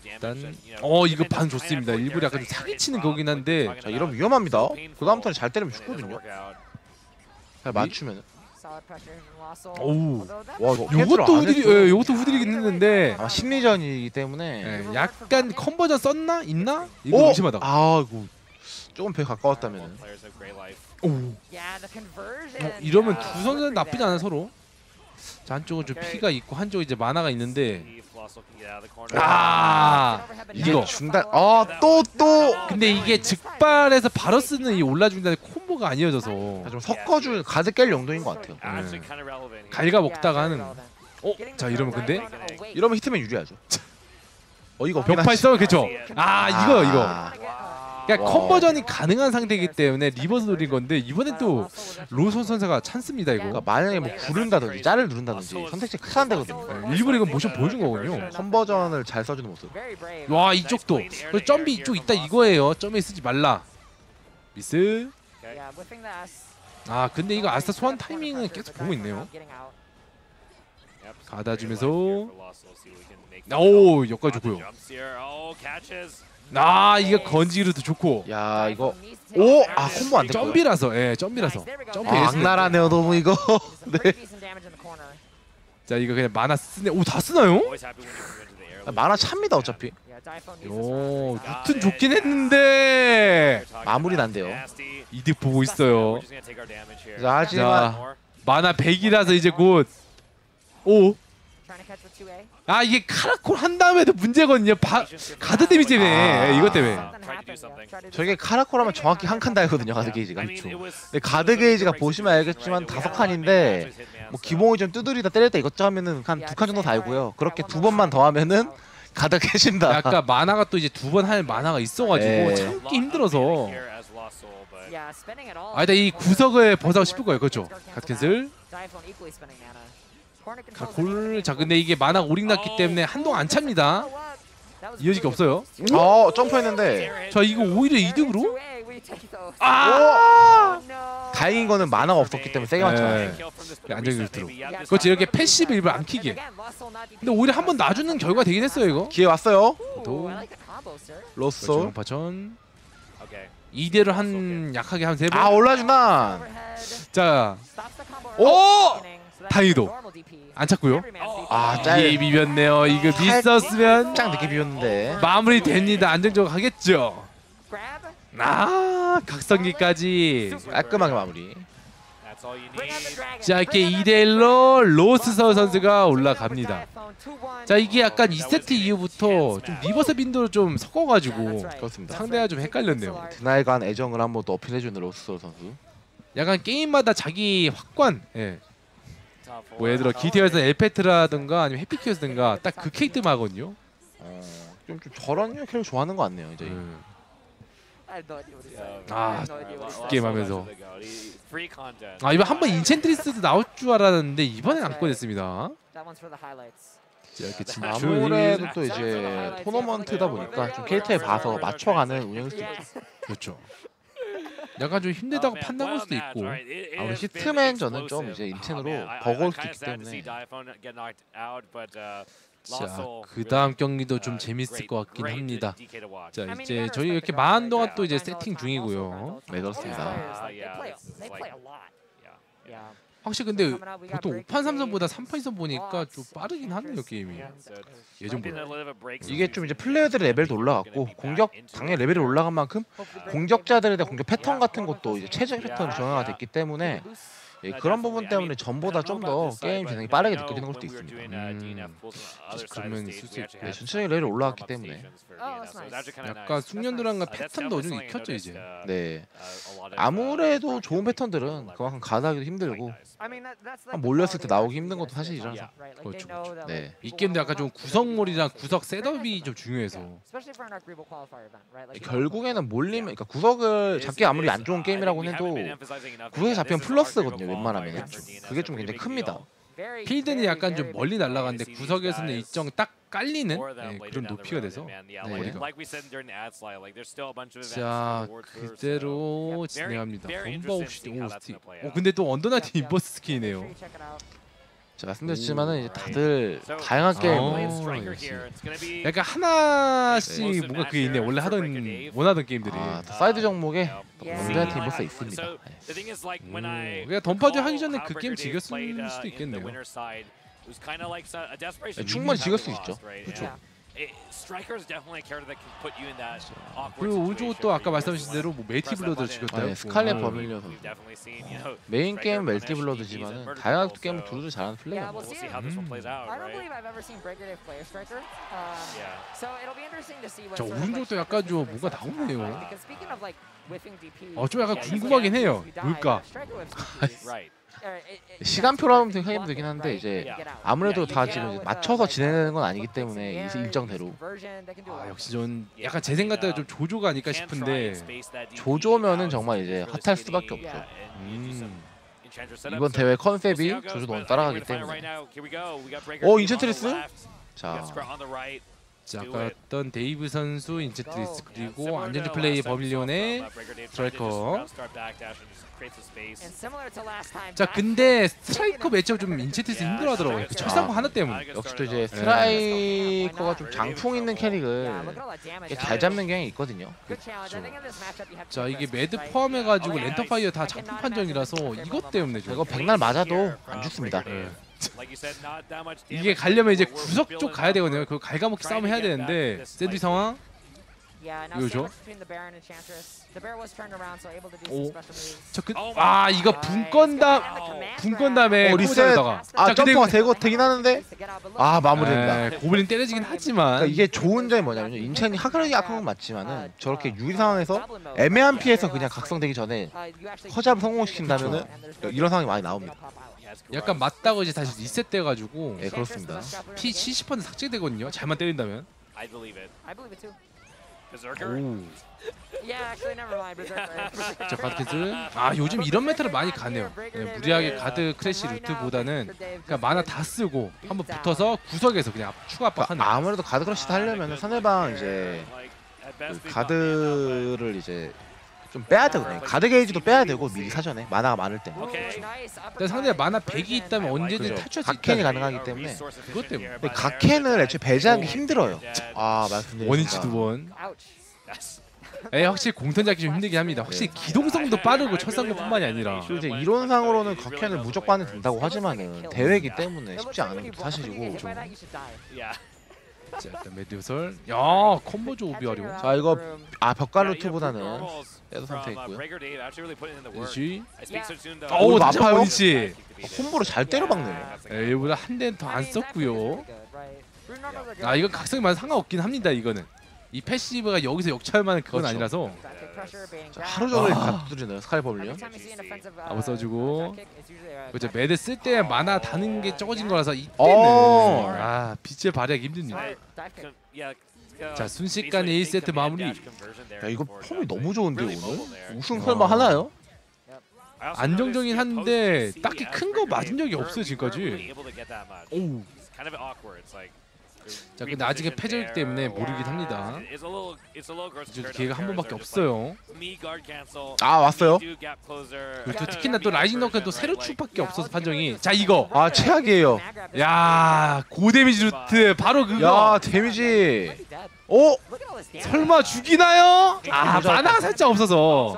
일단 어 이거 반 좋습니다. 일부러 약간 좀 사기치는 거긴 한데 자 이러면 위험합니다. 그 다음부터는 잘 때리면 죽거든요. 잘 맞추면 오우. 와 이거 요것도 안 했어요. 예, 요것도 후들이긴 했는데 아마 심리전이기 때문에 예, 약간 컨버전 썼나 있나 이거 오! 의심하다. 아 이거 조금 배 가까웠다면 오. 어, 어, 이러면 두 선수는 나쁘지 않아 서로. 자 한쪽은 좀 피가 있고 한쪽은 이제 만화가 있는데 아 이거. 중단 아또 또. 근데 이게 즉발에서 바로 쓰는 이 올라 중단의 콤보가 아니어져서 좀 섞어줄 가득 깰 용도인 것 같아요. 갈가 먹다가 하는. 어, 자 이러면 근데 이러면 히트맨 유리하죠. 어 이거 없긴 벽파. 있어 그쵸? 아 이거 이거. 아, 그러니까 와. 컨버전이 가능한 상태이기 때문에 리버스 노린 건데 이번엔 또 로손 선수가 찬스입니다 이거. 그러니까 만약에 뭐 구른다든지 짤을 누른다든지 선택지 크게 안 되거든요. 네, 일부러 이건 모션 보여준 거군요. 컨버전을 잘 써주는 모습. 와 이쪽도 그 점비 이쪽 있다 이거예요. 점에 쓰지 말라. 미스. 아 근데 이거 아스타 소환 타이밍은 계속 보고 있네요. 받아주면서 오 여기까지 좋고요. 아 이게 건지기로도 좋고 야 이거 오! 아 콤보 안 됐고요. 점비라서 예 점비라서 점비 아. 악랄하네요 너무 이거. 네. 자 이거 그냥 만화 쓰네. 오 다 쓰나요? 아, 만화 찹니다 어차피. 오 루트는 좋긴 했는데 마무리는 안 돼요. 이득 보고 있어요. 자, 하지만 자 마나 100이라서 이제 곧 오. 아 이게 카라콜 한 다음에도 문제거든요. 바, 가드 데미지 때문에 아. 예, 이것 때문에. 저게 카라콜 하면 정확히 한 칸 달거든요 가드 게이지가. 그렇죠. 근데 가드 게이지가 보시면 알겠지만 다섯 칸인데 뭐 기본이 좀 두드리다 때릴 때 이것저 하면은 한 두 칸 정도 달고요. 그렇게 두 번만 더 하면은 가드 깨진다. 약간 마나가 또 이제 두 번 할 마나가 있어가지고 네. 참기 힘들어서. 아, 아 일단 이 구석을 벗어나고 싶을 거예요. 그렇죠. 가드 cancel. 가- 골. 자 근데 이게 마나가 오링 났기 때문에 한동안 안 찹니다. 이어지기 없어요. 어 점프했는데 자 이거 오히려 이득으로? 아! 아! 다행인 거는 마나가 없었기 때문에 세게 맞죠. 네. 안정적으로 들어. 그렇지 이렇게 패시브 일부러 안 키게. 근데 오히려 한 번 놔주는 결과 되긴 했어요 이거. 기회 왔어요. 도. 로쏘. 영파천. 이대로 한 약하게 한 세 번. 아 올라준다. 자 오! 다행히도. 안 찼고요. 아, 짤. 이게 비볐네요. 이거 미었으면 살짝 늦게 비웠는데. 마무리 됩니다. 안정적으로 가겠죠. 아 각성기까지. 깔끔하게 마무리. 자 이렇게 2대1로 로스서 선수가 올라갑니다. 자 이게 약간 2세트 이후부터 좀 리버스 빈도를 좀 섞어가지고 그렇습니다. 상대가 좀 헷갈렸네요. 드나이간 애정을 한번 또 어필해주는 로쏘 선수. 약간 게임마다 자기 확관. 예. 뭐 예를 들어 기티어에서 엘페트라든가 아니면 해피키어스든가 딱 그 캐릭터만 하거든요. 어, 좀, 좀 저런 캐릭터 좋아하는 것 같네요 이제. 음. 아, 게임 하면서. 아 이번 한번 인챈트리스도 나올 줄 알았는데 이번엔 안 꺼냈습니다. 자, 이렇게 진출. 아무래도 또 이제 토너먼트다 보니까 좀 캐릭터에 봐서 맞춰가는 수도 있죠. 그렇죠. 약간 좀 힘들다고 판단할 수도 있고. 아, 우리 히트맨전은 좀 이제 인텐으로 버거울 수도 있기 때문에. 자, 그 다음 경기도 좀 재밌을 것 같긴 합니다. 자, 이제 저희 이렇게 많은 동안 또 이제 세팅 중이고요. 네 그렇습니다. 확실히 근데 보통 5판 3선보다 3판 2선 보니까 좀 빠르긴 하네요 게임이. 예전보다. 이게 좀 이제 플레이어들의 레벨도 올라갔고 공격 당연히 레벨이 올라간 만큼 공격자들에 대한 공격 패턴 같은 것도 이제 최적 패턴으로 정화가 됐기 때문에 예, 그런 부분 때문에 전보다 좀 더 게임 진행이 빠르게 느껴지는 것도 있습니다. 음, 그러면 있을 수 있고. 네, 천천히 레벨이 올라갔기 때문에. 약간 숙련도랑과 패턴도 좀 익혔죠 이제. 네 아무래도 좋은 패턴들은 그만큼 가드하기도 힘들고 몰렸을 때 나오기 힘든 것도 사실이라서 그렇죠, 그렇죠. 네 이 게임도 약간 좀 구석몰이랑 구석 setup이 좀 중요해서. 결국에는 몰리면 그러니까 구석을 잡기 아무리 안 좋은 게임이라고 해도 구석에 잡히면 플러스거든요 웬만하면. 그게 좀 굉장히 큽니다 필드는 약간 좀 멀리 날아가는데 구석에서는 일정 딱 깔리는 네, 그런 높이가 돼서 네. events 자 그대로 진행합니다. in 옵시 seeing 오 how that's 스틱. gonna play 오 out. 근데 또 언더나이트 인버스 스킨이네요. 제가 말씀드렸지만은 이제 다들 다양한 아. 게임 어, 약간 하나씩 네. 뭔가 그게 있네. 원래 하던 원하던 게임들이. 아, 또 사이드 종목에 Yeah. 인버스가 있습니다. 네. 그냥 던파드 하기 전에 그 게임 즐겼을 uh, 수도 있겠네요. 네, 충분히 즐길 수 있죠. And it- striker is definitely a character that can put you in that awkward 그리고 오조 situation 또 where 아까 말씀하신 대로 뭐 press that 메이티블러드 button 죽였다 아, 네, 했고. 스칼렛 아, 버밀리어 선수. 메인 게임 punish 멜티 DPs 블러드지만은 and vertical, 다양한 게임을 두루두루 잘하는. Um, what 저 오른쪽도 약간 좀 뭔가 나오네요. have. Because speaking of like whiffing DPs, 어, 좀 약간 궁금하긴 해요. 뭘까? Uh, 시간표로 하면 되긴 block 되긴 한데? 이제. 아무래도 다 지금 uh, 맞춰서 진행되는 건 uh, 아니기 때문에 일정대로 아. 역시 전 약간 제 생각 대로 좀 조조가 아닐까 싶은데 조조면은 정말 이제 핫할 수밖에 없죠. 음. 이번 대회 컨셉이 조조 너무 따라가기 때문에 the 인첸트리스? 자 자, 아까. 어떤 데이브 선수 인체트리스 그리고 안전지 플레이 버밀리온의 uh, 스트라이커. 자 근데 스트라이커 매치업 좀 인체트리스 힘들어하더라고요 그. 철상고 하나 때문에 아, 역시 또 이제. 스트라이커가 좀 장풍 있는 캐릭을 잘 잡는 경향이 있거든요. To 자 이게 매드? 포함해가지고 Oh. 렌터파이어 다 장풍 판정이라서 이것 때문에 좀 이거 백날 맞아도 안 죽습니다. 네. 이게 가려면 이제 구석 쪽 가야. 되거든요 그 갈가먹기 싸움 해야 되는데 샌드위 상황 이거죠? 오. 저 그, Oh 아 이거 God. 분 건담 And the command 분 grab. 건담에 어, 리셋. 아 자, 점프가 되고 되긴 하는데 아 마무리됩니다. 네, 고블린 때려지긴 하지만 그러니까 이게 좋은 점이 뭐냐면요. 인천이 하그라기 약한 건 맞지만은 저렇게 유리 상황에서 애매한 피해서 그냥 각성되기 전에 uh, 허잡을 성공시킨다면은 이런 상황이 많이 나옵니다. 약간. 맞다고 이제 다시 리셋돼가지고 예 그렇습니다. 피 70% 삭제되거든요 잘만 때린다면 I believe it. I believe it too. Berserker. 오. Yeah, actually, never mind. Berserker. 자 가드캐즈 아 요즘 이런 메타를 많이 가네요 예, 무리하게 가드 크래시 루트보다는 그냥 만화 다 쓰고 한번 붙어서 구석에서 그냥 추가 압박하는 그러니까 아무래도 가드 크러시트 하려면 상대방 이제 그 가드를 이제 좀 빼야 되거든요. 가드 게이지도 빼야 되고 미리 사전에 만화가 많을 때. 근데 상대 만화 100이 있다면 언제든 그죠. 탈출할 수 각캔이 있다 가능하기 때문에 그것 때문에. 근데 각캔을 애초에 배제하는 게. 힘들어요. 아 두번 Ouch. That's- 에 확실히 공턴 잡기 좀 힘들긴 합니다 확실히 기동성도 빠르고 철상고뿐만이 아니라 이제 이론상으로는 각캔을 무조건 된다고 하지만은 대회이기 때문에 쉽지 않은 게 사실이고. 자 일단 메디오설 야 콤보 조비 하려 자 이거 아 벽갈 Yeah, you have 루트보다는 uh, 선택했고요. Breaker Dave actually really putting in the work. 지 I speak so soon, though. 어우 아파요? 원위치 콤보를 잘 때려박네요. 에, 얘보다 한 대는 더안 썼고요 아 이건 각성이 많아 상관없긴 합니다 이거는 이 패시브가 여기서 역차할 그건 그렇죠. 아니라서 자, 하루 종일 아. 가두드리네요 스카이 버블요. 한번 써주고. 그죠 매드 쓸 때 만화 다는 게 적어진 거라서 이때는 어. 아 빛을 발휘하기 힘듭니다 uh, 자, 순식간에 basically 1세트 command 마무리. 야 이거 폼이. 너무 좋은데 오늘. 우승 와. 설마 하나요? 안정적인 한데 딱히 큰 거 맞은 적이 weren't 지금까지. really able to get that much. 오 It's 자, 근데 아직은 패전이기 때문에. 모르긴 합니다. 이제 기회가 한 번밖에 없어요 아 왔어요? 그리고 또 uh, 특히나 또 라이징 너클 또 세로 축밖에 없어서 판정이 자 이거 아 최악이에요. 야 고데미지 루트 바로 그거 야 데미지. 오 설마 죽이나요? 아. 만화가 살짝 없어서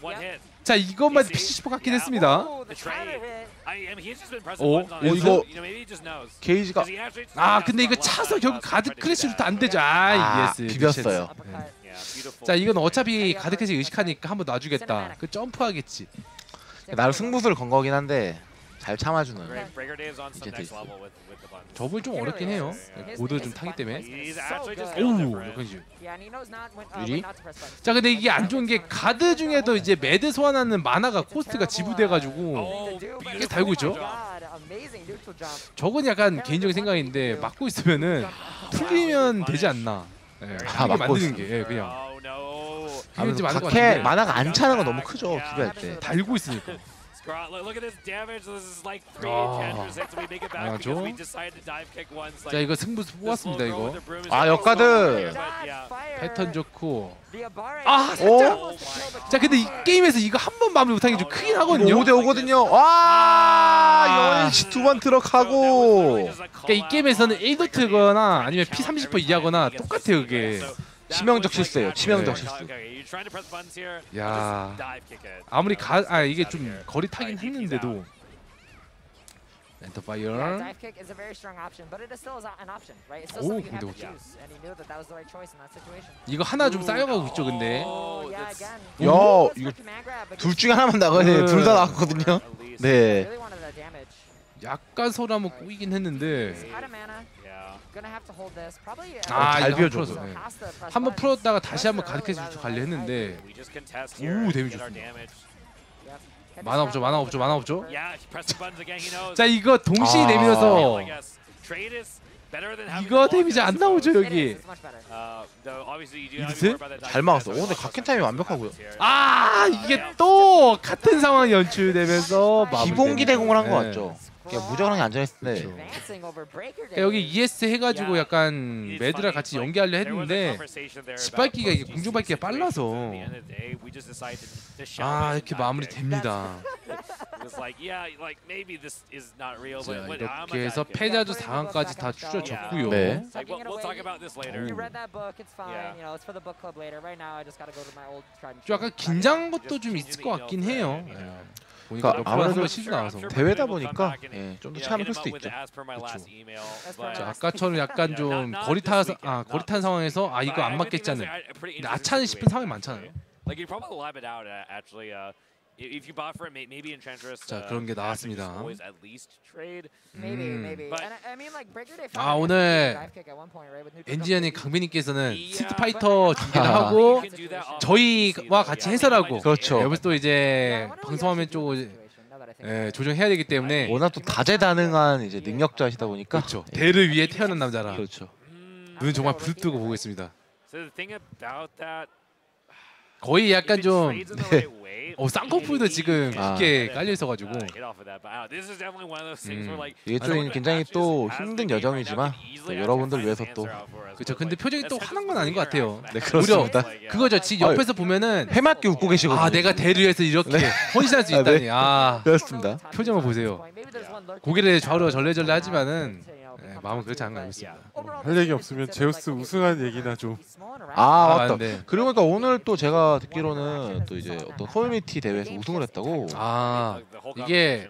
Oh. 자 이것만 PC4 같긴 했습니다 오, his 이거-. 게이지가 아 근데 이거 차서 결국 가드 tried to do 크래시 루트 that. 안 되죠 아 아 예스 비볐어요. 자 이건 어차피 가드 크래시 의식하니까 한번 놔주겠다 그 점프하겠지 나를 승부수를 건 거긴 한데 잘 참아주는. 이제 저분이 좀 어렵긴 해요. 고드 좀 타기 때문에. 오우. 약간 이제 유리? 자 근데 이게 안 좋은 게 가드 중에도 이제 매드 소환하는 만화가 코스트가 지불돼가지고 Oh, 이게 달고 있죠? 저건 약간 개인적인 생각인데 막고 있으면은 풀리면 되지 않나. 예, 아, 이게 막고 만드는 게 예, 그냥. 맞는 것 각해 만화가 안 차는 건 너무 크죠 수비할 때. 달고 있으니까 Gra- Look look at this damage. This is like three 아. enchantress hits. We make it back because we decided to dive kick once. 자 이거 승부수 뽑았습니다 이거. 아, 역가드. 패턴 좋고. 아, 오. 자 근데 이 게임에서 이거 한 번 마무리 못하는 게 좀 크긴 하거든요. 5대 5거든요. 와, 여행시 두번 들어가고 그러니까 이 게임에서는 1도트거나 아니면 P30% 이하거나 똑같아요 그게. 치명적 실수예요. 치명적 네. 실수. 야. 아무리 가, 아 이게 좀 거리 타긴 했는데도 엔터 파이어. 오, 근데. 이거 하나 좀 쌓여가고 있죠 근데. 오. 야, 이거 둘 중에 하나만 나가야 돼요. 네. 둘다 나갔거든요. 네. 약간 서로 한번 꼬이긴 했는데. 아잘 이거 비워줘. 풀어서. 네. 한번. 풀었다가 다시 한번 가득해서 early 가려 rather than 했는데 오 오, 데미지 좋습니다. 만화 없죠 만화 없죠 만화 없죠. 자 이거 동시에 아. 내밀어서 이거 데미지 안 나오죠 여기. better. 이드스? 잘 막았어. 오, 근데 각캔 타임이 완벽하고요. 아 이게 또 같은 상황이 연출되면서. 기본기 대공을 한거 네. 같죠. 그냥 Advancing over breaker 그러니까 여기. ES 해가지고 약간 매드랑 같이 연계하려 했는데 짓밟기가 이게 공중 밟기가 빨라서 아 이렇게 마무리 됩니다. 자 이렇게 해서 패자주 4강까지 다 추려졌고요. 네. 좀 약간. 긴장한 것도 좀 있을 것 같긴 해요. 예. 보니까 그러니까 아무래도 실수 나와서. 대회다 보니까 예, 좀더 체감을 할 수도 있죠. 자, 아까처럼 약간 좀 거리 타서 아 거리 탄 상황에서 아 이거 안 맞겠지 않은 아차는 싶은 상황이 많잖아요. Uh. Uh, if you bought for it, may- maybe Enchantress. 자, uh, 그런 게 나왔습니다. is Always at least trade. Maybe, 음. maybe. And I, mean, like breaker day. 아, 오늘 엔지니어님 Yeah, 스트 파이터 중계를 아. 하고 저희와 같이. 해설하고 그렇죠. 여기서 또 이제 I think 예. 조정해야 되기 때문에 워낙 또 다재다능한 이제 능력자시다 보니까 그렇죠. 대를 위해 태어난 남자라 그렇죠. Mm, 눈 정말 부릅뜨고 보고 있습니다. So the thing about that, 거의 약간 좀 네. 어 쌍꺼풀도 지금 아. 깊게 깔려 있어가지고 uh, 음. 이게 아, 좀 굉장히 또 힘든 여정이지만 또 여러분들 위해서 또 그렇죠. 근데 표정이 또 화난 건 아닌 것 같아요. 네, 그렇습니다. 그거죠. 지 옆에서 보면은 해맑게 웃고 계시거든요. 아 내가 대를 위해서 이렇게 헌신할 수 아, 네. 있다니. 아 그렇습니다. 표정을 보세요. 고개를 좌우로 절레절레 하지만은 네, 마음은 그렇지 않은 것 같습니다. 할 얘기 없으면 제우스 우승한 얘기나 좀. 아 아, 맞다. 네. 그리고 그러니까 오늘 또 제가 듣기로는 또 이제 어떤 커뮤니티 대회에서 우승을 했다고. 아 이게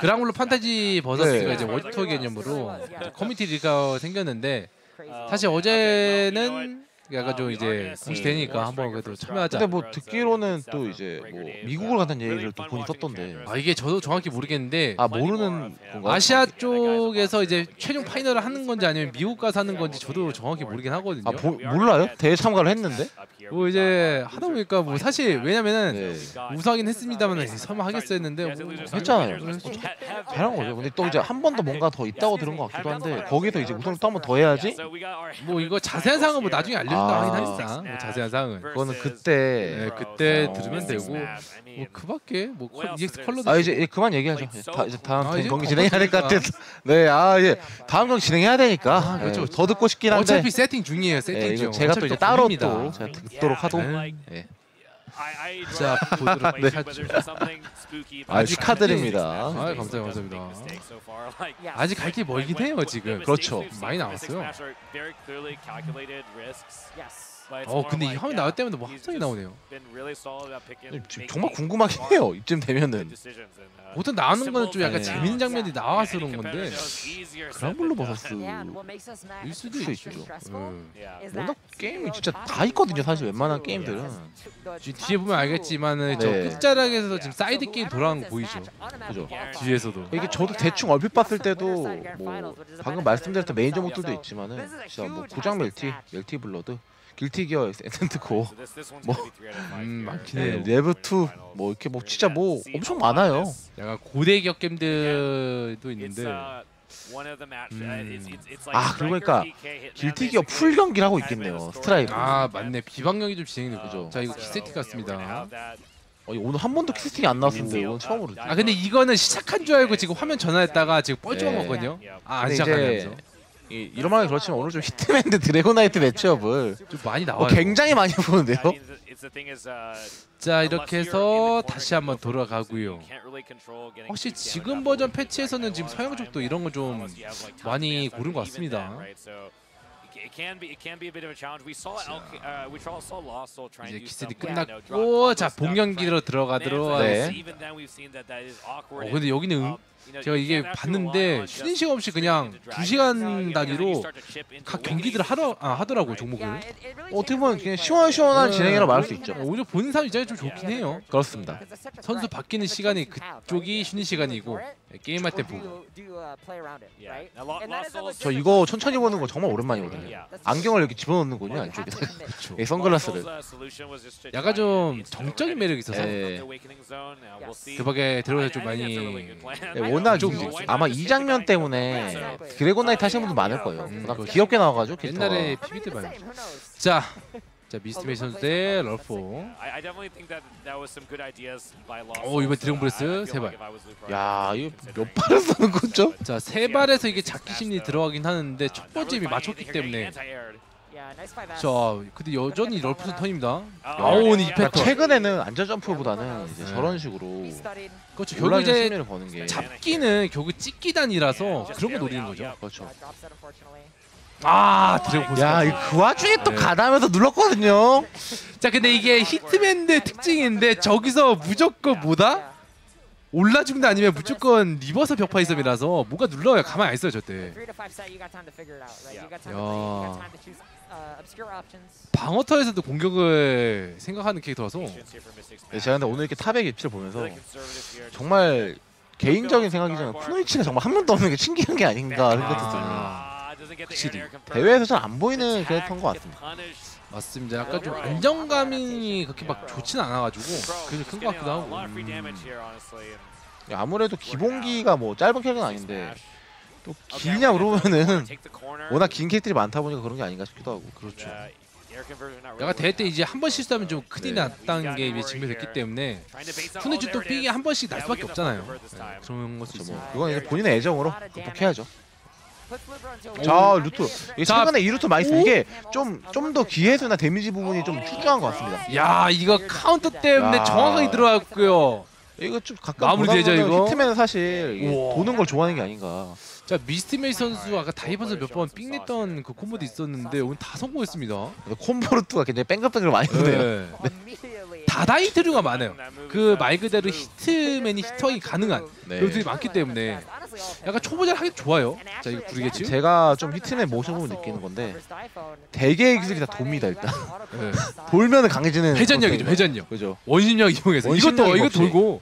그랑블루 판타지 버서스가 네. 이제 월터 개념으로 이제 커뮤니티 리그가 생겼는데 사실 어제는 약간 좀 이제 공시 되니까 한번 그래도 참여하자. 근데 뭐 듣기로는 또 이제 뭐 미국을 간다는 얘기를 또 본인 썼던데. 아 이게 저도 정확히 모르겠는데 아 모르는 건가? 아시아 쪽에서 이제 최종 파이널을 하는 건지 아니면 미국 가서 하는 건지 저도 정확히 모르긴 하거든요. 아 보, 몰라요? 대회 참가를 했는데. 뭐 이제 하다 보니까 뭐 사실 왜냐면은 네. 우승하긴 했습니다,만 설마 하겠어 했는데 뭐 했잖아요. 잘한 거죠. 근데 또 이제 한 번 더 뭔가 더 있다고 들은 것 같기도 한데 거기서 이제 우승을 또 한 번 더 해야지. 뭐 이거 자세한 사항은 뭐 나중에 알려준다 아. 하긴 하니까 뭐 자세한 사항은 그거는 그때. 네, 그때 어. 들으면 되고 뭐 그밖에 뭐 컬- EX 컬러도 아 이제 예, 그만 얘기하죠. 다, 이제 다음 아, 이제 경기 진행해야 될 것 같아서. 네, 아 이제 다음 경기 진행해야 되니까. 아, 그렇죠. 예, 더 듣고 싶긴 한데. 어차피 세팅 중이에요 세팅 예, 중 이거 제가 또 어차피 이제 따로 고민이다. 또 제가 듣도록 하도. 네. 예. 자 보도록 네. 하죠 아, 축하드립니다. 아 감사합니다 감사합니다 아직 갈 길 멀긴 해요 지금 그렇죠. 많이 남았어요 Yes. 어 근데 이 화면 나올 때마다 뭐 합성이 나오네요 지금 정말 궁금하긴 해요. 이쯤 되면은. 보통 나오는 거는 좀 약간 네. 재밌는 장면이 나와서 그런 건데 그랑블루 버서스. And what makes us mad 일 수도 있죠. 음. 워낙 게임이 진짜 다 있거든요. 사실 웬만한 게임들은. 뒤- 뒤에 보면 알겠지만은 저 네. 끝자락에서 지금 사이드 게임 wins 거 보이죠 그죠. 뒤에서도 이게 Oh, 저도. 대충 얼핏 봤을 때도 뭐 방금 말씀드렸던 for 메인 themselves. 종목들도 So 있지만은 진짜 뭐 고장 멜티. 멜티 블러드, 길티 기어, 에센트 고, 뭐, 음, 많긴 네, 해요. 레브 2, 뭐 이렇게 뭐 진짜 뭐 엄청 많아요. 약간 고대 기업 게임들도 있는데 아, 그러고 보니까 길티 기어 풀 경기를 하고 있겠네요. 스트라이브. 아 맞네 비방령이 좀 진행이 되고 그죠. 자 이거 기세티 같습니다 어, 오늘 한 번도 키스팅이 안 나왔었는데 오늘 처음으로. 아 근데 이거는 시작한 줄 알고 지금 화면 전환했다가 지금 뻘쭘한 네. 거거든요. 아, 안 시작하면서. 이, 이런 말이 그렇지만 오늘 좀 히트맨 대 드래곤나이트 matchup을 좀 많이 어, 나와요. 굉장히 많이 보는데요. 자 이렇게 해서 다시 한번 돌아가고요. 혹시 지금 버전 패치에서는 지금 서양 쪽도 이런 거 좀 많이 고른 것 같습니다. 이제 기세이 끝났고 자 본경기로 들어가도록 네. 하겠습니다. 어 근데 여기는 음, 제가 이게 봤는데 쉬는 시간 없이 그냥 2시간 단위로 각 경기들을 하더, 아, 하더라고요 종목을. 어떻게 보면 그냥 시원시원한 진행이라 말할 수 있죠. 어, 오히려 보는 사람 입장에 좀 좋긴 해요. 그렇습니다. 선수 바뀌는 시간이 그쪽이 쉬는 시간이고 네, 게임할 때 보고. 저 이거 천천히 보는 거 정말 오랜만이거든요. 안경을 이렇게 집어넣는군요 안쪽에다가. 이 선글라스를. 약간 좀 정적인 매력이 있어서 네. 대박에 들어가서 좀 많이 네, 워낙 좀 아마 이 장면 때문에 드래곤나이트 하시는 분도 많을 거예요. 음, 워낙 그렇죠. 귀엽게 나와가지고 캐릭터가. 옛날에 PB 때 많이. 자, 자 미스트메이 선수 대 럴포. 오 이번 드래곤 브레스 세 발. 야 이거 몇 발을 쏘는 거죠? 자, 세 발에서 이게 잡기 심리 들어가긴 하는데 첫 번째 이 맞췄기 때문에. 자, 근데 여전히 선 턴입니다. 아오, 이 그러니까 패턴. 최근에는 안전 점프보다는 이제 네. 저런 식으로 그렇죠. 결국 이제 거는 게 잡기는 결국 찍기단이라서 그런 거 노리는 거죠. 그렇죠. 아, 드래곤 보스. 야, 이거 그 와중에 또 네. 가담해서 눌렀거든요. 자, 근데 이게 히트맨의 특징인데 저기서 무조건 뭐다? 올라 죽는다 아니면 무조건 리버서 벽파 있음이라서 뭐가 눌러요. 가만히 안 있어요, 저때. 방어터에서도 공격을 생각하는 캐릭터라서 네, 제가 근데 오늘 이렇게 탑의 기피를 보면서 정말 개인적인 생각이지만 쿠노이치가 정말 한 명도 없는 게 신기한 게 아닌가 생각이 들어요. 확실히. 대회에서 잘 안 보이는 캐릭터인 것 같습니다. 맞습니다. 약간 좀 안정감이 그렇게 막 좋진 않아가지고 그게 큰 것 같기도 하고. 음. 아무래도 기본기가 뭐 짧은 캐릭터는 아닌데 또 길냐 물어보면은 워낙 긴 캐릭터들이 많다 보니까 그런 게 아닌가 싶기도 하고 그렇죠. 약간 대회 때 이제 한 번 실수하면 좀 큰일이 네. 났다는 게 이제 증명됐기 때문에 푸네즈 또 삐게 한 번씩 날 수밖에 없잖아요. 네, 그런 것도 그렇죠. 있어. 뭐 그건 이제 본인의 애정으로 극복해야죠. 자 루트 이게 자, 최근에 이 루트 많이 쓰 이게 좀 좀 더 기회수나 데미지 부분이 좀 출중한 것 같습니다. 야 이거 카운터 때문에 야. 정확하게 들어갔고요. 이거 좀 가끔 마무리 보다 되죠, 보면 이거? 히트맨은 사실. 도는 걸 좋아하는 게 아닌가. 자 미스티메이 선수 아까 다이버서 몇 번 삥 냈던 그 콤보도 있었는데 오늘 다 성공했습니다. 근데 콤보 루트가 굉장히 뺑글뺑글 많이 도네요. 네. 다다이트류가 많아요. 그 말 그대로 히트맨이 히터이 가능한 네. 루트들이 많기 때문에 약간 초보자 하기 좋아요. 자 이거 부르겠지? 제가 좀 히트맨 모션 보면 느끼는 건데 대개의 기술이 다 돕니다 일단. 네. 돌면은 강해지는. 회전력이죠. 회전력. 그죠. 원심력 이용해서 원심력이 이것도 이거 없이. 돌고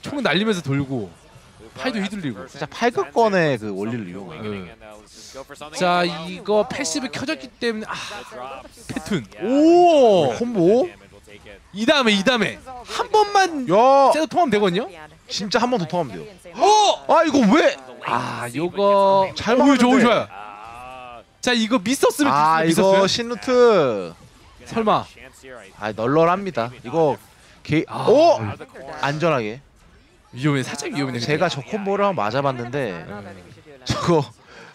총 날리면서 돌고 팔도 휘둘리고. 진짜 팔극권의 그 원리를 이용해. 네. 자 이거 패시브 켜졌기 때문에 아 패툰 오! 콤보. 이 다음에 이 다음에 한 번만 야, setup 통하면 되거든요? 진짜 한 번 더 통하면 돼요. 어! 아 이거 왜? 아 요거 잘오 막았는데. 좋아 좋아요 자 이거 미스었으면 아 이거? 신루트. 설마 아 널널합니다. 이거 개. 아, 오 안전하게. 위험해 살짝 위험해 제가 저 콤보를 한번 맞아봤는데 저거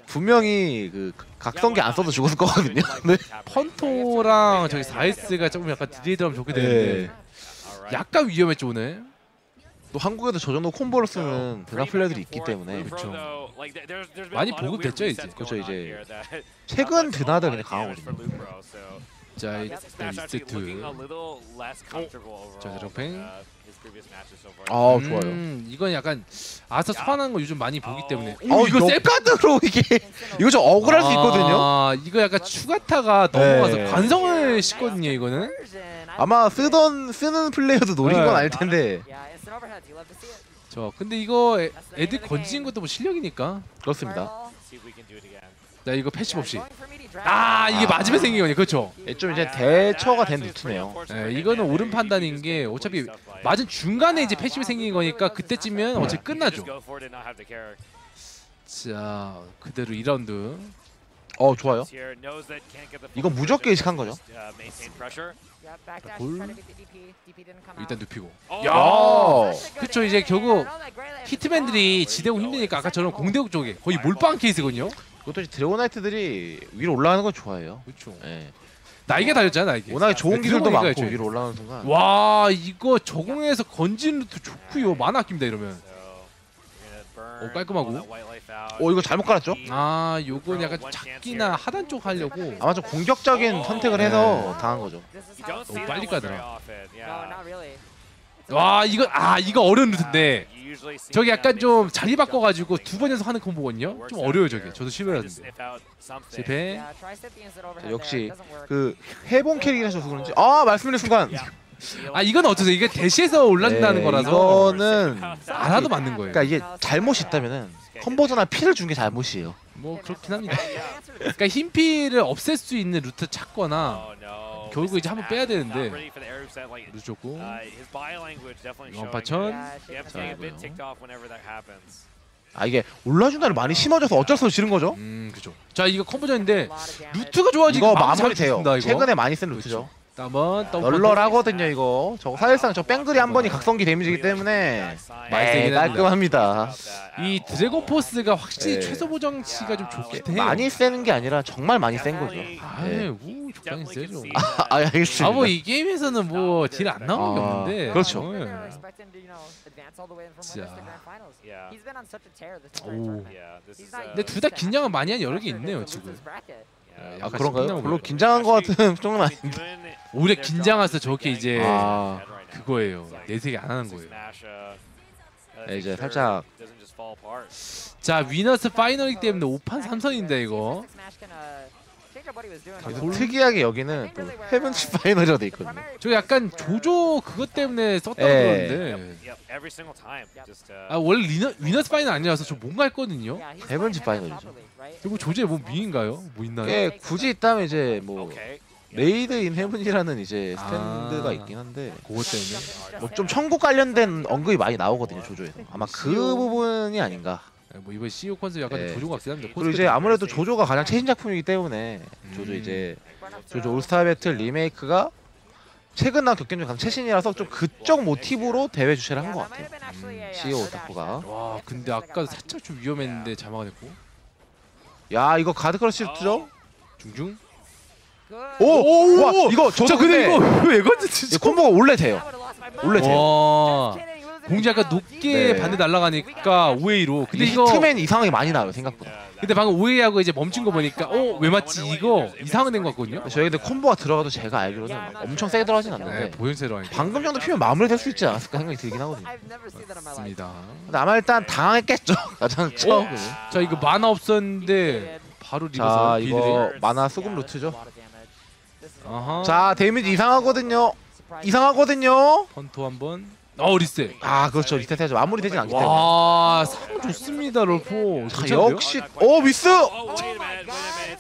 분명히 그 각성기 안 써도 죽었을 거거든요. 네. 펀토랑 저기 4S가 조금 약간 delayed하면 좋게 되는데 약간 위험했죠 오늘 또 한국에도 저 정도 콤보를 쓰는 대단 플레이들이 있기 때문에 그렇죠. 많이 보급됐죠, 이제. 그렇죠, 이제. 최근 드나들 그냥 강하거든요. 자 이- 네, 리세트 자, 드롭팽. 아 좋아요. 음, 이건 약간 아서 소환하는 거 요즘 많이 보기 때문에. 어 오, 이거 셀 셀카드로 이게 이거 좀 억울할 수 있거든요. 아, 이거 약간 추가타가 넘어가서 네. 관성을 씻거든요 이거는. 아마 쓰던 쓰는 플레이어도 노린 네. 건 아닐 텐데. 저 근데 이거 애, 애들 건지는 것도 뭐 실력이니까. 그렇습니다. 자 이거 passive 없이. 아 이게 맞으면 생긴 거니 그렇죠. 예, 좀 이제 대처가 된 루트네요. 예, 이거는 옳은 판단인 게 어차피 맞은 중간에 이제 passive 생긴 거니까 그때쯤이면 어차피 끝나죠 자 그대로 2라운드 어 좋아요. 이건 무조건 의식한 거죠. 볼. 일단 눕히고. 야. 어. 그쵸 이제 결국 히트맨들이 지대공 힘드니까 아까처럼 공대국 쪽에 거의 몰빵 케이스거든요. 그것도 이제 드래곤나이트들이 위로 올라가는 건 좋아해요. 그렇죠. 예. 날개 달렸잖아 날개. 워낙에 좋은 네, 기술도 드래곤이니까 많고 애초에. 위로 올라가는 순간. 와 이거 저공에서 건지는 루트 좋고요. 마나 아낍니다 이러면. 오, 깔끔하고. 오 이거 잘못 깔았죠? 아 요건 약간 작기나 하단 쪽 하려고. 아마 좀 공격적인 선택을 해서 당한 거죠. 너무 빨리 까더라. 와 이거 아 이거 어려운 루트인데 저기 약간 좀 자리 바꿔가지고 두 번 연속 하는 콤보거든요. 좀 어려워요 저게. 저도 실패했는데. 실패. Overhead 역시. 그 해본 캐릭이라서 그런지 아 말씀드린 순간 아 이건 어쩌세요? 이게 대시에서 올라준다는 네, 거라서 이거는 안 하도 맞는 거예요. 그러니까 이게 잘못이 있다면은 컨버전나 피를 준 게 잘못이에요. 뭐 그렇긴 합니다. 그러니까 흰 피를 없앨 수 있는 루트 찾거나 결국 이제 한 번 빼야 되는데 Yeah, 자, 이거요. 아 이게 올라준다를 많이 심어져서 어쩔 수 없이 지른 거죠. 음 그죠. 자 이거 of damage. 루트가 좋아지고 이거 마무리 돼요. 이거. 최근에 많이 쓴 루트죠. 한번 널널하거든요 이거. 저거 사실상 저 뺑글이 한 번이 각성기 데미지이기 때문에 네. 깔끔합니다. 이 드래곤 포스가 확실히 네. 최소 보정치가 좀 좋긴 해요. 많이 세는 게 아니라 정말 많이 센 거죠. 아, 네. 우 적당히 세죠. 아 알겠습니다. 아뭐 이 게임에서는 뭐 딜 안 나오는 게 아, 없는데. 그렇죠. to 자. 오. 근데 둘 다 긴장을 많이 한 여러 개 있네요 지금. 아 약간 그런가요? 별로. 긴장한 것 같은 쪽은 아닌데. 오히려 긴장해서 저렇게 이제 아. 그거예요. 내색이 안 하는 거예요. 네, 이제 살짝 자 winners final이기 때문에 5판 3선인데 이거. Uh. 특이하게 여기는 또 heavens final이라고 돼 있거든요. 저 약간 죠죠 그것 때문에 썼다고 예. 들었는데. 아 원래 리너, winners final 아니라서 저 뭔가 했거든요. Playing final이죠. 그리고 죠죠에 뭐 미인가요? 뭐 있나요? 예, 굳이 있다면 이제 뭐. Made in Heaven이라는 이제 스탠드가 아. 있긴 한데 그것 때문에. 뭐 좀 천국 관련된 언급이 많이 나오거든요 죠죠에서 아마 그 부분이 아닌가 예, 뭐 이번 CEO concept 약간 예. 좀 죠죠 같긴 한데. 그리고 이제 아무래도 죠죠가 가장 최신 작품이기 때문에 죠죠 음. 이제 죠죠 올스타 배틀 리메이크가 최근 나온 격겜 중 가장 최신이라서 좀 그쪽 모티브로 대회 주최를 한 것 같아요 음, CEO 오타쿠가 와 근데 아까 살짝 좀 위험했는데 잘 막아냈고. 야 이거 가드 크러쉬 루트죠? 중중. 오! 오! 와 이거 저도 저 근데 이거 왜 건지 이 진짜. 콤보가 원래 돼요 원래 돼요 와. 공지 약간 높게 네. 반대 날아가니까 오웨이로. 근데 이거 히트맨 이상하게 많이 나와요 생각보다 근데 방금 오웨이하고 이제 멈춘 거 보니까 어 왜 맞지 이거 이상한 된거 같거든요. 저희 근데 콤보가 들어가도 제가 알기로는 막 엄청 세게 들어가진 네 않는데 보행세로 하니까. 방금 정도 피면 마무리될 수 있지 않았을까 생각이 들긴 하거든요. 맞습니다. 근데 아마 일단 당황했겠죠 가장 처음 자 이거 만화 없었는데 바로 자 리버서 이거 비들이. 만화 수급 루트죠 아하. 자 데미지 이상하거든요 이상하거든요 헌터 한번. 어 리셋. 아 그렇죠 리셋 해야죠 마무리 되진 않기 때문에 와, 상 좋습니다, 롤포. 자, 괜찮은데요? 역시 오 미스 자,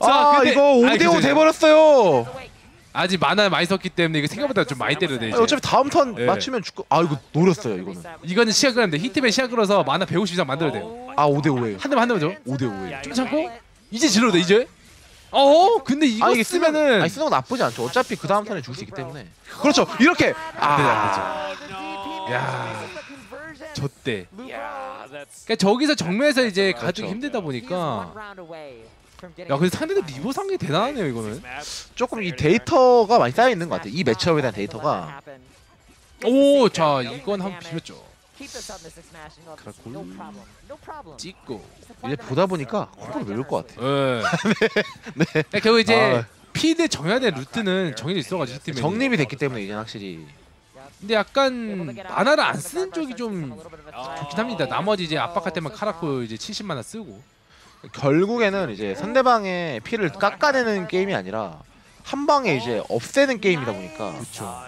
아 근데- 이거 아니, 5대5 근데- 돼버렸어요 아직 만화 많이 썼기 때문에 이거 생각보다 좀 많이. 아니, 이제. 어차피 다음 턴 네. 맞추면 죽고 아 이거 노렸어요 이거는 이거는 시야 끌었는데 히트맨 시야 끌어서 만화 150 이상 만들어야 돼요. 아 5대5에요 한 대만 한 대만 줘. 5대5에요 좀 참고 이제 질러도 돼 이제. 어, 근데 이거 아 이게 쓰면 쓰면은 아니 쓰는 건 나쁘지 않죠. 어차피 그 다음 턴에 줄수 있기 때문에. 그렇죠. 이렇게 안 되죠, 안 아. 야, that's 그러니까 저기서 정면에서 이제 그렇죠. 가지기 힘들다 보니까. 야 야, 근데 상대도 리버 상이 대단하네요, 이거는. 조금 이 데이터가 많이 쌓여 있는 것 같아 요. 이 매치업에 대한 데이터가. 오, 자, 이건 한번 비볐죠. 그라콜 찍고. 이제 보다 보니까 콤보를 외울 것 같아요 예. 네. 그러니까 결국 이제 아. 피드 정해야 될 루트는 정해져 있어가지고 히트맨. 정립이 됐기 때문에 이제 확실히 근데 약간 만화를 안 쓰는 쪽이 좀 좋긴 합니다. 나머지 이제 압박할 때만 카라코 이제 70만화 쓰고. 결국에는 이제 상대방의 피를 깎아내는 게임이 아니라 한 방에 이제 없애는 게임이다 보니까 그렇죠.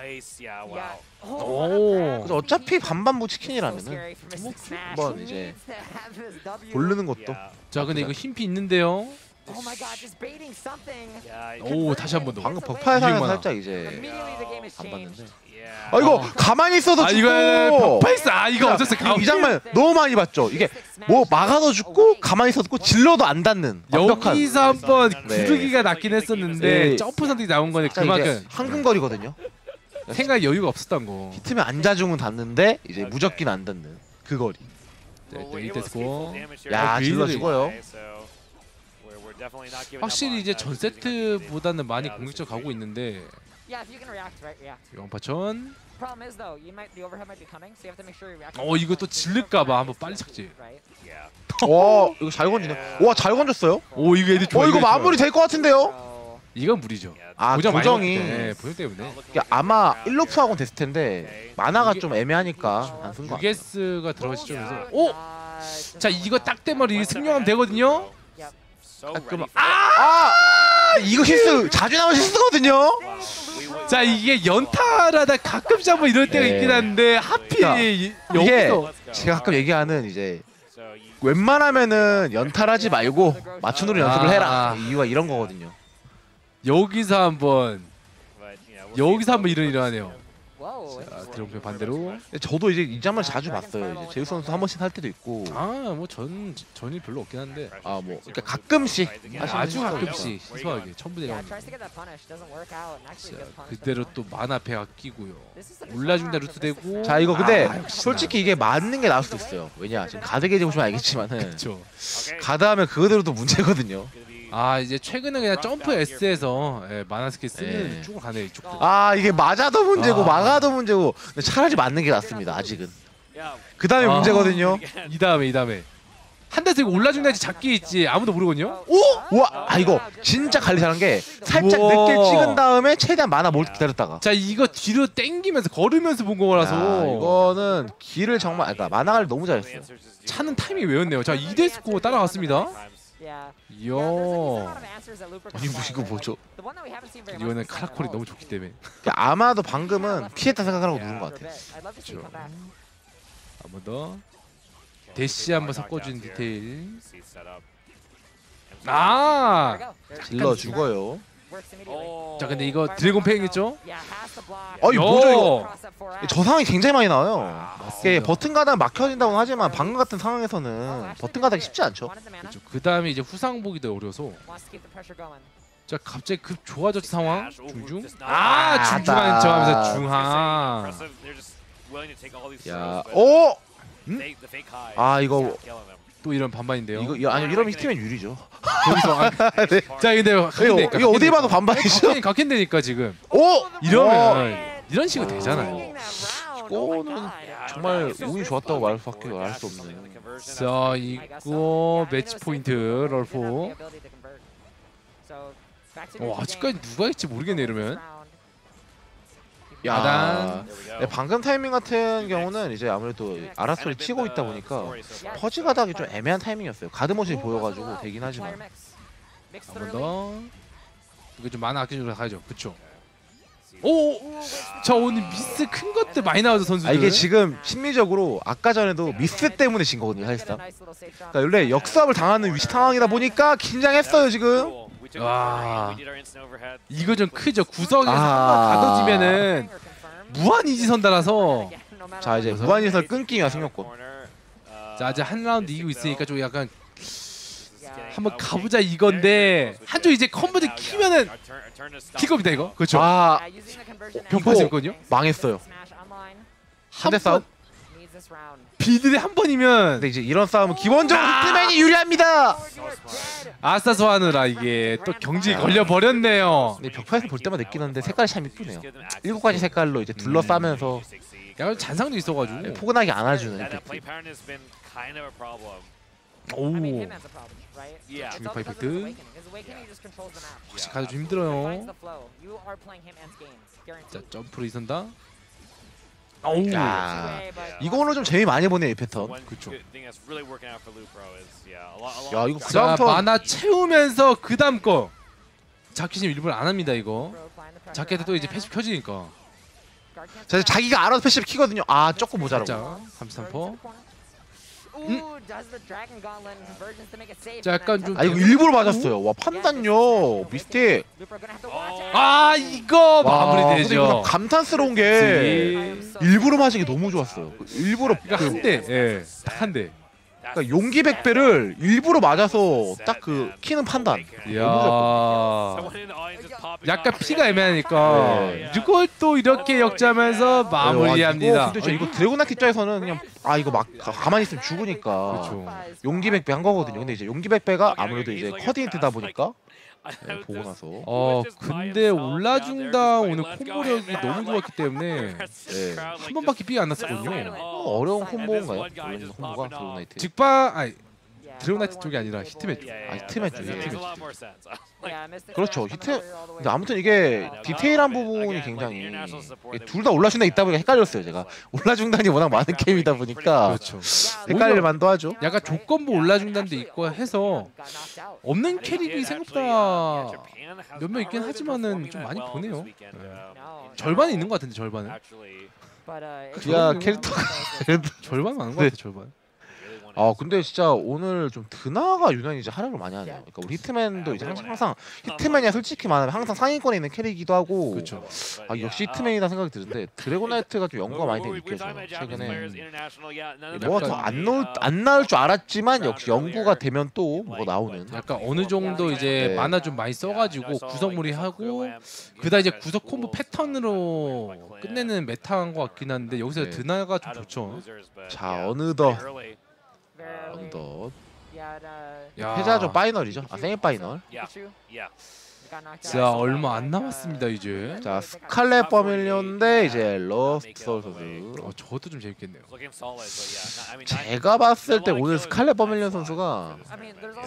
오. 그래서 어차피 반반부 치킨이라면은 한번 이제 고르는 것도. 자, 근데 이거 힘피 있는데요. Oh 오 다시 한 번 더. 방금 벽파에서 이유만. 살짝 이제 안. 봤는데. 아 이거 가만히 있어도 아 죽고. 이거 벽파이스 아 이거 어쩔 수 없어. 이, 이 장면 너무 많이 봤죠. 이게 뭐 막아도 죽고 가만히 있어도 죽고 질러도 안 닿는 완벽한. 여기서 한번 네. 구르기가 났긴 했었는데 네. 점프 선택이 나온 거는 진짜 이제 그만큼 황금거리거든요. 생각 여유가 없었던 거. 히트면 안 자중은 닿는데 이제 무적기는 안 닿는 그 거리. 네, Well, 또 we're 이 able to 됐고. see full damage here. 야 아, 질러 죽어요. 확실히 이제 전. 세트보다는 많이 공격적 가고 있는데. 영파천. 어 이거 또 질릴까봐 한번 빨리 착지. 와 이거 잘 건지네. 와 잘 건졌어요. 오 이거 애들 좋아. 어 이거. 마무리 될 것 같은데요. 이건 무리죠. 아 고정 많이 고정이 먹기 때문에, 보정 때문에. 이게 아마 1루프하고는 됐을 텐데 만화가 좀 애매하니까 안 쓴 거. 같아요. 유게스가 들어가 시점에서 Oh 오! 자 이거 딱 되면 승용하면 되거든요. So 아, for 아 이거 실수 자주 나오는 실수거든요. 자 이게 연타라다 가끔씩 한번 이럴 때가 네. 있긴 한데 하필 자, 이- 이게 여기서 제가 가끔 얘기하는 이제 웬만하면은 연탈하지 말고 맞춤으로 연습을 아. 해라 이유가 이런 거거든요. 여기서 한번 여기서 한번 이런 일어나네요. 자 드럼표 반대로. 근데 저도 이제 이 장면 자주 봤어요. 이제 제우 선수 한 번씩 할 때도 있고 아 뭐 전 전이 별로 없긴 한데 아 뭐 그러니까 가끔씩 뭐 아주 분들도 가끔씩 gets punished. 그대로 또 만화 배 아끼고요. 올라준다 루트 되고. 자 이거 근데 아. 솔직히 이게 맞는 게 나을 수도 있어요. 왜냐 지금 가드게이지 보시면 알겠지만은 그렇죠. 가드하면 그거대로 또 문제거든요. 아 이제 최근에 그냥 점프 S에서 예, 만화 스킬 쓰는 예. 쭉 가네 이쪽. 아 이게 맞아도 문제고 아. 막아도 문제고 근데 차라리 맞는 게 낫습니다. 아직은 그 다음에 아. 문제거든요. 이 다음에 이 다음에 한 대서 이거 올라준다 지 잡기 있지 아무도 모르거든요. 오! 우와! 아 이거 진짜 관리 잘한 게 살짝 우와. 늦게 찍은 다음에 최대한 만화 몰 기다렸다가 자 이거 뒤로 땡기면서 걸으면서 본 거라서 야, 이거는 길을 정말 그러니까 만화 관리 너무 잘했어요. 차는. 타이밍이 왜였네요. 자 2대 스코어 따라갔습니다. 이야. 아니 뭐 이거 right? 뭐죠? Like, the one that we haven't seen very much 이거는 is the 카라콜이. 너무 좋기 때문에 그러니까 아마도 방금은 피했다 생각하고 누른 것 For a 같아요. bit. I'd love to see it come back. 한번 더. 대시 한번 섞어준 디테일. 아. 질러 죽어요. Oh. 자 근데 이거 드래곤 block. 어이 요. 뭐죠 이거? 저 상황이 굉장히 많이 나와요. 이게 버튼 가다 막혀진다고 하지만 방금 같은 상황에서는 버튼 가다기 쉽지 않죠. 그렇죠. 그 다음에 이제 후상 보기 더 어려서. 자 갑자기 급 좋아졌 상황 중중. 아 아, 중중한 척하면서 아. 중하. Impressive. They're just willing to take all these 야, throws, but 오! fake- the fake high 아 is 이거. 또 이런 반반인데요. 이거 이거- 아니 이러면 히트면 유리죠. 거기서 아, 네. 자 근데 이거, 이거 어디 봐도 반반이죠. 각캔 각캔되니까 지금 오! 이러면 어, 이런 식으로 어. 되잖아요. 이거는. 정말 운이 좋았다고 말할 수밖에 알수 없는. 자 이거 매치 포인트 럴포. 어 아직까지 누가 있지 모르겠네 이러면. 야, 야단. 네, 방금 타이밍 같은 경우는 이제 아무래도 아라솔이 치고 있다 보니까 퍼지 가닥이 좀 애매한 타이밍이었어요. 가드 모션이 보여가지고 되긴 하지만 한 번 더. 이거 좀 많아 아껴주러 가야죠. 그쵸? 오! 자 오늘 미스 큰 것들 많이 나와서 선수들. 아 이게 지금 심리적으로 아까 전에도 미스 때문에 진 거거든요 사실상. 그러니까 원래 역습을 당하는 위치 상황이다 보니까 긴장했어요 지금. 와. 이거 좀 크죠. 구석에서 아. 한번 가둬지면은 무한 이지 선다라서. 자 이제 그래서- 무한이설 끊기가 생겼고. 자 이제 한 라운드 이기고 있으니까 좀 약간 한번 가보자 이건데 한쪽 이제 컨버트 키면은 킥업이다 이거. 그렇죠. 아 병파지 있거든요. 망했어요. 한대 싸움. 비드대 한 번이면 근데 이제 이런 싸움은 기본적으로 히트맨이 유리합니다. 아싸소 하느라 이게 또 경지 걸려 버렸네요. 근데 벽파에서 볼 때마다 느끼는데 색깔이 참 이쁘네요. 일곱 가지 색깔로 이제 둘러싸면서 약간 잔상도 있어가지고. 포근하게 안아주는 That, that 이펙트. play pattern has been kind of a problem. 오. Yeah. 중립파 이펙트. 혹시 가도 좀 힘들어요. 자 점프로 이선다. 오. 야 이거는 좀 재미 많이 보네 이 패턴. 그쵸. 야 이거. 자 그다음부터 만화 채우면서 그 다음 거. 자켓이 일부러 안 합니다 이거. 자켓도 또 이제 passive 켜지니까. 자, 자기가 알아서 passive 키거든요. 아 조금 모자라고. 자33 자, 약간 좀- 아 이거 일부러 맞았어요. 와 판단요 미스틱. 아 이거 와, 근데 이거 마무리되죠. 감탄스러운 게 일부러 맞은 게 너무 좋았어요. 일부러 그러니까 그 한 대, 예, 딱 한 대. 그러니까 용기 백배를 일부러 맞아서 딱 그 키는 판단. 이야. 약간 피가 애매하니까 네. 이걸 또 이렇게 역자면서 마무리합니다. 와, 이거, 근데 저 이거 드래곤나키 입장에서는 그냥 아 이거 막 가- 가만히 있으면 죽으니까 그렇죠. 용기 백배 한 거거든요. 근데 이제 용기 백배가 아무래도 이제 커디네이트다 보니까 네, 보고 나서 어 근데 올라중다 오늘 콤보력이 너무 좋았기 때문에 네. 한 번밖에 삐안 났었거든요. 어, 어려운 콤보인가요? 콤보가. 직방 아니 드래곤나이트 쪽이 아니라 히트맨 쪽. 아, 히트맨 I missed it 그렇죠. 히트 근데 아무튼 이게 디테일한 부분이 굉장히 둘 다 올라중단 있다 보니까 헷갈렸어요 제가 올라중단이 워낙 많은 게임이다 보니까 그렇죠. 헷갈릴 만도 하죠. 약간 조건부 올라중단도 있고 해서. 없는 캐릭이 생각보다 몇 명 있긴 하지만은 좀 많이 보네요. No. 절반이 있는 것 같은데 절반은 uh, 그야 캐릭터가 절반 많은 것 네. 같아 절반. 아 근데 진짜 오늘 좀 드나가 유난히 이제 활약을 많이 하네요. 그러니까 우리 히트맨도 이제 항상, 항상 히트맨이야 솔직히 말하면 항상 상위권에 있는 캐릭이기도 하고 그렇죠. 아 역시 히트맨이다 생각이 드는데 드래곤나이트가 좀 연구가 많이 돼 느껴져요. 최근에 뭐가 더 안 나올 안 나올 줄 알았지만 역시 연구가 되면 또 뭐가 나오는. 약간 어느 정도 이제 네. 마나 좀 많이 써가지고 구석무리 하고 그다 이제 구석 콤보 패턴으로 끝내는 meta인 것 같긴 한데 여기서 네. 드나가 좀 좋죠. 자 어느덧 어, 야. 패자조 final이죠. 아 semi final. 자 얼마 안 남았습니다 이제. 자 스칼렛 버밀리온데 이제 로스트 소울 선수. 어 저것도 좀 재밌겠네요. 제가 봤을 때 오늘 스칼렛 버밀리온 선수가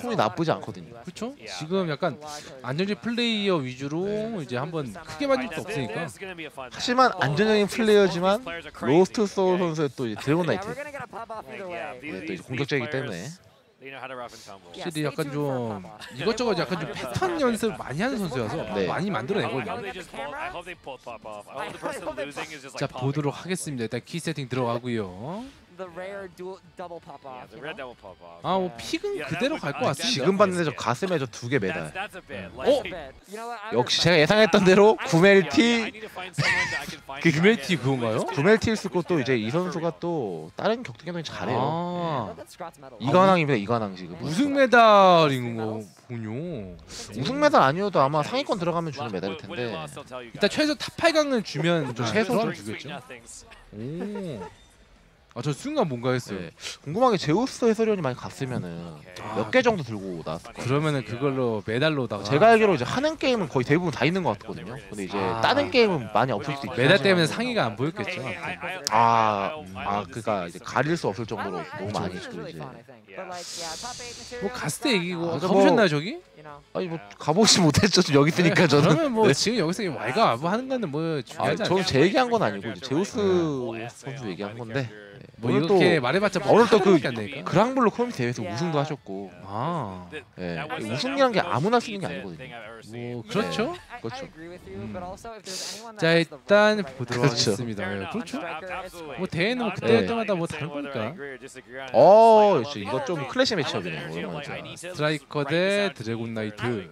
폼이 나쁘지 않거든요. 그렇죠? 지금 약간 안정적 플레이어 위주로 이제 한번 크게 맞을 수 없으니까. 하지만 안전적인 플레이어지만 로스트 소울 선수의 또 드래곤 나이트. 네, 또 공격적이기 때문에. 확실히 약간 좀 이것저것 약간 좀 패턴 연습 많이 하는 선수여서 네. 많이 만들어내거든요. 자 보도록 하겠습니다. 일단 키 세팅 들어가고요. The rare dual double pop off. you know? 아뭐 pick은 그대로 갈 것 같습니다. 지금 봤는데 저 가슴에 저 두 개 매달. That's a bit. You know what? 역시 제가 예상했던 대로 구멜티 그 휴메티 그건가요? 쓰고 또 이제 이 선수가 또 다른 격투 경기 잘해요. 아 medal. 이관왕입니다. 이관왕 지금. 우승 메달인 거군요. 우승 메달 아니어도 아마 상위권 들어가면 주는 메달일 텐데. 일단 최소 탑 8강을 주면 좀 최소 최소 주겠죠. 오. 아 저 순간 뭔가 했어요. 네. 궁금하게 제우스 해설위원이 많이 갔으면은 몇 개 정도 들고 나왔을 거예요. 그러면은 그걸로 메달로다가 제가 알기로 이제 하는 게임은 거의 대부분 다 있는 것 같거든요. 근데 이제 아. 다른 게임은 많이 없을 수도 있고. 메달 때문에 상의가 안 보였겠죠. 아, 아 그러니까 이제 가릴 수 없을 정도로 너무 많이 really 이제. 뭐 갔을 때 얘기고 bad, 맞아, 가보셨나요 저기? 아니 뭐 가보지 못했죠. 좀 여기 있으니까 저는. 그러면 뭐 네. 지금 여기서 왈가 아부 하는 거는 뭐 아, 중요하지 저는 않죠. 제 얘기한 건 아니고 이제 제우스 선수 얘기한 건데. 네. 뭐 오늘 또 이렇게 말해봤자 오늘 또그 하나밖에 안 되니까. 그랑블루 커뮤니티 대회에서 우승도 하셨고. 아, 예. 우승이란 게 아무나 쓰는 게 아니거든요. 뭐 그렇죠. I, 그렇죠. That 자 일단 보도록 그렇죠. 하겠습니다. 예, 그렇죠. 뭐 대회는 뭐 네. 그때 때마다 뭐 다른 거니까. 어, 역시 이거 좀 classic matchup이네요. 오랜만에. 스트라이커 대 드래곤 나이트.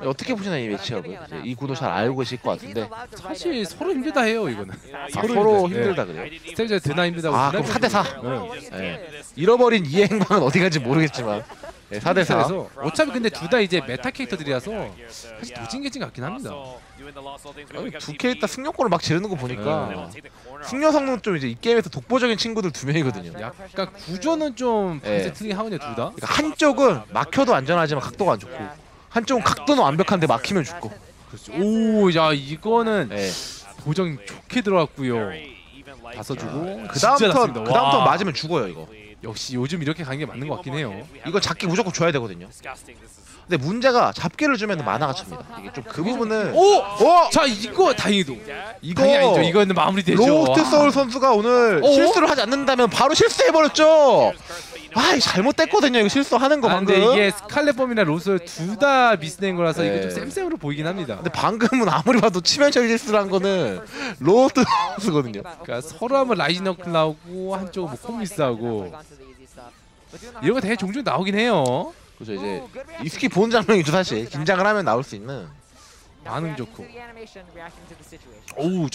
어떻게 보시나요 이 matchup을? 이 구도 잘 알고 계실 것 같은데. 사실 서로 힘들다 해요 이거는. 아, 서로 힘들다 그래요. 스텝제 드나 힘 들다고. 아, 드나 그럼 4대 4. 네. 예. 잃어버린 이의 행방은 어디 간지 모르겠지만 네, 4대 4. 그래서 어차피 근데 둘 다 이제 meta 캐릭터들이라서 사실 도진개진 같긴 합니다. 아니, 두 캐릭터 승룡권을 막 지르는 거 보니까 승룡 성능 좀 이제 이 게임에서 독보적인 친구들 두 명이거든요. 약간 구조는 좀 네. 세팅이 하거든요 둘 다. 그러니까 한쪽은 막혀도 안전하지만 각도가 안 좋고 한쪽은 각도는 완벽한데 막히면 죽고. 그렇죠. 오, 야 이거는 예. 고정 좋게 들어갔고요. 다 써주고 그 다음 턴. 그 다음 와. 턴 맞으면 죽어요 이거. 역시 요즘 이렇게 가는 게 맞는 것 같긴 해요. 이거 잡기 무조건 줘야 되거든요. 근데 문제가 잡기를 주면 mana가 찹니다. 이게 좀 그 부분은 오! 어! 자 이거 다행히도 이거 아니죠. 이거는 마무리되죠. 로스트 와. 소울 선수가 오늘 어? 실수를 하지 않는다면 바로 실수해버렸죠. 아 잘못됐거든요 이거 실수하는 거 아, 방금 근데 이게 스칼렛 버미나 로스 둘다 미스된 거라서 이게 좀 네. 쌤쌤으로 보이긴 합니다. 근데 방금은 아무리 봐도 치명적인 실수를 한 거는 로드스거든요 그러니까 서로 하면 rise knuckle 나오고 한쪽은 뭐 콤미스하고 이런 거 되게 종종 나오긴 해요. 그죠 이제 이 스키 본 장면이죠 사실 긴장을 하면 나올 수 있는 반응 좋고. 오우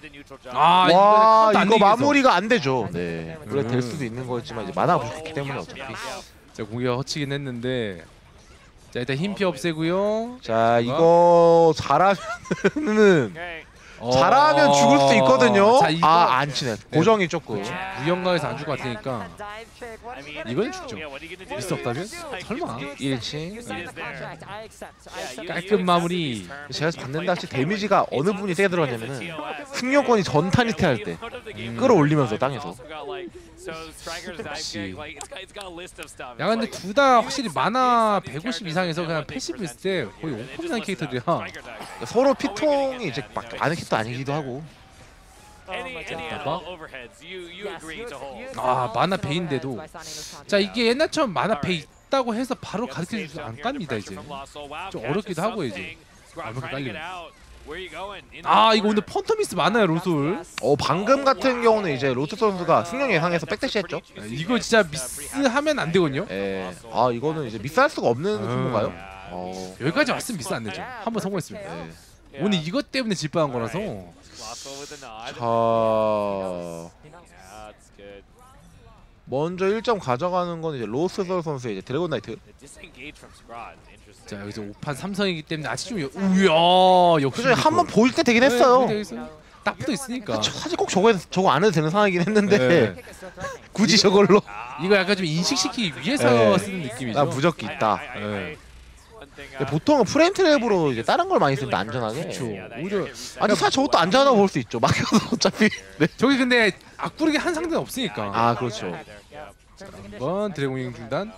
the neutral jump. 아 이거. 마무리가 안 되죠 네 원래 될 음. 수도 있는 거였지만 이제 만화가 부족했기 때문에 어차피 자 공격 허치긴 했는데 자 일단 힘피 없애고요. 자 이거 잘하면은 Okay. 어, 잘하면 죽을 수도 있거든요 자 이거 아 안 치네 고정이 조금 무영각에서 안 죽을 것 같으니까 이건 죽죠. 미스 없다면 설마. it- 일치 it is there. Yeah, you- you 깔끔 accept 마무리. 제가 봤는데 확실히 데미지가 어느 the 세게 TOS. 승용권이 전탄이 태 할때 game. 끌어올리면서 땅에서 역시. kick, like, it's got- it's got a list of stuff. 야 근데 둘 다 확실히 만화 these 150 characters 이상에서 그냥 패시브 있을 때 거의 just lists 캐릭터들이야. 서로 피통이 이제 막 많은 킥도 아니기도 하고. 아, 만화 배인데도. 자 이게 옛날처럼 만화 배 있다고 해서 바로 가르쳐 주지 안 깝니다 이제. 좀 어렵기도 하고, 이제. 완벽히 깔리면. 아 이거 오늘 펀터미스 많아요 로솔. 어 방금 같은 경우는 이제 로트 선수가 승용 예상해서 백대시 했죠 야, 이거 진짜 미스하면 안 되거든요. 예. 아 이거는 이제 미스할 수가 없는 음. 승부인가요? 어. 여기까지 왔으면 미스 안 되죠. 한번 성공했으면. 예. 오늘 이것 때문에 질 뻔한 거라서. 자 that's good. 먼저 1점 가져가는 건 이제 로스설 선수의 이제 드래곤 나이트. 자 여기서 5판 3성이기 때문에 아직 좀 여- 우야 역시 그죠 한번 보일 때 되긴 했어요. 네, 딱 붙어 있으니까. 그쵸, 사실 꼭 저거 저거 안 해도 되는 상황이긴 했는데 네. 굳이 저걸로 이거 약간 좀 인식시키기 위해서 네. 쓰는 느낌이죠. 나 무적기 있다. 네. 근데 uh, 보통은 프레임 트랩으로 이제 다른 걸 많이 쓰는데 안전하게. 그쵸. 오히려-. 아니 사실 저것도 안전하다고 볼 수 있죠. 막혀서 어차피. 네. 저기 근데 악구르기 한 상대는 없으니까. 아 그렇죠. 한번 드래곤 중단.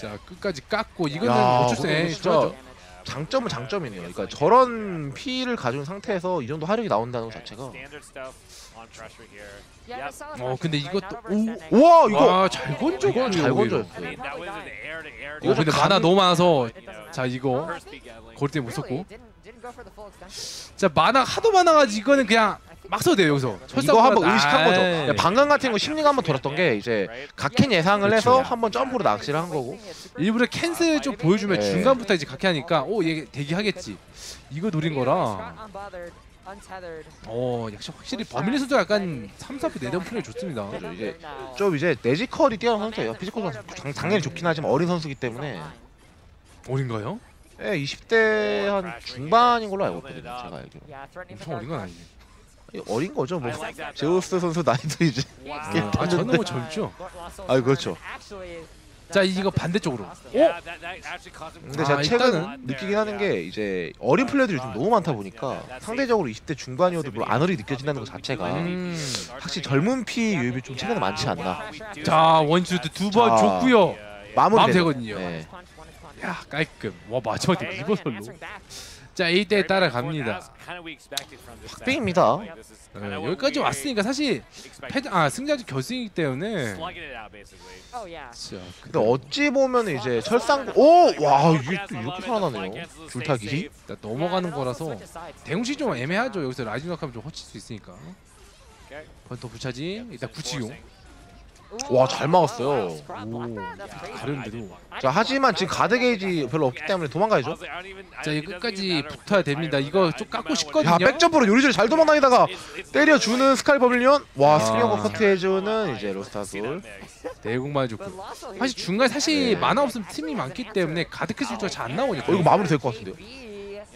자 끝까지 깎고 이거는 야, 어쩔 수 그거 없네. 진짜. 장점은 장점이네요. 그러니까 저런 피를 가진 상태에서 이 정도 화력이 나온다는 것 자체가. 어 근데 이것도 오. 우와 이거 와잘 건져. 이건 잘 air. 어 근데 mana 너무 많아서 자 이거. 거리 때문에 못 썼고. 자 mana 하도 많아가지고 이거는 그냥 막 써도 돼요 여기서. 이거 한번 의식한 거죠. 아이. 야, 방금 같은 거 심리가 한번 돌았던 게 이제 각캔 예상을 해서 한번 점프로 낚시를 한 거고. 일부러 cancel 좀 보여주면 네. 중간부터 이제 각캔 하니까 오 얘 대기하겠지. 이거 노린 거라. 어 역시 확실히 버밀리 선수 약간 3, 4프 내던 플레이 좋습니다. 그죠, 이제 좀 이제 뇌지컬이 뛰어난 선수예요. physical 선수 당- 당연히 좋긴 하지만 어린 선수기 때문에 어린가요? 예, 20대 한 중반인 걸로 알고 있거든요. 제가 알기로. 엄청 어린 건 아니지. 이 어린 거죠. 뭐 제우스 선수 나이도 이제 아, 아 저는 뭐 젊죠. 아, 그렇죠. 자 이거 반대쪽으로. Him 근데 아, 제가 최근 일단은- 느끼긴 하는 게 이제 어린 플레이들이 좀 너무 많다 보니까 상대적으로 20대 중반이어도 물론 안 어리 느껴진다는 것 자체가 음. 확실히 젊은 피 유입이 좀 최근에 많지 않나. 자 원슈트 두번 자. 줬고요. 마무리 되거든요. 네. 야 깔끔. 와 마지막에 리버설로. 자 1대 따라갑니다. 박빙입니다. 네, 여기까지 왔으니까 사실 패드 아 승자주 결승이기 때문에. 자 근데 어찌 보면 이제 철상 오와 이게 또 이렇게 살아나네요. 줄타기. 넘어가는 거라서 대웅시 좀 애매하죠. 여기서 라이징 하면 좀 허칠 수 있으니까. 번터 부차지 일단 구치용. 와 잘 막았어요. 오 다른데도. 자 하지만 지금 가드 게이지 별로 없기 때문에 도망가야죠. 자 이거 끝까지 붙어야 됩니다. 이거 좀 깎고 싶거든요. 야 백점프로 요리조리 잘 도망다니다가 때려주는 스카이 버밀리언 와 아. 승용과 커트해주는 이제 로스타솔 내공만 좋고. 사실 중간 사실 만화 없으면 팀이 많기 때문에 가드크 실수가 잘 안 나오니까. 어 이거 마무리 될 것 같은데요.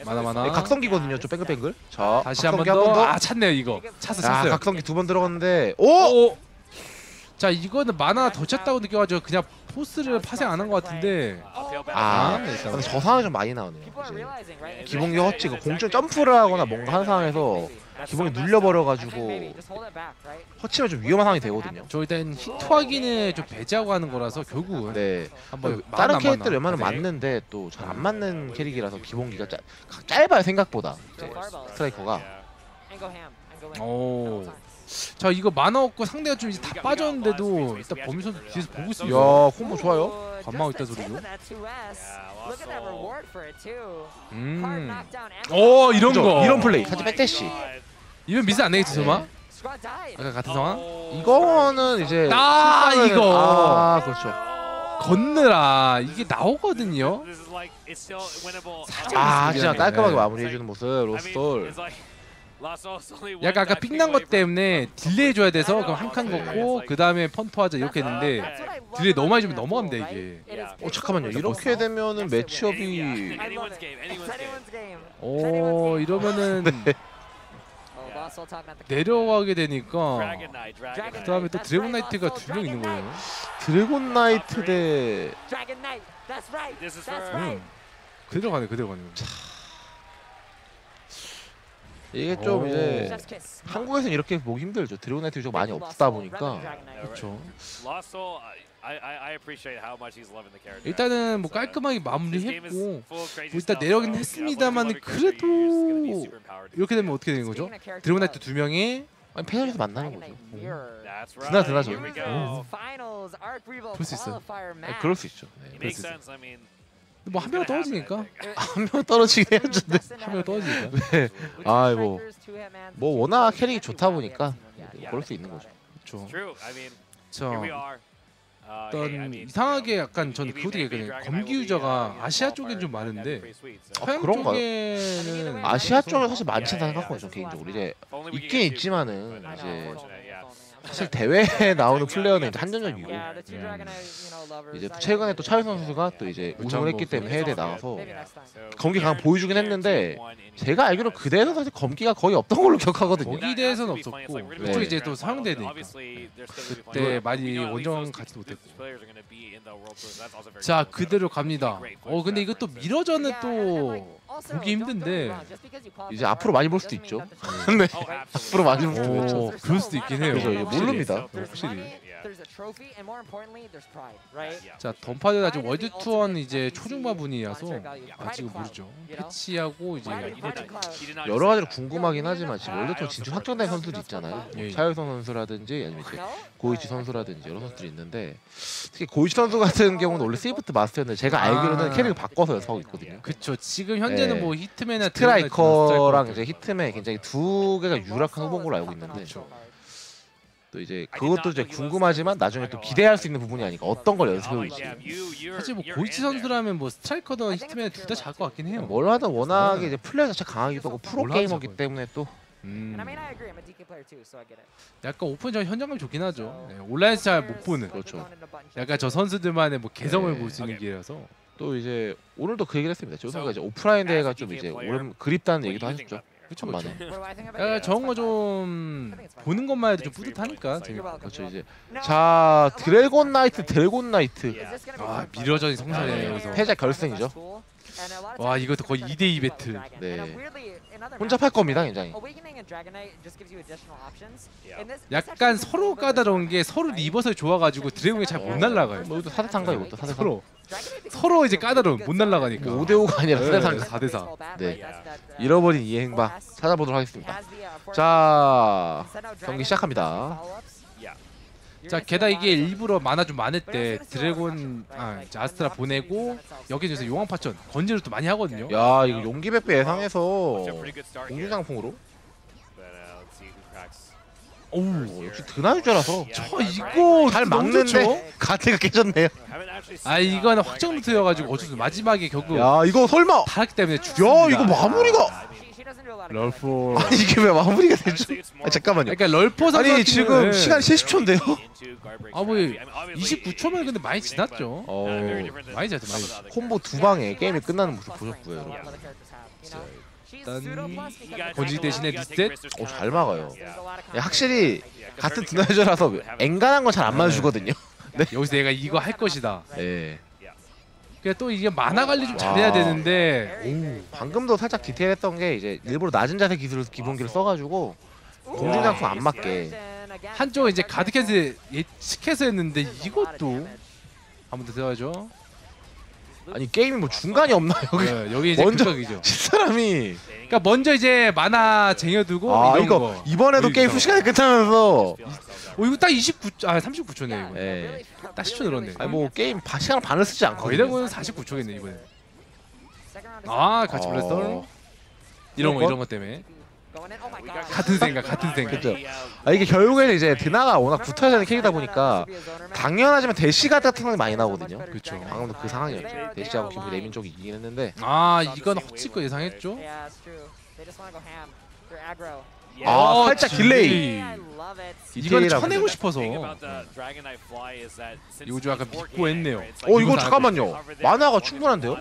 많아 많아. 네, 각성기거든요 좀 뱅글뱅글 자 다시 한 번 더. 더. 아 찼네요 이거. 야 찼어요. 각성기 두 번 들어갔는데 오! 오. 자 이거는 mana 더 찼다고 느껴가지고 그냥 포스를 파생 안 한 것 같은데. 아 아, 일단. 근데 저 상황이 좀 많이 나오네요. 이제 기본기 허치가 공중 점프를 하거나 뭔가 한 상황에서 기본기 눌려버려가지고 허치면 좀 위험한 상황이 되거든요. 저 일단 히트 확인을 좀 배제하고 하는 거라서 결국은 네. 한번 다른 맞나. 캐릭터 맞나. 웬만하면 네. 맞는데 또 잘 안 맞는 캐릭이라서 기본기가 짧, 짧아요 생각보다. 이제 스트라이커가. 오. 자 이거 만화 없고 상대가 좀 이제 다 빠졌는데도 일단 범위 선수 뒤에서 보고 있어요. 야 콤보 좋아요. 관망 있다 소리죠. 음. 음. 오 이런 그죠? 거. 이런 플레이 살짝 백대시. 이면 미스 안 되겠지 설마? 아까 같은 상황? 이거는 이제 아, 이거. 아 그렇죠. 건느라 이게 나오거든요. 아 하네. 깔끔하게 네. 마무리해주는 모습 로스트솔. 약간 아까 삑난 것 때문에 딜레이 줘야 돼서 그럼 한 칸 걷고 그 다음에 펀터하자 이렇게 했는데 딜레이 너무 많이 주면 넘어갑니다 이게. 어 잠깐만요. 이렇게 되면은 match-up이 오 이러면은 내려가게 되니까 그 다음에 또 드래곤 나이트가 두 명 있는 거예요. 드래곤 나이트 대 응. 그대로 가네 그대로 가네. 이게 좀 오. 이제 한국에서는 이렇게 보기 힘들죠. 드래곤 나이트 좀 많이 없다 보니까 그렇죠. 일단은 뭐 깔끔하게 마무리했고 뭐 일단 내려가긴 했습니다만 그래도 이렇게 되면 어떻게 되는 거죠? 드래곤 나이트 두 명이 아니 패널에서 만나는 거죠. 드나 드나드나죠. 볼수 있어요. 네, 그럴 수 있죠. 네. 그럴 수 있어요. 뭐 한 명 떨어지니까 한 명 떨어지긴 해야죠. 네. 한명 떨어지니까. 아, 뭐, 뭐 워낙 캐릭이 좋다 보니까 그럴 수 있는 거죠. 그렇죠. 자 Uh, 어떤 이상하게 약간 저는 그것도 얘기해요. 검기 유저가 아시아 쪽엔 좀 많은데 서양 그런가요? 쪽에는 아시아 쪽은 사실 많지 않다는 생각하거든요 개인적으로 이제 있긴 있지만은 uh, 이제 사실 대회에 나오는 플레이어는 이제 한정적이고 이제 또 최근에 또 차유 선수가 또 이제 우승을 했기 때문에 해외대 나와서 검기 강한 보여주긴 했는데 제가 알기로 그대에서 사실 검기가 거의 없던 걸로 기억하거든요. 거기 대해서는 없었고 네. 이쪽에 이제 또 사용돼야 되니까 그때 많이 원정 가지도 못했고. 자 그대로 갑니다. 어 근데 이것도 미러전은 또 보기 힘든데 이제 앞으로 많이 볼 수도 있죠. 네. 앞으로 많이 볼 수도 있죠. 오 그럴 수도 있긴 해요. 그래서. 모릅니다. 확실히. 자자 던파듀 아직 월드 투어는 이제 초중반부이라서 아직은 모르죠. 패치하고 이제 여러 가지로 궁금하긴 하지만 지금 월드투어 진출 확정된 선수들이 있잖아요. 예, 예. 차유선 선수라든지 아니면 이제 고이치 선수라든지 여러 선수들이 있는데 특히 고이치 선수 같은 경우는 원래 스위프트 마스터였는데 제가 아. 알기로는 캐릭을 바꿔서 연습하고 있거든요. 그쵸 지금 현재 는 네. 뭐 히트맨이나 스트라이커랑 이제 히트맨 굉장히 두 개가 유력한 후보인 걸로 알고 있는데 또 이제 그것도 이제 궁금하지만 나중에 또 기대할 수 있는 부분이 아니까 어떤 걸 연습해 올지 사실 뭐 고이치 선수라면 뭐 스트라이커든 히트맨 둘 다 잘 것 같긴 해요. 뭘 하든 워낙에 이제 플레이 자체 강하기도 하고 프로 게이머기. 때문에 또 음. 약간 오픈전 현장감 좋긴 하죠. 네, 온라인에서 잘 못 보는. 그렇죠. 약간 저 선수들만의 뭐 개성을 네. 볼수 있는 기회라서. 또 이제 오늘도 그 얘기를 했습니다. 조 선수가 이제 오프라인 대회가 좀 이제 오랜 그립다는 얘기도 하셨죠. 그쵸 약간 it? 저런 거좀 보는 것만 해도 좀 뿌듯하니까 재밌고. 그렇죠 이제 자 드래곤 나이트 드래곤 나이트 아? 미러전이 성사네요 네. 여기서. 패자 결승이죠. 와 이것도 거의 it's 2대2 like 배틀. 네. Uh, 혼자 팔 matches, 겁니다 굉장히. 약간 서로 까다로운 게 서로? 리버설 좋아가지고 드래곤이 잘 못 날라가요. 뭐 이것도 사대탄가 이것도 사대탄. 서로 이제 good 못. 날라가니까. 뭐 5대5가 아니라 네. 사대탄. 사대 사. Baseball bat, 네. uh, 잃어버린 이행바. 찾아보도록 하겠습니다. uh, 자 경기 시작합니다. 자 lot 이게 일부러 만화 좀 많을 But 때 you're gonna see a lot of 드래곤? 아 이제 아스트라 보내고. 여기서 용왕 파천 건지를 또 많이 하거든요. 야 이거 용기 백배 예상해서 공주장풍으로 오 역시 드나유저라서 저 이거 잘? 막는데 가테가 깨졌네요. 아 이거는 확정 루트여가지고 어쩔 수 없어 마지막에 결국 야 이거 설마 타락기 때문에 죽습니다. 야 이거 마무리가 럴포. 아니 이게 왜 마무리가 되죠? 아 잠깐만요. 그러니까 럴포 선수 아니 지금 시간 70초인데요. 아 뭐 29초면 근데 많이 지났죠. 어 많이 지났죠 많이. 지났죠. 콤보 두 방에 게임이 끝나는 모습 보셨고요 여러분. She's 일단 of 대신에 리셋? 오잘 막아요. 야, 확실히 같은 드나유저라서 앵간한 건 잘 안 맞아주거든요. 여기서 내가 이거 할 것이다. 예. 그러니까 또 이게 만화 관리 좀 잘해야 와. 되는데 방금도 살짝 디테일했던 게 이제 일부러 낮은 자세 기술 기본기를 써가지고 공중장풍 안 맞게 한쪽은 이제 guard cancel 예측해서 했는데 이것도 한번 더 들어가죠. 아니 게임이 뭐 중간이 없나 여기 네, 여기 이제 먼저- 극적이죠. 이 사람이 그러니까 먼저 이제 마나 쟁여두고 아 이런 이거 거. 이번에도 게임 보여주죠. 후시간에 끝나면서 어 이거 딱 29, 아 39초네 이거. 예. 딱 10초 늘었네. 아니 뭐 게임 바- 시간 반을 쓰지 거의 않거든요. 되면 49초겠네 이번에. 아 같이 블레스터 어. 이런 거 이런 것 때문에 oh 같은 생각 같은 생각. 그죠. 아 이게 결국에는 이제 드나가 워낙 붙어야 되는 캐릭이다 보니까 당연하지만 대시가 같은 거 많이 나오거든요. 그렇죠. 방금도 그 상황이었죠. 대시하고 기부 내민 쪽이 이기긴 했는데 아 이건 헛칠 거 예상했죠? 아 어, 살짝 딜레이. 테일하고 쳐내고 싶어서. 이거 좀 약간 믿고 했네요. 어 이거 잠깐만요. 마나가 충분한데요?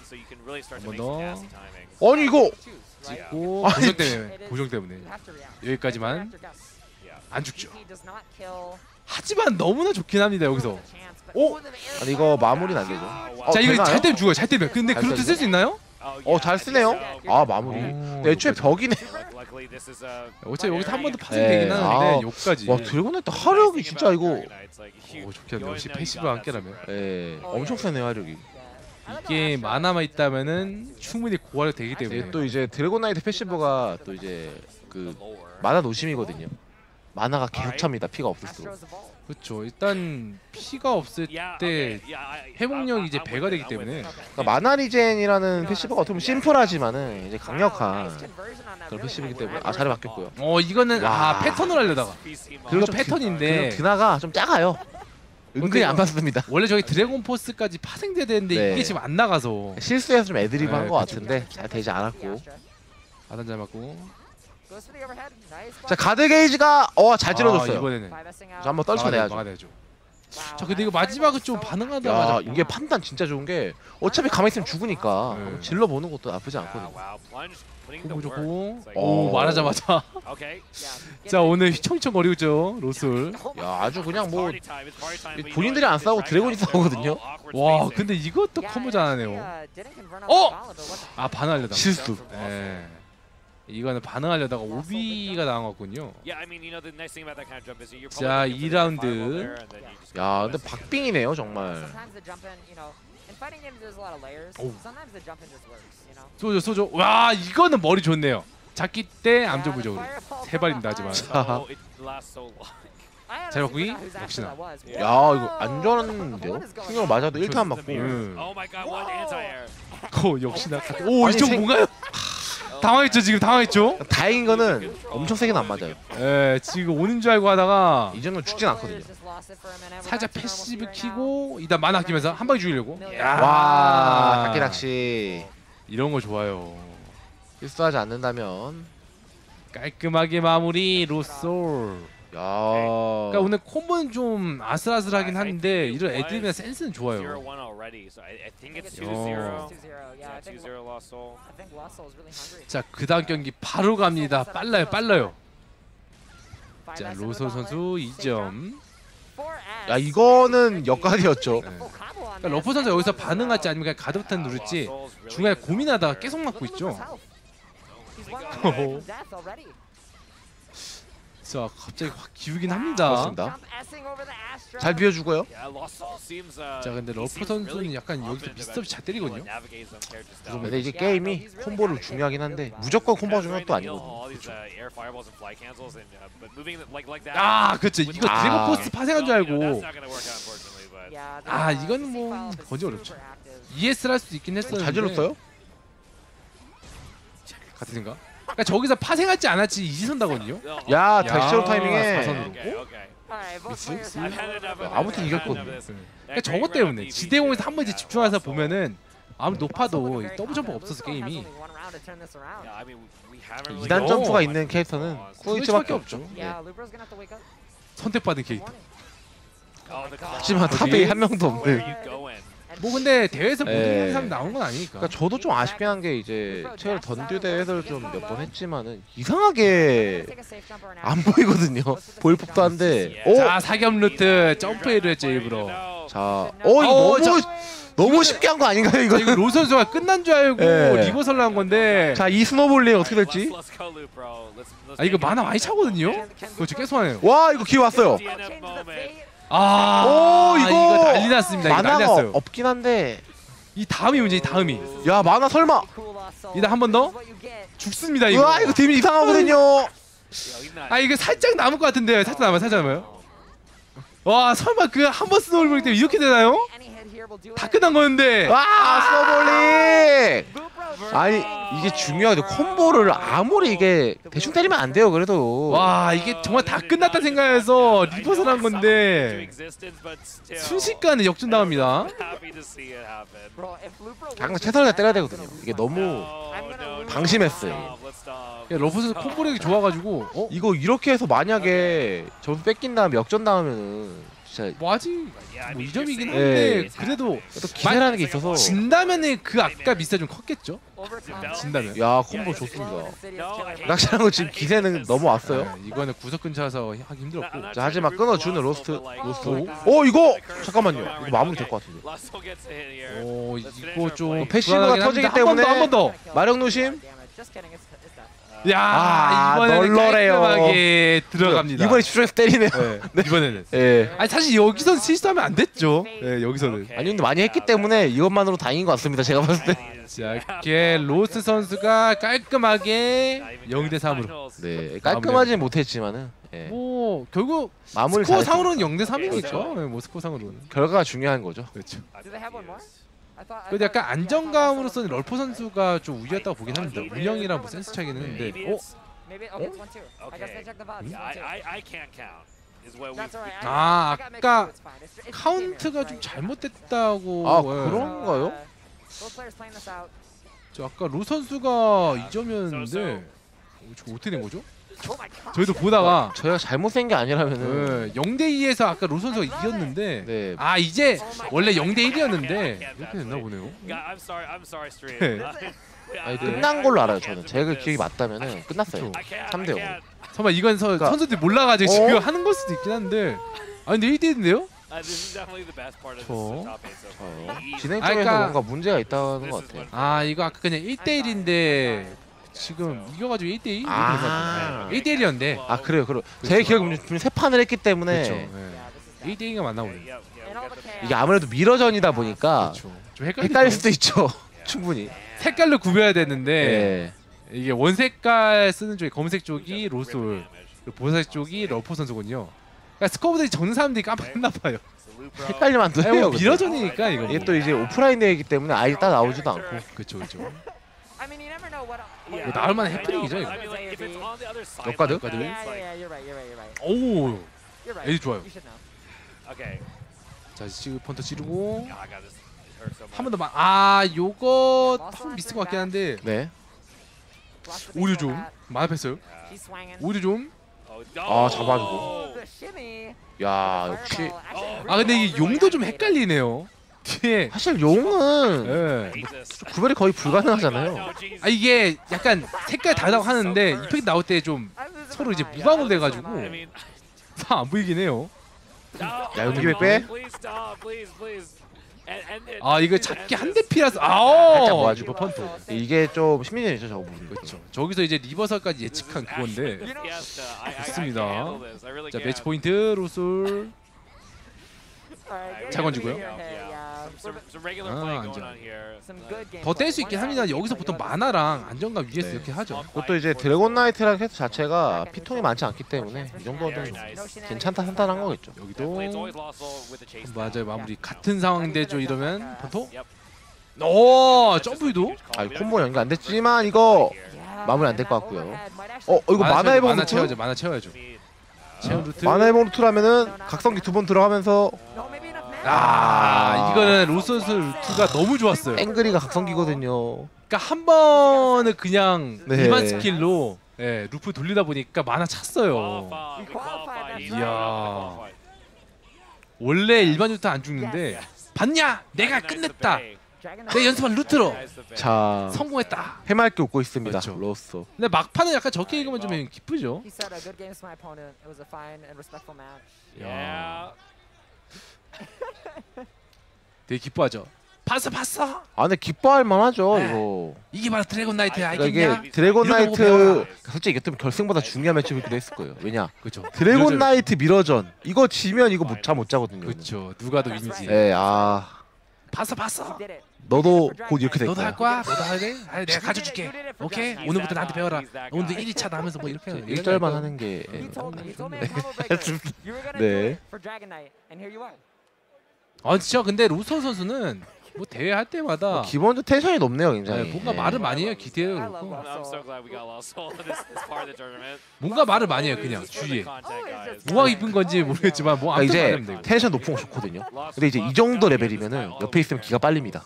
한번 더. 아니 이거 찍고 아니, 고정 때문에 고정 때문에 여기까지만 안 죽죠. 하지만 너무나 좋긴 합니다 여기서. 오! 아니 이거 마무리는 안 되죠. 어, 자 이거? 잘 때리면 죽어요. 잘 때리면. 근데 잘 그 루트 쓸수 있나요? 어잘 쓰네요. 아 마무리. 오, 근데 애초에 벽이네. 어차피 여기서 한 번더 네, 파생 되긴 하는데 아, 여기까지. 와 드래곤나이트 화력이 진짜 이거. 오 한데 역시 passive와 함께라면 예, 엄청 세네요 화력이. 이게 마나만 있다면은 충분히 고화력 되기 때문에 이게 또 이제 드래곤나이트 passive가 또 이제 그 마나 노심이거든요. 마나가 계속 찹니다. 피가 없을수록. 그렇죠. 일단 피가 없을 때 회복력이 이제 배가 되기 때문에 그러니까 mana regen이라는 passive가 어떻게 보면 심플하지만은 이제 강력한 그런 passive이기 때문에 아 자리 바뀌었고요. 어 이거는 와. 아 패턴을 하려다가 좀 패턴인데 드- 드나가 좀 작아요. 은근히 안 봤습니다. 원래 저기 드래곤 포스까지 파생돼야 되는데 네. 이게 지금 안 나가서 실수해서 좀한 네, 것 그쵸. 같은데 잘 되지 않았고. 아단 잘 맞고 자 가드 게이지가 어잘 아, 찔러줬어요. 이번에는 저 한번 떨쳐내야죠. 막아내야죠. 자 근데 이거 마지막은 좀 반응하다 야. 이게 판단 진짜 좋은 게 어차피 가만히 있으면 죽으니까 네. 한번 질러 보는 것도 나쁘지 않거든요. 호구 좋고 어. 오 말하자마자 자 오늘 휘청휘청거리고 있죠 로슬. 야 아주 그냥 뭐 본인들이 안 싸우고 드래곤이 싸우거든요. 와 근데 이것도 커버 잘하네요. 어? 아 반응하려다. 실수. 예. 이거는 반응하려다가 오비가 나왔군요. 자, 2라운드. 야 근데 박빙이네요 정말. 쏘죠 쏘죠. 와 이거는 머리 좋네요. 잡기 때 암전부적으로 세 발입니다 하지만. 자. 잘 바꾸기? 역시나. 야 이거 안전한데요? 충격 맞아도 1타 안 맞고. 음. Oh. 오 역시나. 오 이쪽 생- 뭔가요? 당황했죠 지금 당황했죠? 다행인 거는 엄청 세게는 안 맞아요. 예 지금 오는 줄 알고 하다가 이 정도는 죽진 않거든요. 살짝 passive 키고 일단 마나 아끼면서 한 방에 죽이려고. 야. 와 닭기 낚시 이런 거 좋아요. 실수하지 않는다면. 깔끔하게 마무리 로솔. 야. 그러니까 오늘 콤보는 좀 아슬아슬하긴 한데 이런 애드립이나 센스는 좋아요. 0-1 already, so I, I think it's 어. 2-0. Yeah, 2-0 Lost Soul. 자 그 다음 경기 바로 갑니다. 빨라요 빨라요. 자 로솔 선수 2점. 야 이거는 역할이었죠. 그러니까 러프 선수 여기서 반응할지 아니면 그냥 가드 버튼 누를지 중간에 고민하다가 계속 맞고 있죠. 자 갑자기 확 기울긴 합니다. 그렇습니다. 잘 비워주고요. Uh, 자 근데 러프 선수는 약간 여기서 비슷하게 잘 때리거든요. 근데 이제 게임이 콤보를 중요하긴 한데 무조건 콤보가 중요한 것도 아니거든요. Uh, uh. 아 그렇죠. 이거 아. 드래곤 포스트 파생한 줄 알고 아 이건 뭐 건지 어렵죠. ES를 할 수도 있긴 했어요. 잘 질렀어요? 같은 생각? 그러니까 저기서 파생하지 않았지 이지선다거든요. 야 야, 다시로 타이밍에 사선으로. 미스? Of 아무튼 이겼거든요. this. 그러니까 저것 때문에 지대공에서 한 번 이제 집중해서 보면은 아무 높아도 이 더블 점프가 없어서 게임이 Yeah, I mean, we haven't really 2단 너무 점프가 있는 캐릭터는 쿠이치밖에 없죠. 네. 선택받은 캐릭터. Oh. 하지만? 탑8에 한 명도 없는. 뭐 근데 대회에서 못 예. 이기는 사람 나온 건 아니니까. 그러니까 저도 좀 아쉽긴 한 게 이제 최근 던듀 대회를 좀몇 번 했지만은 이상하게 안 보이거든요. 보일 법도 한데. 오, 자 사겸 루트 점프해를 했죠 일부러. 자, 어 이거 어, 너무 너무 쉽게 한 거 아닌가요 이거? 자, 이거 로 선수가 끝난 줄 알고 예. reversal을 한 건데. 자, 이 snowballing 어떻게 될지. 아 이거 만화. 많이 차거든요. 그렇죠 계속 하네요. 와, 이거 기회 왔어요. DNF moment. 아 오, 이거 난리 났습니다. 이거 난리 만화가 났어요. 없긴 한데. 이 다음이 문제 이 다음이. 야, 만화 설마. 일단 한번 더 죽습니다 이거. 우와 이거 데미 이상하거든요. 아 이거 살짝 남을 것 같은데요. 살짝 남아, 살짝 남아요. 와 설마 그 한 번 쓰는 얼굴 때문에 이렇게 되나요? 다 끝난 거였는데. 와 서볼링. 아니 이게 중요하죠. 콤보를 아무리 이게 대충 때리면 안 돼요. 그래도 와 이게 정말 다 끝났다 생각해서 reversal 한 건데 순식간에 역전당합니다. 항상 최선을 때려야 되거든요. 이게 너무 방심했어요. 야, 러브스 콤보력이 좋아가지고 어? 이거 이렇게 해서 만약에 점수 뺏긴 다음 역전 나오면은 진짜 뭐 아직 뭐 2점이긴 예. 한데 그래도 또 기세라는 게 있어서 진다면은 그 아까 미스가 좀 컸겠죠? 진다면. 야 콤보 좋습니다. 낚시하는 거 지금 기세는 넘어왔어요. 네, 이거는 구석 근처라서 하기 힘들었고. 자 하지만 끊어주는 로스트 로스트. 오 이거 잠깐만요. 이거 마무리 될 것 같은데. 오 이거 좀 passive가 터지기 때문에 한 번 더. 마력 노심. 야 아, 이번에는 널널해요. 깔끔하게 들어갑니다. 이번에 집중해서 때리네요. 네, 이번에는. 예. 아니 사실 여기서 실수하면 안 됐죠. 네, 여기서는. 아니 근데 많이 했기 때문에 이것만으로 다행인 것 같습니다. 제가 봤을 때. 자, 이렇게 로스 선수가 깔끔하게 0대 3으로. 네 깔끔하진 못했지만은 예. 뭐 결국 마무리 스코어. 상으로는 0대 3이니까. 그렇죠. 네, 뭐 스코어 상으로는. 결과가 중요한 거죠. 그렇죠. 그래도 약간 안정감으로서는 럴포 선수가 좀 우위였다고 보긴 합니다. 운영이랑 뭐 센스 차이는 했는데. 어? 아, 아까 카운트가 좀? 잘못됐다고. 아, 예. 그런- 그런가요? Uh. 저 아까 로 선수가 2점이었는데 어, 저 어떻게 된 거죠? 저희도 보다가 저희가 잘못된 게 아니라면은 네, 0대 2에서 아까 로 선수가 이겼는데 네. 아 이제 원래 0대 1이었는데 이렇게 됐나 보네요. 네. 아니, 끝난 걸로 알아요. 저는 제가 기억이 맞다면은 끝났어요. I can't. 3대 0. 설마 이건 서, 그러니까- 선수들이 몰라가지고 어? 지금 하는 걸 수도 있긴 한데 아 근데 1대1인데요? Uh, this is definitely the best part of 저-. 어. 진행 아, 쪽에서 그러니까- 뭔가 문제가 있다는 것 같아요. 아 이거 아까 그냥 1대1인데 지금 이겨가지고 1대2? 아. 1대1이었는데 아 그래요, 그래요. 제 기억은 분명 세 판을 했기 때문에 그렇죠. Yeah, this is- 1대2가 맞나 보네. Yep, yep, And all got the the- chaos. 이게 아무래도 미러전이다 보니까 그렇죠. 좀 헷갈릴, 헷갈릴 수도 있죠. 충분히. 색깔로 구별해야 되는데 네. 이게 원색깔 쓰는 쪽이 검색 쪽이 로솔 보색 쪽이 러퍼 선수군요. 그러니까 스코어들이 적는 사람들이 깜빡했나 봐요. 헷갈리면 안 돼요. 뭐. 미러전이니까 이거. 이게 또 이제 오프라인 대회이기 때문에 아예 딱 나오지도 않고. 그렇죠, 그렇죠. 이거 나올 만한 I know, 해프닝이죠, 이거. 역가드? 역가드? 오. 에이 좋아요. 자 지금 펀터 찌르고. 한 번 더 막. 아 요거 좀 미스 것 같긴 한데 네. Base 좀 swinging. 오류 좀. Oh, 아, 잡아주고. Oh. 야 역시 아 근데 이게 really 용도 좀. 헷갈리네요. 뒤에. 사실 용은 예. 구별이 거의 불가능하잖아요. 아 이게 약간 색깔 다르다고 하는데 이펙트 나올 때 좀 서로 이제. 무광으로 돼가지고. 다 안 보이긴 해요. 야, 연기백 빼. 아 이거 잡기 한. 대 피라서 아오. 살짝 모아주고 펀트. 이게 좀 심리전이죠 저거 부분. 그렇죠. 저기서 이제 리버설까지 예측한 그건데. 좋습니다. 자. 매치 포인트 로솔. Alright, 잘 good 건지고요. Game here, Yeah. yeah. Some, some, some regular 아, play 안전. going on here. Some good game. 더뗄 수 있긴 합니다. 여기서 보통 마나랑 안정감 위에서 네. 이렇게 하죠. 그것도 이제 드래곤 나이트라는 캐릭터 자체가 피통이 많지 않기 때문에 이 정도는 괜찮다 판단한 거겠죠. 여기도. 맞아요 마무리 같은 상황 되죠 이러면. Yep. 오 점프도. 아 콤보 연기 안 됐지만 이거 마무리 안 될 것 같고요. 어 어, 이거 마나 해봉 마나? 채워야죠. 마나 채워야죠. 루트. 마나 해봉 루트라면은 각성기 두 번 들어가면서 아 이거는 로스스 루트가 너무 좋았어요. 앵그리가 각성기거든요. 그러니까 한 번은 그냥 네. 일반 스킬로 예, loop 돌리다 보니까 마나 찼어요. Qualified. 원래 일반 루트 안 죽는데 봤냐? 내가 끝냈다. 내 연습한 루트로. 자 성공했다. 해맑게 웃고 있습니다. 그렇죠. 로스. 근데 막판은 약간 적게 읽으면 좀 기쁘죠. He 되게 기뻐하죠. 봤어 봤어. 아 근데 기뻐할 만하죠 네. 이거. 이게 바로 드래곤 나이트야 그러니까 알겠냐? 이게 드래곤 이런 거 보고 나이트 솔직히 이게 좀 결승보다 중요한 매치업이기도 했을 거예요. 왜냐 그렇죠. 드래곤 나이트 mirror전 이거 지면 이거 못자못 자거든요. 그렇죠. 누가 더 윈지. 네, 아 봤어 봤어. 너도 곧 이렇게 될 너도 할 거야. 거야? 너도 해야 돼? 아, 내가 가르쳐줄게. 오케이. 오늘부터 나한테 배워라. 오늘도 1, 2차 나면서 뭐 이렇게. 이런 1절만 거. 하는 게 예. 네. 아 진짜 근데 로스터 선수는 뭐 대회 할 때마다 기본적으로 텐션이 높네요, 굉장히. 네, 뭔가 예. 말을 많이 해요. 기대도 그렇고. 뭔가 말을 많이 해요. 그냥 주위에. Guys. 뭐가 이쁜 건지 모르겠지만 뭐 그러니까 아무튼 이제. 텐션 높은 거 좋거든요. 근데 이제 이 정도 레벨이면은 옆에 있으면 기가 빨립니다.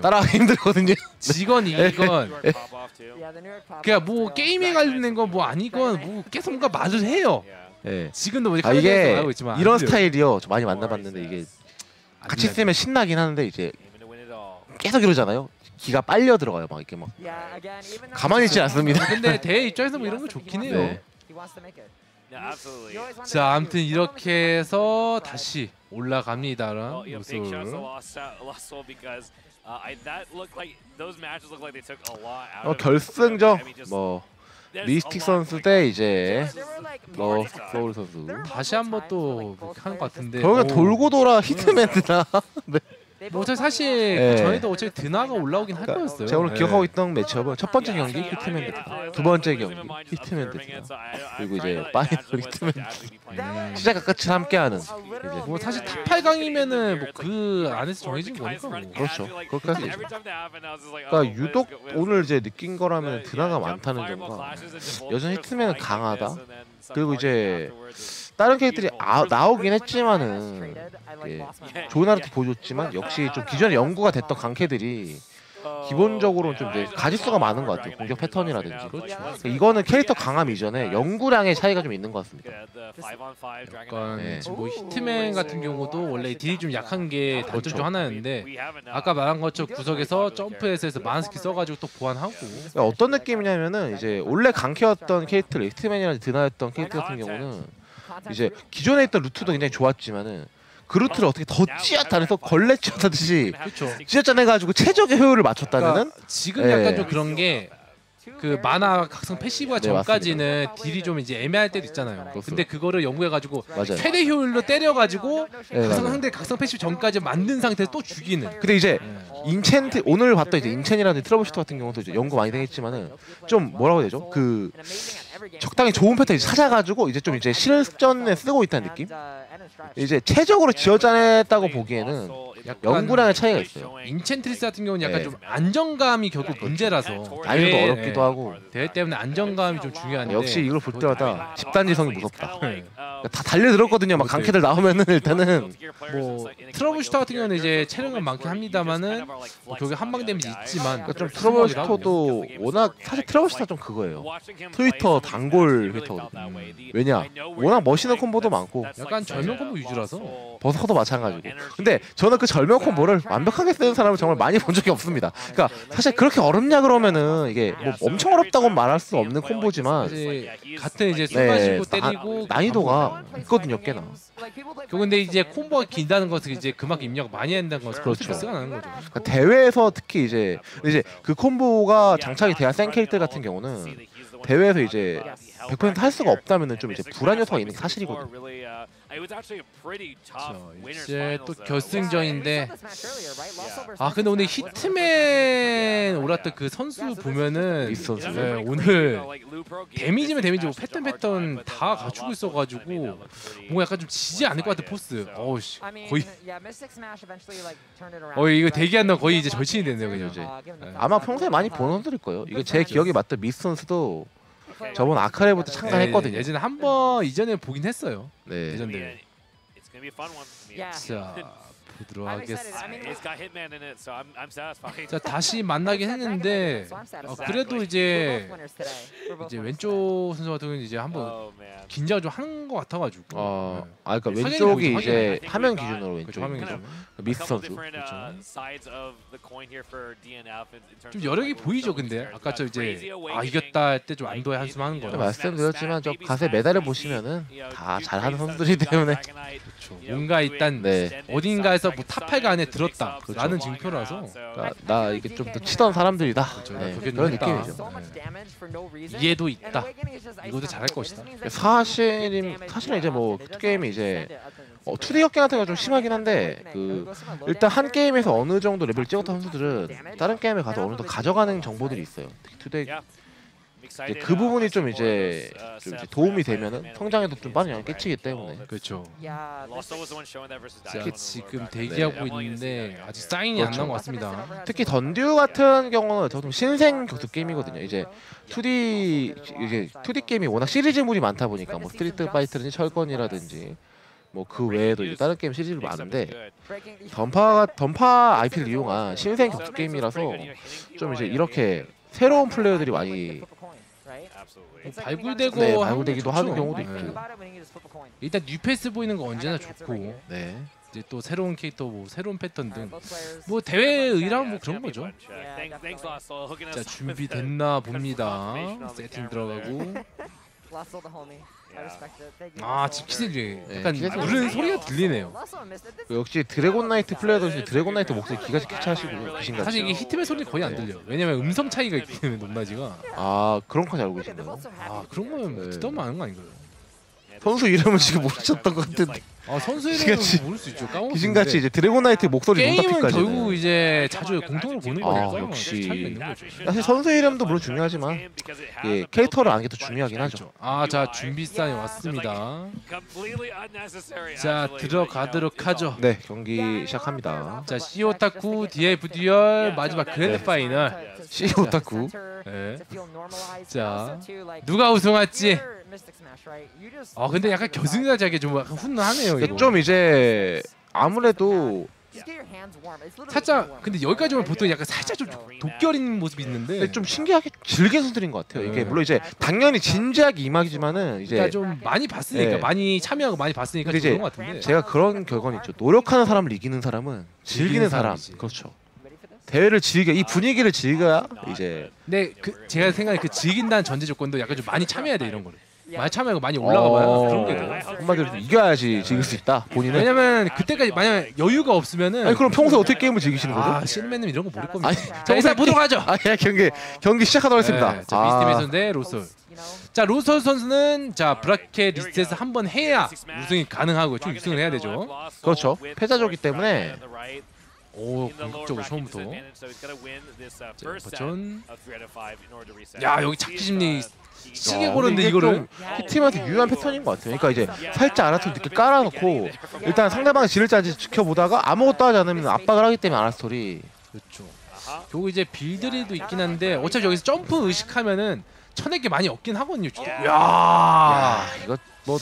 따라가기 힘들거든요. 이건 New York pop. 그냥 뭐 게임에 관련된 건 뭐 아니건 뭐 계속 뭔가 말을 해요. 예. 지금도 뭐 아 이게 이런. 스타일이요. 저 많이 만나봤는데 이게 안 같이. 쓰면 신나긴 하는데 이제. 계속 이러잖아요. 기가 빨려 들어가요. 막 이렇게 막 가만히 있지 않습니다. 근데 대회 입장에서 뭐 이런 거 좋긴 해요. 네. 자, 아무튼 이렇게 해서 다시 올라갑니다. Well, yeah, big shots to 모습. Uh, 어. 결승전 뭐 미스틱 선수 대. 이제 There were, like, 러 multiple- 소울 선수. 다시 한번 또 하는 것 같은데. 오. 돌고 돌아 히트맨드나. 네. 뭐 어차피 사실 played 그 네. 전에도 어차피 드나가 올라오긴 할 그러니까 거였어요. 제가 오늘 네. 기억하고 있던 매치업은 첫 번째 경기 I- I- 히트맨드, I- 두 번째 경기 히트맨드, I- I'm 그리고 이제 파이널 히트맨드. playing that. 시작과 끝을 함께하는 이제 뭐 사실. 탑 8강이면은 뭐 그 안에서 정해진 거니까 뭐. 그렇죠. 그렇게 like, 그러니까 oh, 유독 오늘 이제 느낀 거라면 드나가 많다는 점과 여전히 히트맨은 강하다. 그리고 이제 다른 캐릭들이 아, 나오긴 했지만은 예. 좋은 하루도 보여줬지만 역시 좀 기존에 연구가 됐던 강캐들이 기본적으로는 좀 이제 가짓수가 많은 것 같아요. 공격 패턴이라든지. 그렇죠. 그러니까 이거는 캐릭터 강함 이전에 연구량의 차이가 좀 있는 것 같습니다. 약간 네. 뭐 히트맨 같은 경우도 원래 딜이 좀 약한 게 단점 그렇죠. 중 하나였는데 아까 말한 것처럼 구석에서 점프해서 해서 만스키 써가지고 또 보완하고 그러니까 어떤 느낌이냐면은 이제 원래 강캐였던 캐릭터, 히트맨이나 드나였던 캐릭터 같은 경우는 이제 기존에 있던 루트도 굉장히 좋았지만은 그 루트를 어떻게 더 찌앗다해서 걸레 찌앗하듯이 그렇죠. 찌앗짜내가지고 최적의 효율을 맞췄다면은 그러니까 지금 예. 약간 좀 그런 게 그 만화 각성 패시브가 네, 전까지는 딜이 좀 이제 애매할 때도 있잖아요. 근데 그거를 연구해가지고 맞아요. 최대 효율로 때려가지고 네, 각성 맞아요. 상대 각성 패시브 전까지 만든 상태에서 또 죽이는. 근데 이제 예. 인첸트 오늘 봤던 이제 인첸이라든지 트러블슈터 같은 경우도 이제 연구 많이 되겠지만은 좀 뭐라고 해야 되죠? 그 적당히 좋은 패턴 찾아가지고 이제 좀 이제 실전에 쓰고 있다는 느낌? 이제 최적으로 지어짜냈다고 보기에는 연구량의 차이가 있어요. 인첸트리스 같은 경우는 약간 네. 좀 안정감이 결국 문제라서 난이도 대회- 어렵기도 예. 하고 대회 때문에 안정감이 좀 중요한데 역시 이걸 볼 때마다 집단지성이 무섭다. uh, 다 달려들었거든요. 막 강캐들 나오면은 일단은 뭐 트러블 슈터 같은 경우는 이제 체력은 많긴 합니다만은 뭐 결국에 한방 damage 있지만 그러니까 좀 트러블 슈터도 워낙 사실 트러블 슈터 좀 그거예요. 트위터 단골 휘터거든요. 왜냐 워낙 멋있는 콤보도 많고 약간 절명 콤보 위주라서 버서커도 마찬가지고. 근데 저는 그 절명 콤보를 완벽하게 쓰는 사람을 정말 많이 본 적이 없습니다. 그러니까 사실 그렇게 어렵냐 그러면은 이게 뭐 엄청 어렵다고 말할 수 없는 콤보지만 같은 이제 술 네, 마시고 나- 때리고 난이도가 있거든요, 꽤나. 그 근데 이제 콤보가 긴다는 것은 이제 그만큼 입력 많이 한다는 것은 그렇죠. 그렇죠. 나는 거죠. 그러니까 대회에서 특히 이제 이제 그 콤보가 장착이 돼야 센 캐릭터 같은 경우는 대회에서 이제 100%할 수가 없다면은 좀 이제 불안 요소가 있는 게 사실이거든요. 이제 또 결승전인데 아 근데 오늘 히트맨 올랐던 그 선수 보면은. 네, 오늘 damage면 damage고 패턴 패턴 다 갖추고 있어가지고 뭔가 약간 좀 지지 않을 것 같은 포스. 어우씨 거의 어 이거 대기한다면 거의 이제 절친이 됐네요 그냥. 이제. 아마 평소에 많이 본 선수일 거예요. 이거 제 기억에 맞던 미스 선수도 저번 아카레브 때 참가했거든요. 예, 예전에 한 번 이전에 보긴 했어요. 네. 예전 대회. 자 보도록 하겠습니다. It's got Hitman in it, so I'm I'm satisfied. 자 다시 만나긴 했는데 어, 그래도 이제 이제 왼쪽 선수 같은 경우는 이제 한번 Oh. 긴장을 좀 하는 것 같아가지고. 어, 네. 아 그러니까 왼쪽이 이제. 화면 기준으로 그렇죠, 왼쪽 화면 기준. 미스 선수. uh, 그렇죠. 좀 여력이 보이죠 근데 아까 저 이제 아 이겼다 할 때 좀 안도의 한숨 하는 좀 거죠. 말씀드렸지만 저 가세 메달을 보시면은 다 잘하는 선수들이기 때문에 그렇죠. 뭔가 일단 네. 어딘가에서 뭐 탑8가 안에 들었다. 라는 증표라서 나, 나 이게 좀 더 치던 사람들이다. 네, 그게 그런 있다. 느낌이죠. 이해도 있다. 이것도 잘할 것이다. 사실 사실은 이제 뭐 게임이 이제 어, 2D 격겜 같은 거 좀 심하긴 한데 그 일단 한 게임에서 어느 정도 레벨 찍었던 선수들은 다른 게임에 가서 어느 정도 가져가는 정보들이 있어요. 특히 2D 이제 그 부분이 좀 이제 좀 이제 도움이 되면은 성장에도 좀 많은 영향을 끼치기 때문에 그렇죠. 자, 특히 지금 대기하고 있는데 아직 사인이 안 그렇죠. 나온 것 같습니다. 특히 던듀 같은 경우는 좀 신생 격투 게임이거든요. 이제 2D 이제 2D 게임이 워낙 시리즈물이 많다 보니까 뭐 스트리트 파이터든지 철권이라든지 뭐그 외에도 이제 다른 게임 시리즈도 많은데 던파가 던파 IP를 이용한 신생 격투 게임이라서 좀 이제 이렇게 새로운 플레이어들이 많이 발굴되고 네, 발굴되기도 거 하는. 경우도 네. 있고. 일단 뉴페이스 보이는 거 언제나 좋고 네. 이제 또 새로운 캐릭터 뭐 새로운 패턴 등 뭐 대회 의의랑 뭐 그런 거죠. 자 준비됐나 봅니다. 세팅 들어가고 아 지금 키세리 네, 약간 키세리 누르는 소리가 들리네요. 그 역시 드래곤 나이트 플레이어도 드래곤 나이트 목소리 기가 막히게 하시고 귀신같이. 사실 이게 히트맨 소리 거의 안 들려. 왜냐면 음성 차이가 있기 때문에 높낮이가. 아 그런 거까지 알고 계신가요? 아 그런 거면 네. 듣다 보면 아는 거 아닌가요? 선수 이름을 지금 모르셨던 것 같은데 아 선수 이름은 모를 수 있죠. 까먹었는데 귀신같이 이제 드래곤 나이트 목소리 게임은 눈답히까지. 결국 이제 자주 공통으로 보는 아, 거니까 역시. 차이가 있는 거죠. 사실 선수 이름도 물론 중요하지만 예, 캐릭터를 아는 게 더 중요하긴 하죠. 아 자 준비 사인 왔습니다. 자 들어가도록 하죠. 네 경기 시작합니다. 자 CEOtaku DNF Duel 마지막 grand 네. final. CEOtaku. 네. 자 누가 우승할지. 아 근데 약간 결승자작에 좀 약간 훈훈하네요. 이거. 좀 이제 아무래도 살짝 근데 여기까지 오면 보통 약간 살짝 좀 독결인 모습이 있는데 근데 좀 신기하게 즐긴 선수들인 것 같아요. 이게 네. 물론 이제 당연히 진지하게 임하지만은 이제 그러니까 좀 많이 봤으니까 네. 많이 참여하고 많이 봤으니까 이제 그런 것 같은데. 제가 그런 결과는 있죠. 노력하는 사람을 이기는 사람은 즐기는 즐기는 사람. 사람이지. 그렇죠. 대회를 즐겨 이 분위기를 즐겨야 이제 근데 그 제가 생각에 그 즐긴다는 전제 조건도 약간 좀 많이 참여해야 돼 이런 거를. 많이 참여하고 많이 올라가 봐야 어, 그런 게 돼. 한마디로 좀 이겨야지 즐길 수 있다. 본인은. 왜냐면 그때까지 만약 여유가 없으면은 아니 그럼 평소에 어떻게 게임을 즐기시는 거죠? 아 신맨님 이런 거 모를 겁니다. 아니, 자 일단 보도록 하죠. 아, 예, 경기 경기 시작하도록 하겠습니다. 네, 자 아, 미스티메 선수 대 로솔. 자 로솔 선수는 자 브라켓 리스트에서 한 번 해야 우승이 가능하고 총 우승을 해야 되죠. 그렇죠. 패자조기 때문에 오 공격적으로 처음부터. 자, 버전. 야야 여기 착지 심리 고르는데 근데 이게 이거를 좀 팀한테 유효한 패턴인 것 같아요. 그러니까 이제 살짝 아라토 늦게 깔아놓고 일단 상대방이 지를 자지 지켜보다가 아무것도 하지 않으면 압박을 하기 때문에 아라스토리 그렇죠. 요거 이제 빌드리도 있긴 한데 어차피 여기서 점프 의식하면은 쳐낼 게 많이 없긴 하거든요. 야. 아 이거 뭐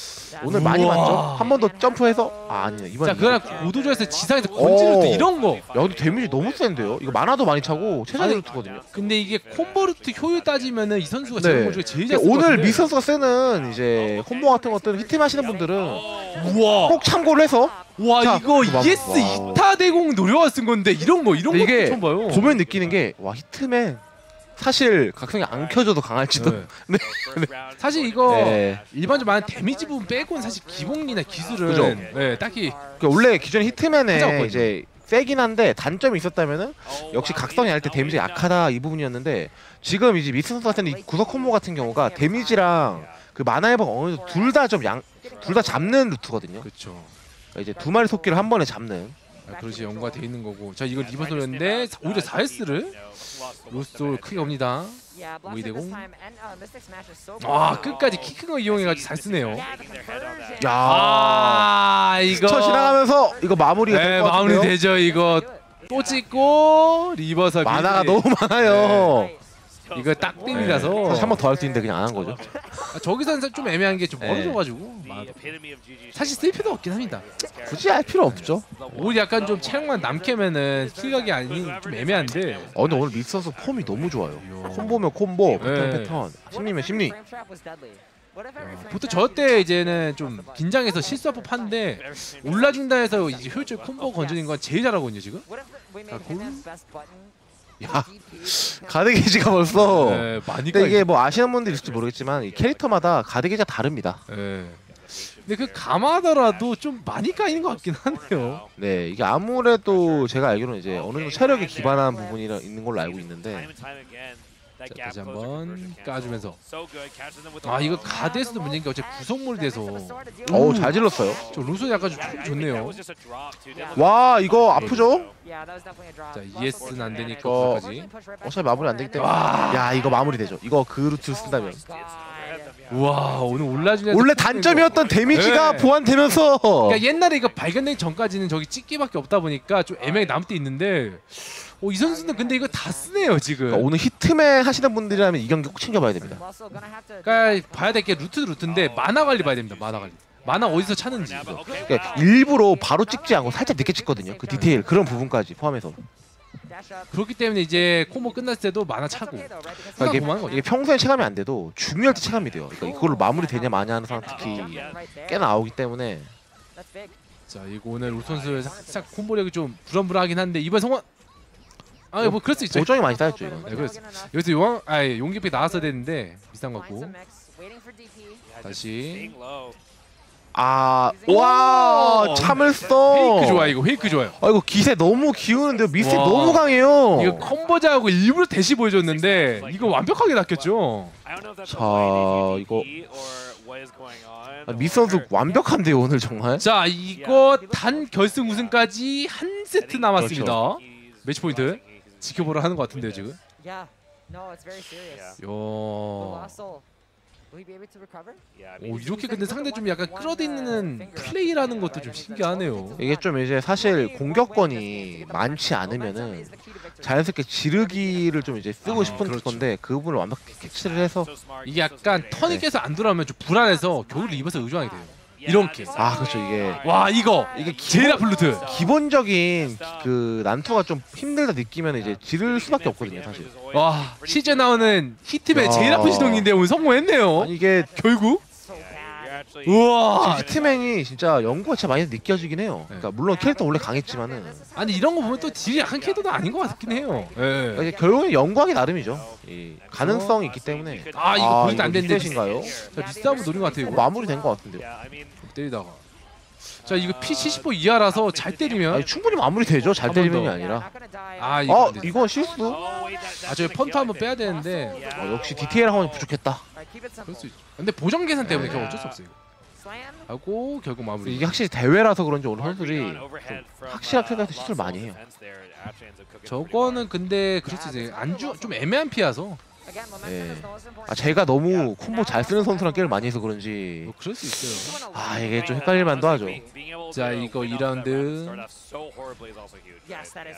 오늘 많이 우와. 맞죠? 한 번 더 점프해서 아 아니야 이번 자 그거랑 고도조에서 지상에서 건지는 또 오. 이런 거. 야 근데 데미지 너무 센데요? 이거 만화도 많이 차고 최저 아니, 루트거든요. 근데 이게 콤보 루트 효율 따지면은 이 선수가 네. 제일 중에 제일 잘 오늘 쓰거든요. 미선수가 쓰는 이제 콤보 같은 것들은 히팅 하시는 분들은 우와. 꼭 참고를 해서 와 자, 이거 와, ES 와. 이타 대공 노려와 쓴 건데 이런 거 이런 거 근데 이게 처음 봐요. 보면 느끼는 게 와 히트맨 사실 각성이 안 켜져도 강할지도 네. 네. 사실 이거 네. 일반적으로 말하는 데미지 부분 빼고는 사실 기본이나 기술은 그죠. 네, 딱히 그 원래 기존 히트맨에. 이제 세긴 한데 단점이 있었다면은 역시 각성이 할 때 데미지가 약하다 이 부분이었는데 지금 이제 미스 선수 같은 이 구석 콤보 같은 경우가 데미지랑 그 마나 회복 어느 정도 둘다 좀 양 둘 다 잡는 루트거든요. 그렇죠. 그러니까 이제 두 마리 토끼를 한 번에 잡는. 아, 그렇지 연구가 돼 있는 거고. 자 이거 리버 소리였는데 오히려 4S를 로스톨 크게 옵니다. 오이대공. 아 끝까지 키 큰 거 이용해가지고 잘 쓰네요. 야. 아 이거 쳐 지나가면서 이거 마무리가 네 될것 마무리 같은데요. 되죠 이거 또 찍고 리버서 만화가. 너무 많아요. 이거 딱 땡이라서 사실 한 번 더 할 수 있는데 그냥 안 한 거죠. 아, 저기서는 좀 애매한 게 좀 네. 멀어져가지고 만화도. 사실 쓸 필요도 없긴 합니다. 굳이 할 필요 없죠. 오히려 약간 좀 체력만 남게면은 킬각이 아닌 좀 애매한데 어, 근데 오늘 믹스 선수 폼이 너무 좋아요. 콤보면 콤보, 패턴 네. 패턴, 심리면 심리. 보통 저 때 이제는 좀 긴장해서 실수할 법한데 올라준다 해서 이제 효율적 콤보 건지는 건 제일 잘하거든요 지금. 자, 골. 야, 가드 게이지가 벌써. 네, 많이 근데 이게 뭐 아시는 분들 있을지 모르겠지만 이 캐릭터마다 가드 게이지가 다릅니다. 네. 근데 그 감하더라도 좀 많이 까이는 것 같긴 하네요. 네, 이게 아무래도 제가 알기로는 이제 어느 정도 체력에 기반한 부분이 있는 걸로 알고 있는데 자, 다시 한번 까주면서 아 이거 가드에서도 문제인 게 어째 구성물이 돼서 어우 잘 질렀어요. 저 루소 약간 좀 좋네요. 와 이거 아프죠? 자 ES는 안 되니까 어. 거기까지. 어차피 마무리 안 되기 때문에. 와. 야 이거 마무리 되죠. 이거 그 루트 쓴다면. 우와 오늘 올라주냐. 원래 단점이었던 데미지가 네. 보완되면서. 그러니까 옛날에 이거 발견되기 전까지는 저기 찍기밖에 없다 보니까 좀 애매하게 남을 때 있는데 어, 이 선수는 근데 이거 다 쓰네요 지금. 그러니까 오늘 히트맨 하시는 분들이라면 이 경기 꼭 챙겨봐야 됩니다. 그러니까 봐야 될 게 루트 루트인데 마나 관리 봐야 됩니다. 마나 관리. 마나 어디서 찾는지. 이거. 그러니까 일부러 바로 찍지 않고 살짝 늦게 찍거든요. 그 디테일 그런 부분까지 포함해서. 그렇기 때문에 이제 콤보 끝났을 때도 마나 차고. 그러니까 이게. 이게 평소에 체감이 안 돼도 중요할 때 체감이 돼요. 그러니까 이걸로 마무리 되냐 마냐 하는 사람 특히 꽤 나오기 때문에 자 이거 오늘 루 선수 살짝 콤보력이 좀 불안불안하긴 한데 이번 성원. 아뭐 그럴 수 있죠. 고정이 많이 쌓였죠 이건. 네, 그렇죠. 여기서 용왕 아 용기피 나왔어야 되는데 비싼 것 같고. 다시. 아, 와 참을성. 페이크 좋아 이거 페이크 좋아요. 아 이거 기세 너무 기우는데요. 미스 와. 너무 강해요. 이거 콤보자하고 일부러 대시 보여줬는데 이거 완벽하게 낚였죠. 자 이거 아, 미스 선수 완벽한데요 오늘 정말. 자 이거 단 결승 우승까지 한 세트 남았습니다. 그렇죠. 매치 포인트 지켜보러 하는 것 같은데요 지금. Yeah. No, it's very serious. 요. 오 이렇게 근데 상대 좀 약간 끌어들이는 플레이라는 것도 좀 신기하네요. 이게 좀 이제 사실 공격권이 많지 않으면은 자연스럽게 지르기를 좀 이제 쓰고 아, 싶은 그렇죠. 건데 그 부분을 완벽히 캐치를 해서 이게 약간 턴이 계속 안 돌아오면 좀 불안해서 겨울을 입어서 의존하게 돼요. 이렇게. 아 그렇죠 이게 와 이거 이게 제일 아플 루트. 기본적인 그 난투가 좀 힘들다 느끼면 이제 지를 수밖에 없거든요 사실. 와 시즌 나오는 히트맨 야. 제일 아픈 시동인데 오늘 성공했네요. 아니 이게 결국. 우와. 히트맨이 진짜 연구가 진짜 많이 느껴지긴 해요. 그러니까 물론 캐릭터 원래 강했지만은 아니 이런 거 보면 또 딜이 약한 캐도도 아닌 것 같긴 해요. 예. 그러니까 이게 결국엔 연구하기 나름이죠. 이 가능성이 있기 때문에. 아 이거 보니까 안 됐는데 리셋인가요? 자 리스 한번 노린 것 같아요. 어, 이거. 마무리된 것 같은데요. 때리다가. 자 이거 P75 이하라서 잘 때리면 아니, 충분히 마무리되죠. 잘 한번 때리면이 더. 아니라. 아 이거 어안 되죠. 이건 실수? 아 저기 펀트 한번 빼야 되는데 어, 역시 부족했다. Alright, keep it 그럴 수. 있죠. 근데 보정 계산 때문에 그거 어쩔 수 없어요. 이거. 하고 결국 마무리. 이게 확실히 대회라서 그런지 오늘 선수들이 좀 확실하게 생각해서 시도를 많이 해요. 저거는 근데 그렇지 이제 안주 좀 애매한 momentum 예. 아 제가 너무 콤보 잘 쓰는 선수랑 게임을 많이 해서 그런지 뭐 그럴 수 있어요. 아 이게 좀 헷갈릴 만도 하죠. 자, 이거 2라운드. Yes, that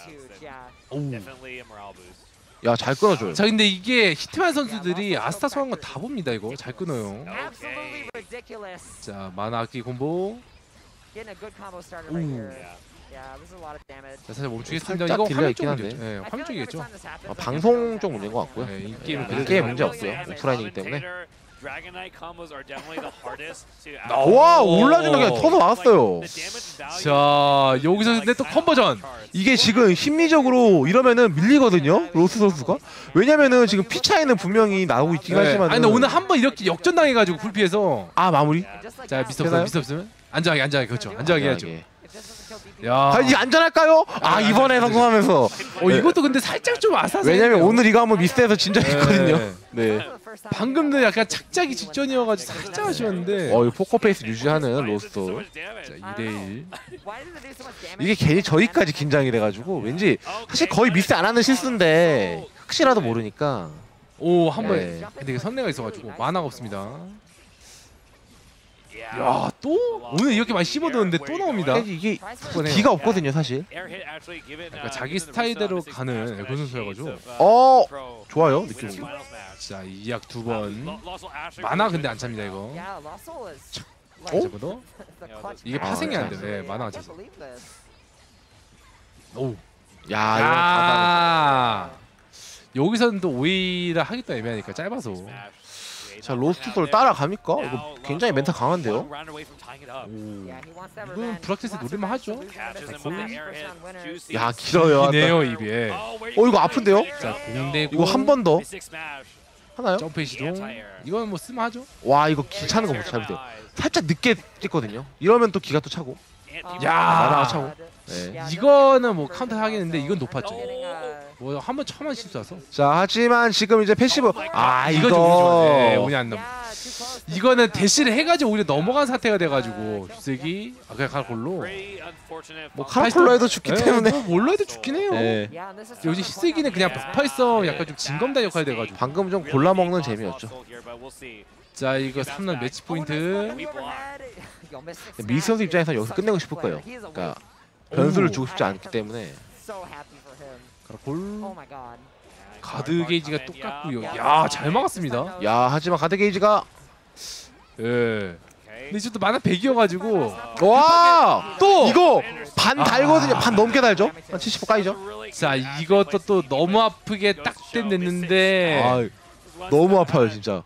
야 잘 끊어줘요. 자 근데 이게 히트만 선수들이 아스타 소환 거다 봅니다 이거 잘 끊어요. 자 아끼 콤보. Damage. 자 사실 멈추겠습니다. 살짝 이거 화면 있긴 쪽 한데. 네, 화면 쪽이겠죠. 아, 방송 쪽 문제인 것 같고요. 네, 이 게임은 이 그래도 게임. 문제 없어요. 오프라인이기 때문에. 와 올라주는 게 터서 나왔어요. 자 여기서 근데 또 컨버전. 이게 지금 심리적으로 이러면은 밀리거든요. 로스 선수가. 왜냐면은 지금 피 차이는 분명히 나오고 있긴 네. 하지만. 아니 근데 오늘 한 번 이렇게 역전당해가지고 full피에서 아 마무리. 자. 미스? 없으면 미스 없으면 안전하게 안전하게 그렇죠 안전하게 해야죠. 야. 아 이게 안전할까요? 아 이번에 성공하면서. 어 이것도 근데 살짝 좀 아싸서. 왜냐면 오늘 이거 한번 미스해서 진작했거든요. 네. 방금도 약간 착자기 직전이어가지고 살짝 아쉬웠는데. 어, 이 포커페이스 유지하는 로스터. 자 2대 1. Why did it do so much damage? 이게 괜히 저희까지 긴장이 돼가지고 왠지 사실 거의 미스 안 하는 실수인데 혹시라도 모르니까. 오 한 번에. 네. 근데 이게 선내가 있어가지고 만화가 없습니다. 야 또 오늘 이렇게 많이 씹어두는데 또 나옵니다. 이게 기가 없거든요 사실. 그러니까 자기 스타일대로 가는 에고 선수여가지고. 어 좋아요 느낌. 자 이약 두 번. 만화 근데 안 찹니다 이거. Clutch 이게. 파생이 안 돼. Actually, 네, 만화가 can't 차서. 오. 야 아, 이거 아. 여기서는 또 오히려 하기도 애매하니까 짧아서. 자 로스트솔 따라갑니까? 이거 굉장히 멘탈 강한데요. 오. 이건 Wants 노릴만 하죠. 야 길어요. 이네요 입에. 어 이거 아픈데요? 자 공대 이거 한 번 더. 하나요? 점프 시동. 이건 뭐 쓸만하죠. 와 이거 기 차는 거 보세요. 잘 보세요. 살짝 늦게 찍거든요. 이러면 또 기가 또 차고. 야. 만화가 차고. 네. 이거는 뭐 카운터 하겠는데 이건 높았죠. 뭐 한 번 처만 실수해서. 자 하지만 지금 이제 패시브 아 이거 좀 운이. 이거 운이 안 넘. 이거는 대시를 해가지고 오히려 넘어간 사태가 돼가지고 줍색이 아 그냥 갈 걸로. 뭐 카라콜로에도 죽기 네, 때문에 뭐 몰라도 죽긴 해요. 네. 요즘 힙색이는 그냥 벽파있어 약간 좀 진검단 역할 돼가지고. 방금 좀 골라 먹는 재미였죠. 자 이거 3런 매치 포인트. 미 선수 입장에서 여기서 끝내고 싶을 거예요. 그러니까 변수를 주고 싶지 않기 때문에 골. Oh 가드 게이지가 똑같고요. 야 잘 막았습니다. 야 하지만 가드 게이지가 예. 근데 이제 또 만화 100이어가지고 와! 또 이거 반 아. 달거든요. 반 넘게 달죠. 한 70% 까이죠. 자 이것도 또 너무 아프게 딱 됐는데 아 너무 아파요 진짜.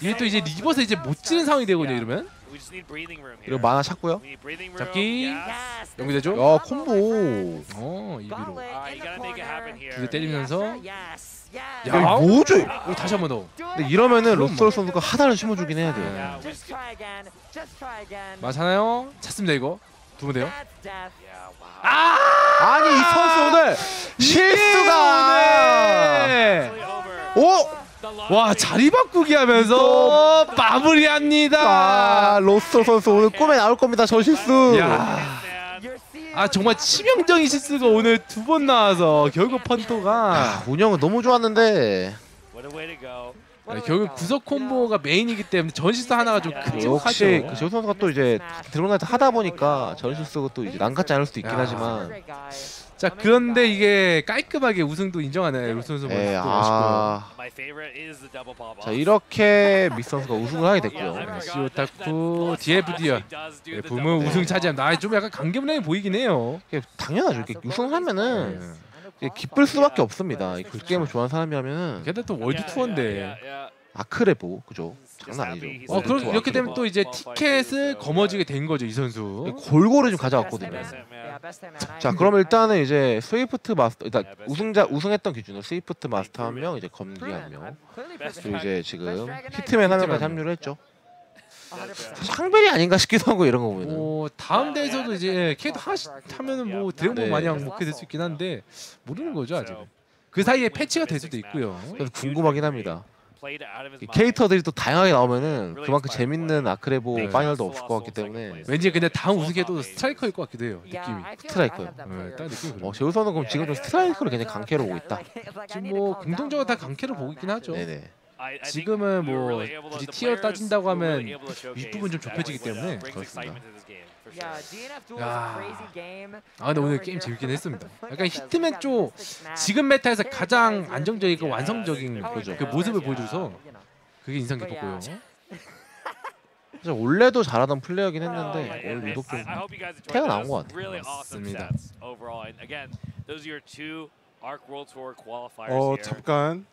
이게 또 이제 리버스 이제 못 치는 상황이 되거든요 이러면 이거 만화 찾고요. 잡기 연기되죠? 야 콤보. 어 이비로 uh, 두대 때리면서 야 이거 뭐죠? 오 다시 한 번 더. 근데 이러면은 로스터 선수가 하단을 심어주긴 해야 돼요. 맞잖아요. 찾습니다 이거. 두번 돼요. 아니 이 선수 오늘 실수가. 네. 오! 와 자리 바꾸기 하면서 마무리합니다. 아 로스터 선수 오늘 꿈에 나올 겁니다. 저 실수. 야. 아 정말 치명적인 실수가 오늘 두 번 나와서 결국 펀터가 아, 운영은 너무 좋았는데 네, 결국 구석 콤보가 메인이기 때문에 전 실수 하나가 좀 역시 큼직하죠. 그조 선수가 또 이제 드론나이트 하다 보니까 전 실수가 또 이제 난 같지 않을 수도 있긴 야. 하지만 자 그런데 이게 깔끔하게 우승도 인정하는 로스 선수 예, 모습도 멋있고 아, 자 이렇게 미스 선수가 우승을 하게 됐고요. 네, 시오타쿠 DFDR 예, 부문 우승 차지함. 나좀 약간 강경련이 보이긴 해요. 당연하죠. 이렇게 우승하면은 네. 이게 기쁠 수밖에 없습니다. 그 게임을 좋아하는 사람이라면 게다가 또 월드 투어인데. 아크레보 그죠? 장난 아니죠. 어 그럼 이렇게 되면. 또 이제 티켓을 거머쥐게 된 거죠 이 선수. 골고루 좀 가져왔거든요. 자 그럼 일단은 이제 스위프트 마스터 일단 우승자 우승했던 기준으로 스위프트 마스터 한 명, 이제 검기 한 명, 그리고 이제 지금 히트맨 한 명까지 합류를 했죠. 항벨이 아닌가 싶기도 하고 이런 거 보면은 뭐 다음 대회에서도 이제 캐릭터 하나씩 하면은 뭐 드래곤볼 네. 마냥 먹게 될 수 있긴 한데 모르는 거죠 아직. 그 사이에 패치가 될 수도 있고요. 궁금하긴 합니다. 이 캐릭터들이 또 다양하게 나오면은 그만큼 재밌는 아크레보 네. final도 없을 것 같기 때문에 왠지 근데 다음 우승해도 스트라이커일 것 같기도 해요 느낌이. 스트라이커요. 네, 딱 느낌이 그래요. 어 제우선은 그럼 지금 좀 스트라이커를 굉장히 강캐로 보고 있다. 지금 뭐 공통적으로 다 강캐로 보고 있긴 하죠. 네네. 지금은 뭐 굳이 tier 따진다고 하면 윗부분 좀 좁혀지기 때문에 그렇습니다. 야. 아 근데 오늘 게임 재밌긴 했습니다. 약간 히트맨 쪽 지금 메타에서 가장 안정적이고 완성적인 그죠. 그 모습을 보여줘서 그게 인상 깊었고요. 사실 원래도 잘하던 플레이어긴 했는데 오늘 유독 좀 태가 나온 것 같아요. 맞습니다. 어 잠깐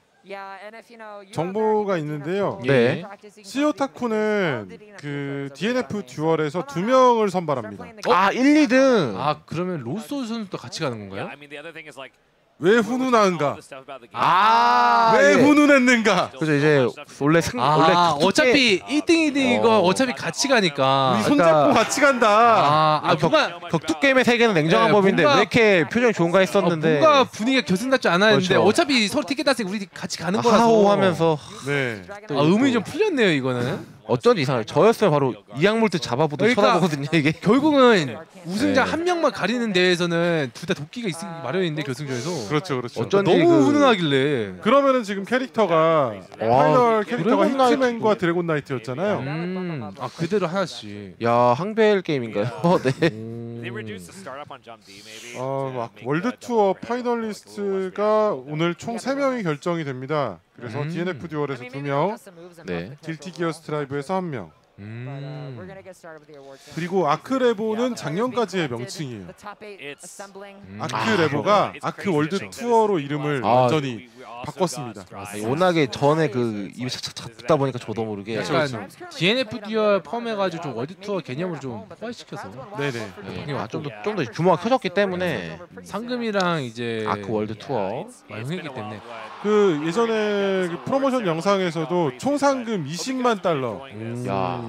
정보가 있는데요. 네. 시오 타쿠는 그 DNF 듀얼에서 두 명을 선발합니다. 아 1, 2등. 아 그러면 로소 선수도 같이 가는 건가요? 왜 훈훈한가? 아, 왜 예. 훈훈했는가? 그래서 이제 원래 승 원래 아 격투 어차피 1등 2등 이거 어. 어차피 같이 가니까 우리 손잡고 같이 간다. 아, 아 격, 뭔가 격투 게임의 세계는 냉정한 네, 법인데 뭔가- 왜 이렇게 표정이 좋은가 어, 했었는데 뭔가 분위기가 결승 같지 않았는데 그렇죠. 어차피 서로 티켓 땄으니 우리 같이 가는 거라서 하하호하면서 네. 아, 의문이 좀 풀렸네요 이거는 어쩐지 이상해. 저였으면 바로 이악물 때 잡아보듯 그러니까 쳐다보거든요 이게. 결국은 우승자 네. 한 명만 가리는 대회에서는 둘 다 도끼가 있기 마련인데 결승전에서 그렇죠, 그렇죠. 어쩐지 너무 그- 훈훈하길래 그러면은 지금 캐릭터가 파이널 캐릭터가 드래곤. 히트맨과 드래곤 나이트였잖아요. 음, 아 그대로 하나씩 야 항벨 게임인가요? 네. 어, 막 월드 투어 파이널리스트가 오늘 총 3명이 결정이 됩니다. 그래서 음. DNF 듀얼에서 2명, 네. 딜티 기어 스트라이브에서 1명. Uh, 음. 그리고 아크레보는 작년까지의 명칭이에요. 음. 아크레보가 아크 월드 투어로 이름을 아, 완전히 바꿨습니다. 아니, 워낙에 전에 그 입이 착착 붙다 보니까 저도 모르게 약간. DNF 듀얼 포함해가지고 좀 월드 투어 개념으로 좀 포괄시켜서 네네. 네, 아, 좀더 좀 더 규모가 커졌기 때문에 상금이랑 이제 아크 월드 투어 a 때문에 그 예전에 그 프로모션 영상에서도 총 상금 20만 달러 음. 야.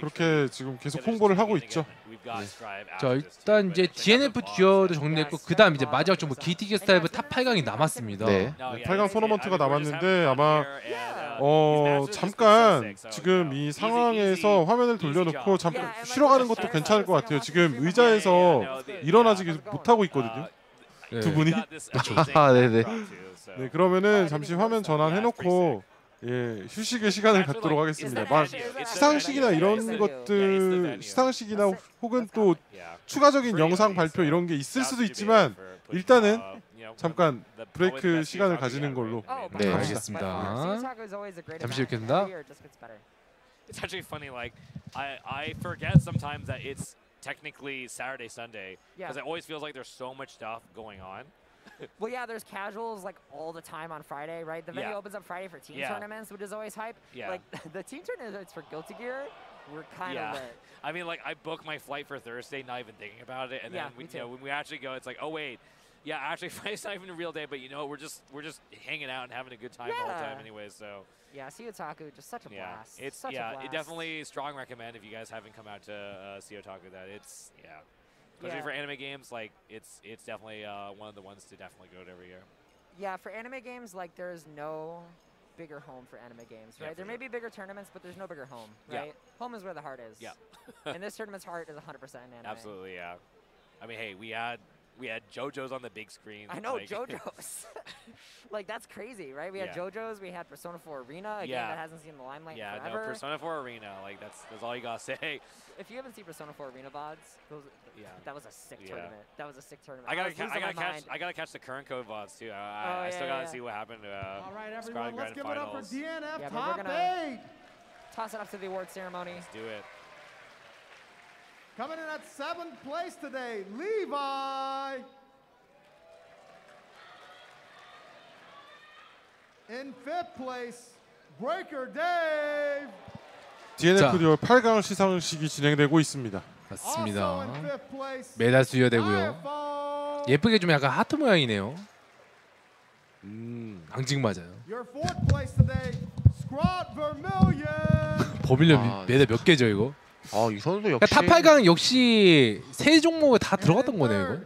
그렇게 지금 계속 홍보를 하고 있죠. 자 일단 이제 DNF 듀얼도 정리했고 그 다음 이제 마지막 좀뭐 길티기어 스트라이브 top 8강이 남았습니다. 네. 네, 8강 토너먼트가 남았는데 아마 어 잠깐 지금 이 상황에서 화면을 돌려놓고 잠깐 쉬러 가는 것도 괜찮을 것 같아요. 지금 의자에서 일어나지 못하고 있거든요. 네. 두 분이. 아, 네네. 네 그러면은 잠시 화면 전환해놓고 예 휴식의 시간을 갖도록 하겠습니다. 막 시상식이나 이런 것들 시상식이나 혹은 또 추가적인 영상 발표 이런 게 있을 수도 있지만 일단은 잠깐 브레이크 시간을 가지는 걸로 네, 알겠습니다. 잠시 읽겠습니다. It's actually funny. Like I, I forget sometimes that it's technically Saturday, Sunday, Yeah. because it always feels like there's so much stuff going on. Well, yeah, there's casuals like all the time on Friday, right? The venue Yeah. opens up Friday for team Yeah. tournaments, which is always hype. Yeah. Like the team tournaments for Guilty Gear we're kind Yeah. of lit. I mean, like I book my flight for Thursday, not even thinking about it, and Yeah, then we, you know, when we actually go, it's like, oh wait, yeah, actually it's not even a real day, but you know, we're just we're just hanging out and having a good time all the time, Yeah. anyway. So Yeah, see Otaku, just such a yeah, blast. it's such a yeah, blast. it definitely strong recommend if you guys haven't come out to uh, see Otaku that it's yeah, especially Yeah. for anime games, like it's it's definitely uh, one of the ones to definitely go to every year. Yeah, for anime games, like there's no bigger home for anime games, right? for there may be bigger tournaments, but there's no bigger home, Yeah. right? Home is where the heart is. Yeah. and this tournament's heart is 100% in anime. Absolutely, yeah. I mean, hey, we had we had JoJo's on the big screen. I know like- JoJo's. like that's crazy, right? We had Yeah. JoJo's, we had Persona 4 Arena, a game Yeah. that hasn't seen the limelight yeah, in no. Persona 4 Arena, like that's that's all you gotta say. if you haven't seen Persona 4 Arena VODs, those, Yeah. that was a sick Yeah. tournament. That was a sick tournament. I gotta, was ca- I gotta catch, mind. I gotta catch the current code VODs too. I, I, Oh, I still yeah, gotta yeah. see what happened to uh, All right, Scarlet everyone, let's Grand give it up for DNF Yeah, top eight. Toss it up to the award ceremony. Let's do it. Coming in at seventh place today, Levi. In fifth place, Breaker Dave. DNF 듀얼 8강 시상식이 진행되고 있습니다. 맞습니다. 메달 수여되고요. 예쁘게 좀 약간 하트 모양이네요. 음. 앙증 맞아요. 버밀려 아, 메달 몇 개죠 이거? 아, 이 선수 그러니까 역시 top 8강 역시 세 종목에 다 들어갔던 거네요 이거.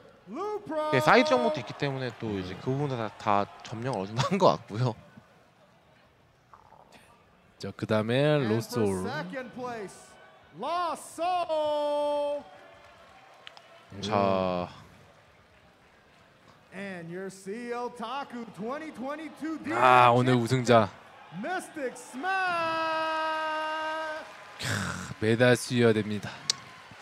네, 사이드 정보도 있기 때문에 또 이제 그 부분은 다, 다 점령 어느 정도 한 것 같고요. 자 그다음에 로솔. 자, And your CEOtaku 2022아 오늘 우승자 Smash. 메달 수여됩니다.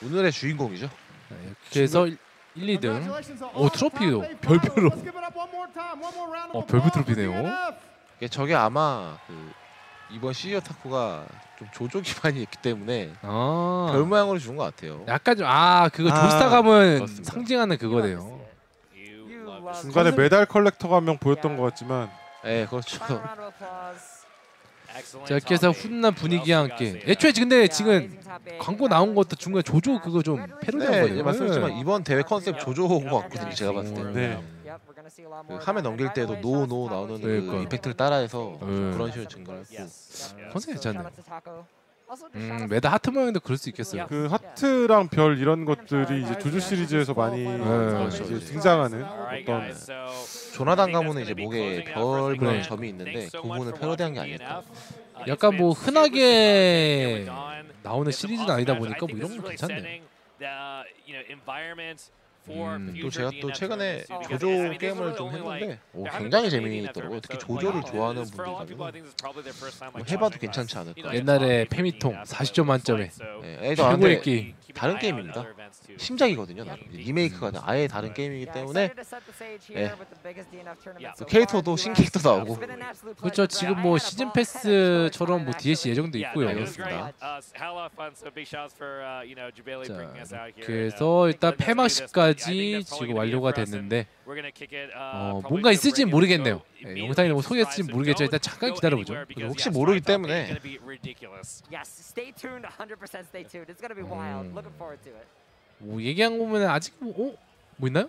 오늘의 주인공이죠. 이렇게 해서 1, 2등. Congratulations to 오, 트로피도 별표로. 어, 별표 트로피네요. 이게 저게 아마 그 이번 시리어 타쿠가 좀 조조 기반이 있기 때문에 아 별 모양으로 준 것 같아요. 약간 좀 아 그거 아, 조스타감은 그렇습니다. 상징하는 그거네요. 중간에 메달 컬렉터가 한 명 보였던 야. 것 같지만 네, 그렇죠. 자 이렇게 해서. 훈훈한 분위기와 함께 애초에 근데 지금. 광고 나온 것도 중간에 조조 그거 좀 패러디한 네. 이제 말씀드렸지만 네. 이번 대회 컨셉 조조인 것 같거든요. 제가 봤을 때. 네. Lot 그 화면. 넘길 때도 way, 노 shout out 노 to 나오는 Taco 그 그러니까. 이펙트를 따라해서 네. 그런 식으로 Yes. Yep. 컨셉 괜찮네요. 음 메달 하트 모양도 그럴 수 있겠어요. 그 하트랑 별 이런 것들이 이제 조조 시리즈에서 많이 그렇죠. 이제 등장하는 어떤 조나단 가문은 이제 목에 별 모양 네. 점이 있는데 그 부분을 패러디한 게 아닐까. Uh, 약간 뭐 흔하게 나오는 시리즈는 아니다. 보니까 뭐 이런 really 괜찮네요. 음, 또 제가 또 최근에 조조 게임을 좀 했는데 오, 굉장히 재미있더라고요. 특히 조조를 좋아하는 분들이라면 like, 해봐도 괜찮지. 않을까. 옛날에 페미통 DNF, 40점 만점에 네, 최고의 돼. 게임. 다른 게임입니다. 심작이거든요. 나는. 리메이크가 아예 다른 게임이기 때문에 예. 또 캐릭터도 신캐릭터 나오고 그렇죠. 지금 뭐 시즌 패스처럼 뭐 DLC 예정도 있고요. 그렇습니다. 자, 그래서 일단 폐막식까지 지금 완료가 됐는데 어, 뭔가 있을지 모르겠네요. 예, 영상에 뭐 소개했을지 모르겠죠. 일단 잠깐 기다려보죠. 혹시 모르기 때문에 Yes, stay tuned. 100% stay tuned. It's gonna be wild. 음. Looking forward to it. 뭐 얘기한 거 보면 아직 뭐, 어? 뭐 있나요?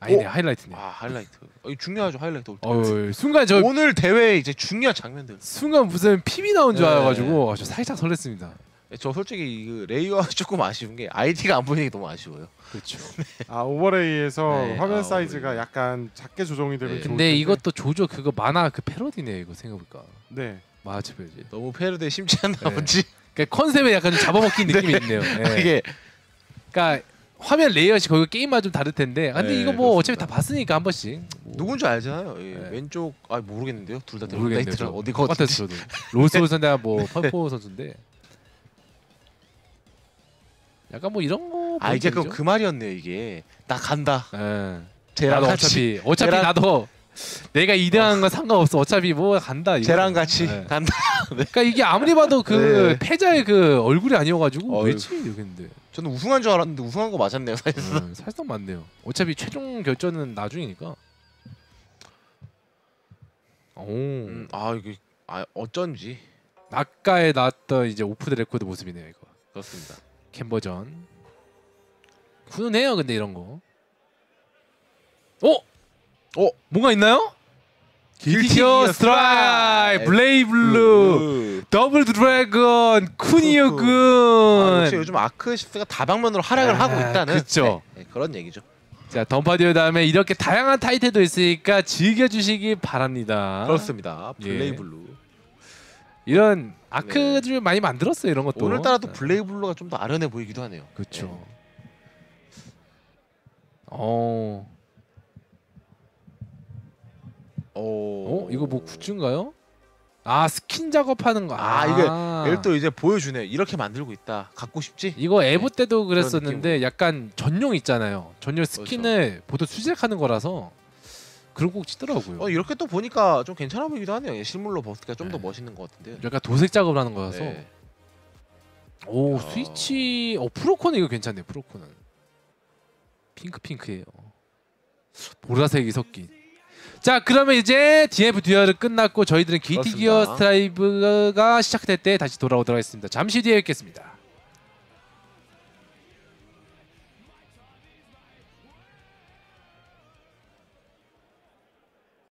아니네 오! 하이라이트네. 아 하이라이트. 어, 이거 중요하죠 하이라이트 올 때. 어 순간 저 오늘 대회 이제 중요한 장면들. 순간 무슨 PV 나온 줄 네. 알아가지고 아, 저 살짝 설렜습니다. 저 솔직히 그 레이어가 조금 아쉬운 게 아이디가 안 보이는 게 너무 아쉬워요. 그렇죠. 아 overlay에서 네, 화면 아, 사이즈가 overlay. 약간 작게 조정이 되면 네. 좋을 근데. 이것도 조조 그거 만화 그 패러디네요 이거 생각해보니까 네. 마하치 패러디. 너무 페르데 심지 않나 네. 그러니까 컨셉에 약간 좀 잡아먹힌 느낌이 있네요. 예. 이게 그러니까 화면 레이어시 거기 게임만 좀 다를 텐데. 아, 근데 네, 이거 뭐 그렇습니다. 어차피 다 봤으니까 한 번씩. 뭐 누군지 알잖아요. 예, 네. 왼쪽 아 모르겠는데요. 둘 다 모르겠네요. 저. 어디 거 저도. 로스 선수나 뭐 펄포 선수인데. 약간 뭐 이런 거. 아 이제 그럼? 그 말이었네요. 이게 나 간다. 예. 쟤랑 어차피 어차피 쟤랑- 나도 내가 2등한 건 상관없어. 어차피 뭐 간다. 이거. 쟤랑 같이 네. 간다. 그러니까 이게 아무리 봐도 그 네. 패자의 그 얼굴이 아니어가지고. 왜지 이러겠는데. 저는 우승한 줄 알았는데 우승한 거 맞았네요. 사실. 음, 살짝 맞네요. 어차피 최종 결전은 나중이니까. 오. 음, 아 이게 아 어쩐지 아까에 나왔던 이제 off the record 모습이네요 이거. 그렇습니다. 캠 버전. 훈훈해요 근데 이런 거. 어? 어? 뭔가 있나요? Guilty Gear Strive, BlazBlue, Double Dragon, 쿠니오군. 아, 역시 요즘 아크시프트가 다방면으로 활약을 아, 하고 있다는 그쵸. 네, 네, 그런 얘기죠. 자 던파 Duel 다음에 이렇게 다양한 타이틀도 있으니까 즐겨주시기 바랍니다. 그렇습니다. 예. BlazBlue. 이런 Arc들 많이 만들었어요 이런 것도. 오늘따라 또 네. BlazBlue가 좀 더 아련해 보이기도 하네요. 그렇죠. 어. 어, 어 이거 뭐 굿즈인가요? 아 스킨 작업하는 거. 아, 이게 얘를 또 이제 보여주네요. 이렇게 만들고 있다. 갖고 싶지? 이거 EVO 네. 때도 그랬었는데 약간 전용 있잖아요. 전용 스킨을 보통 수제하는 거라서 그런 꼭 치더라고요. 어 이렇게 또 보니까 좀 괜찮아 보이기도 하네요. 예, 실물로 봤으니까 좀더 네. 멋있는 것 같은데요. 약간 도색 작업을 하는 거라서. 네. 오 야. 스위치. 어 프로코는 이거 괜찮네. 프로코는 핑크 핑크예요. 보라색이 섞인. 자 그러면 이제 DF 듀얼은 끝났고 저희들은 Guilty Gear 그렇습니다. Strive가 시작될 때 다시 돌아오도록 하겠습니다. 잠시 뒤에 뵙겠습니다.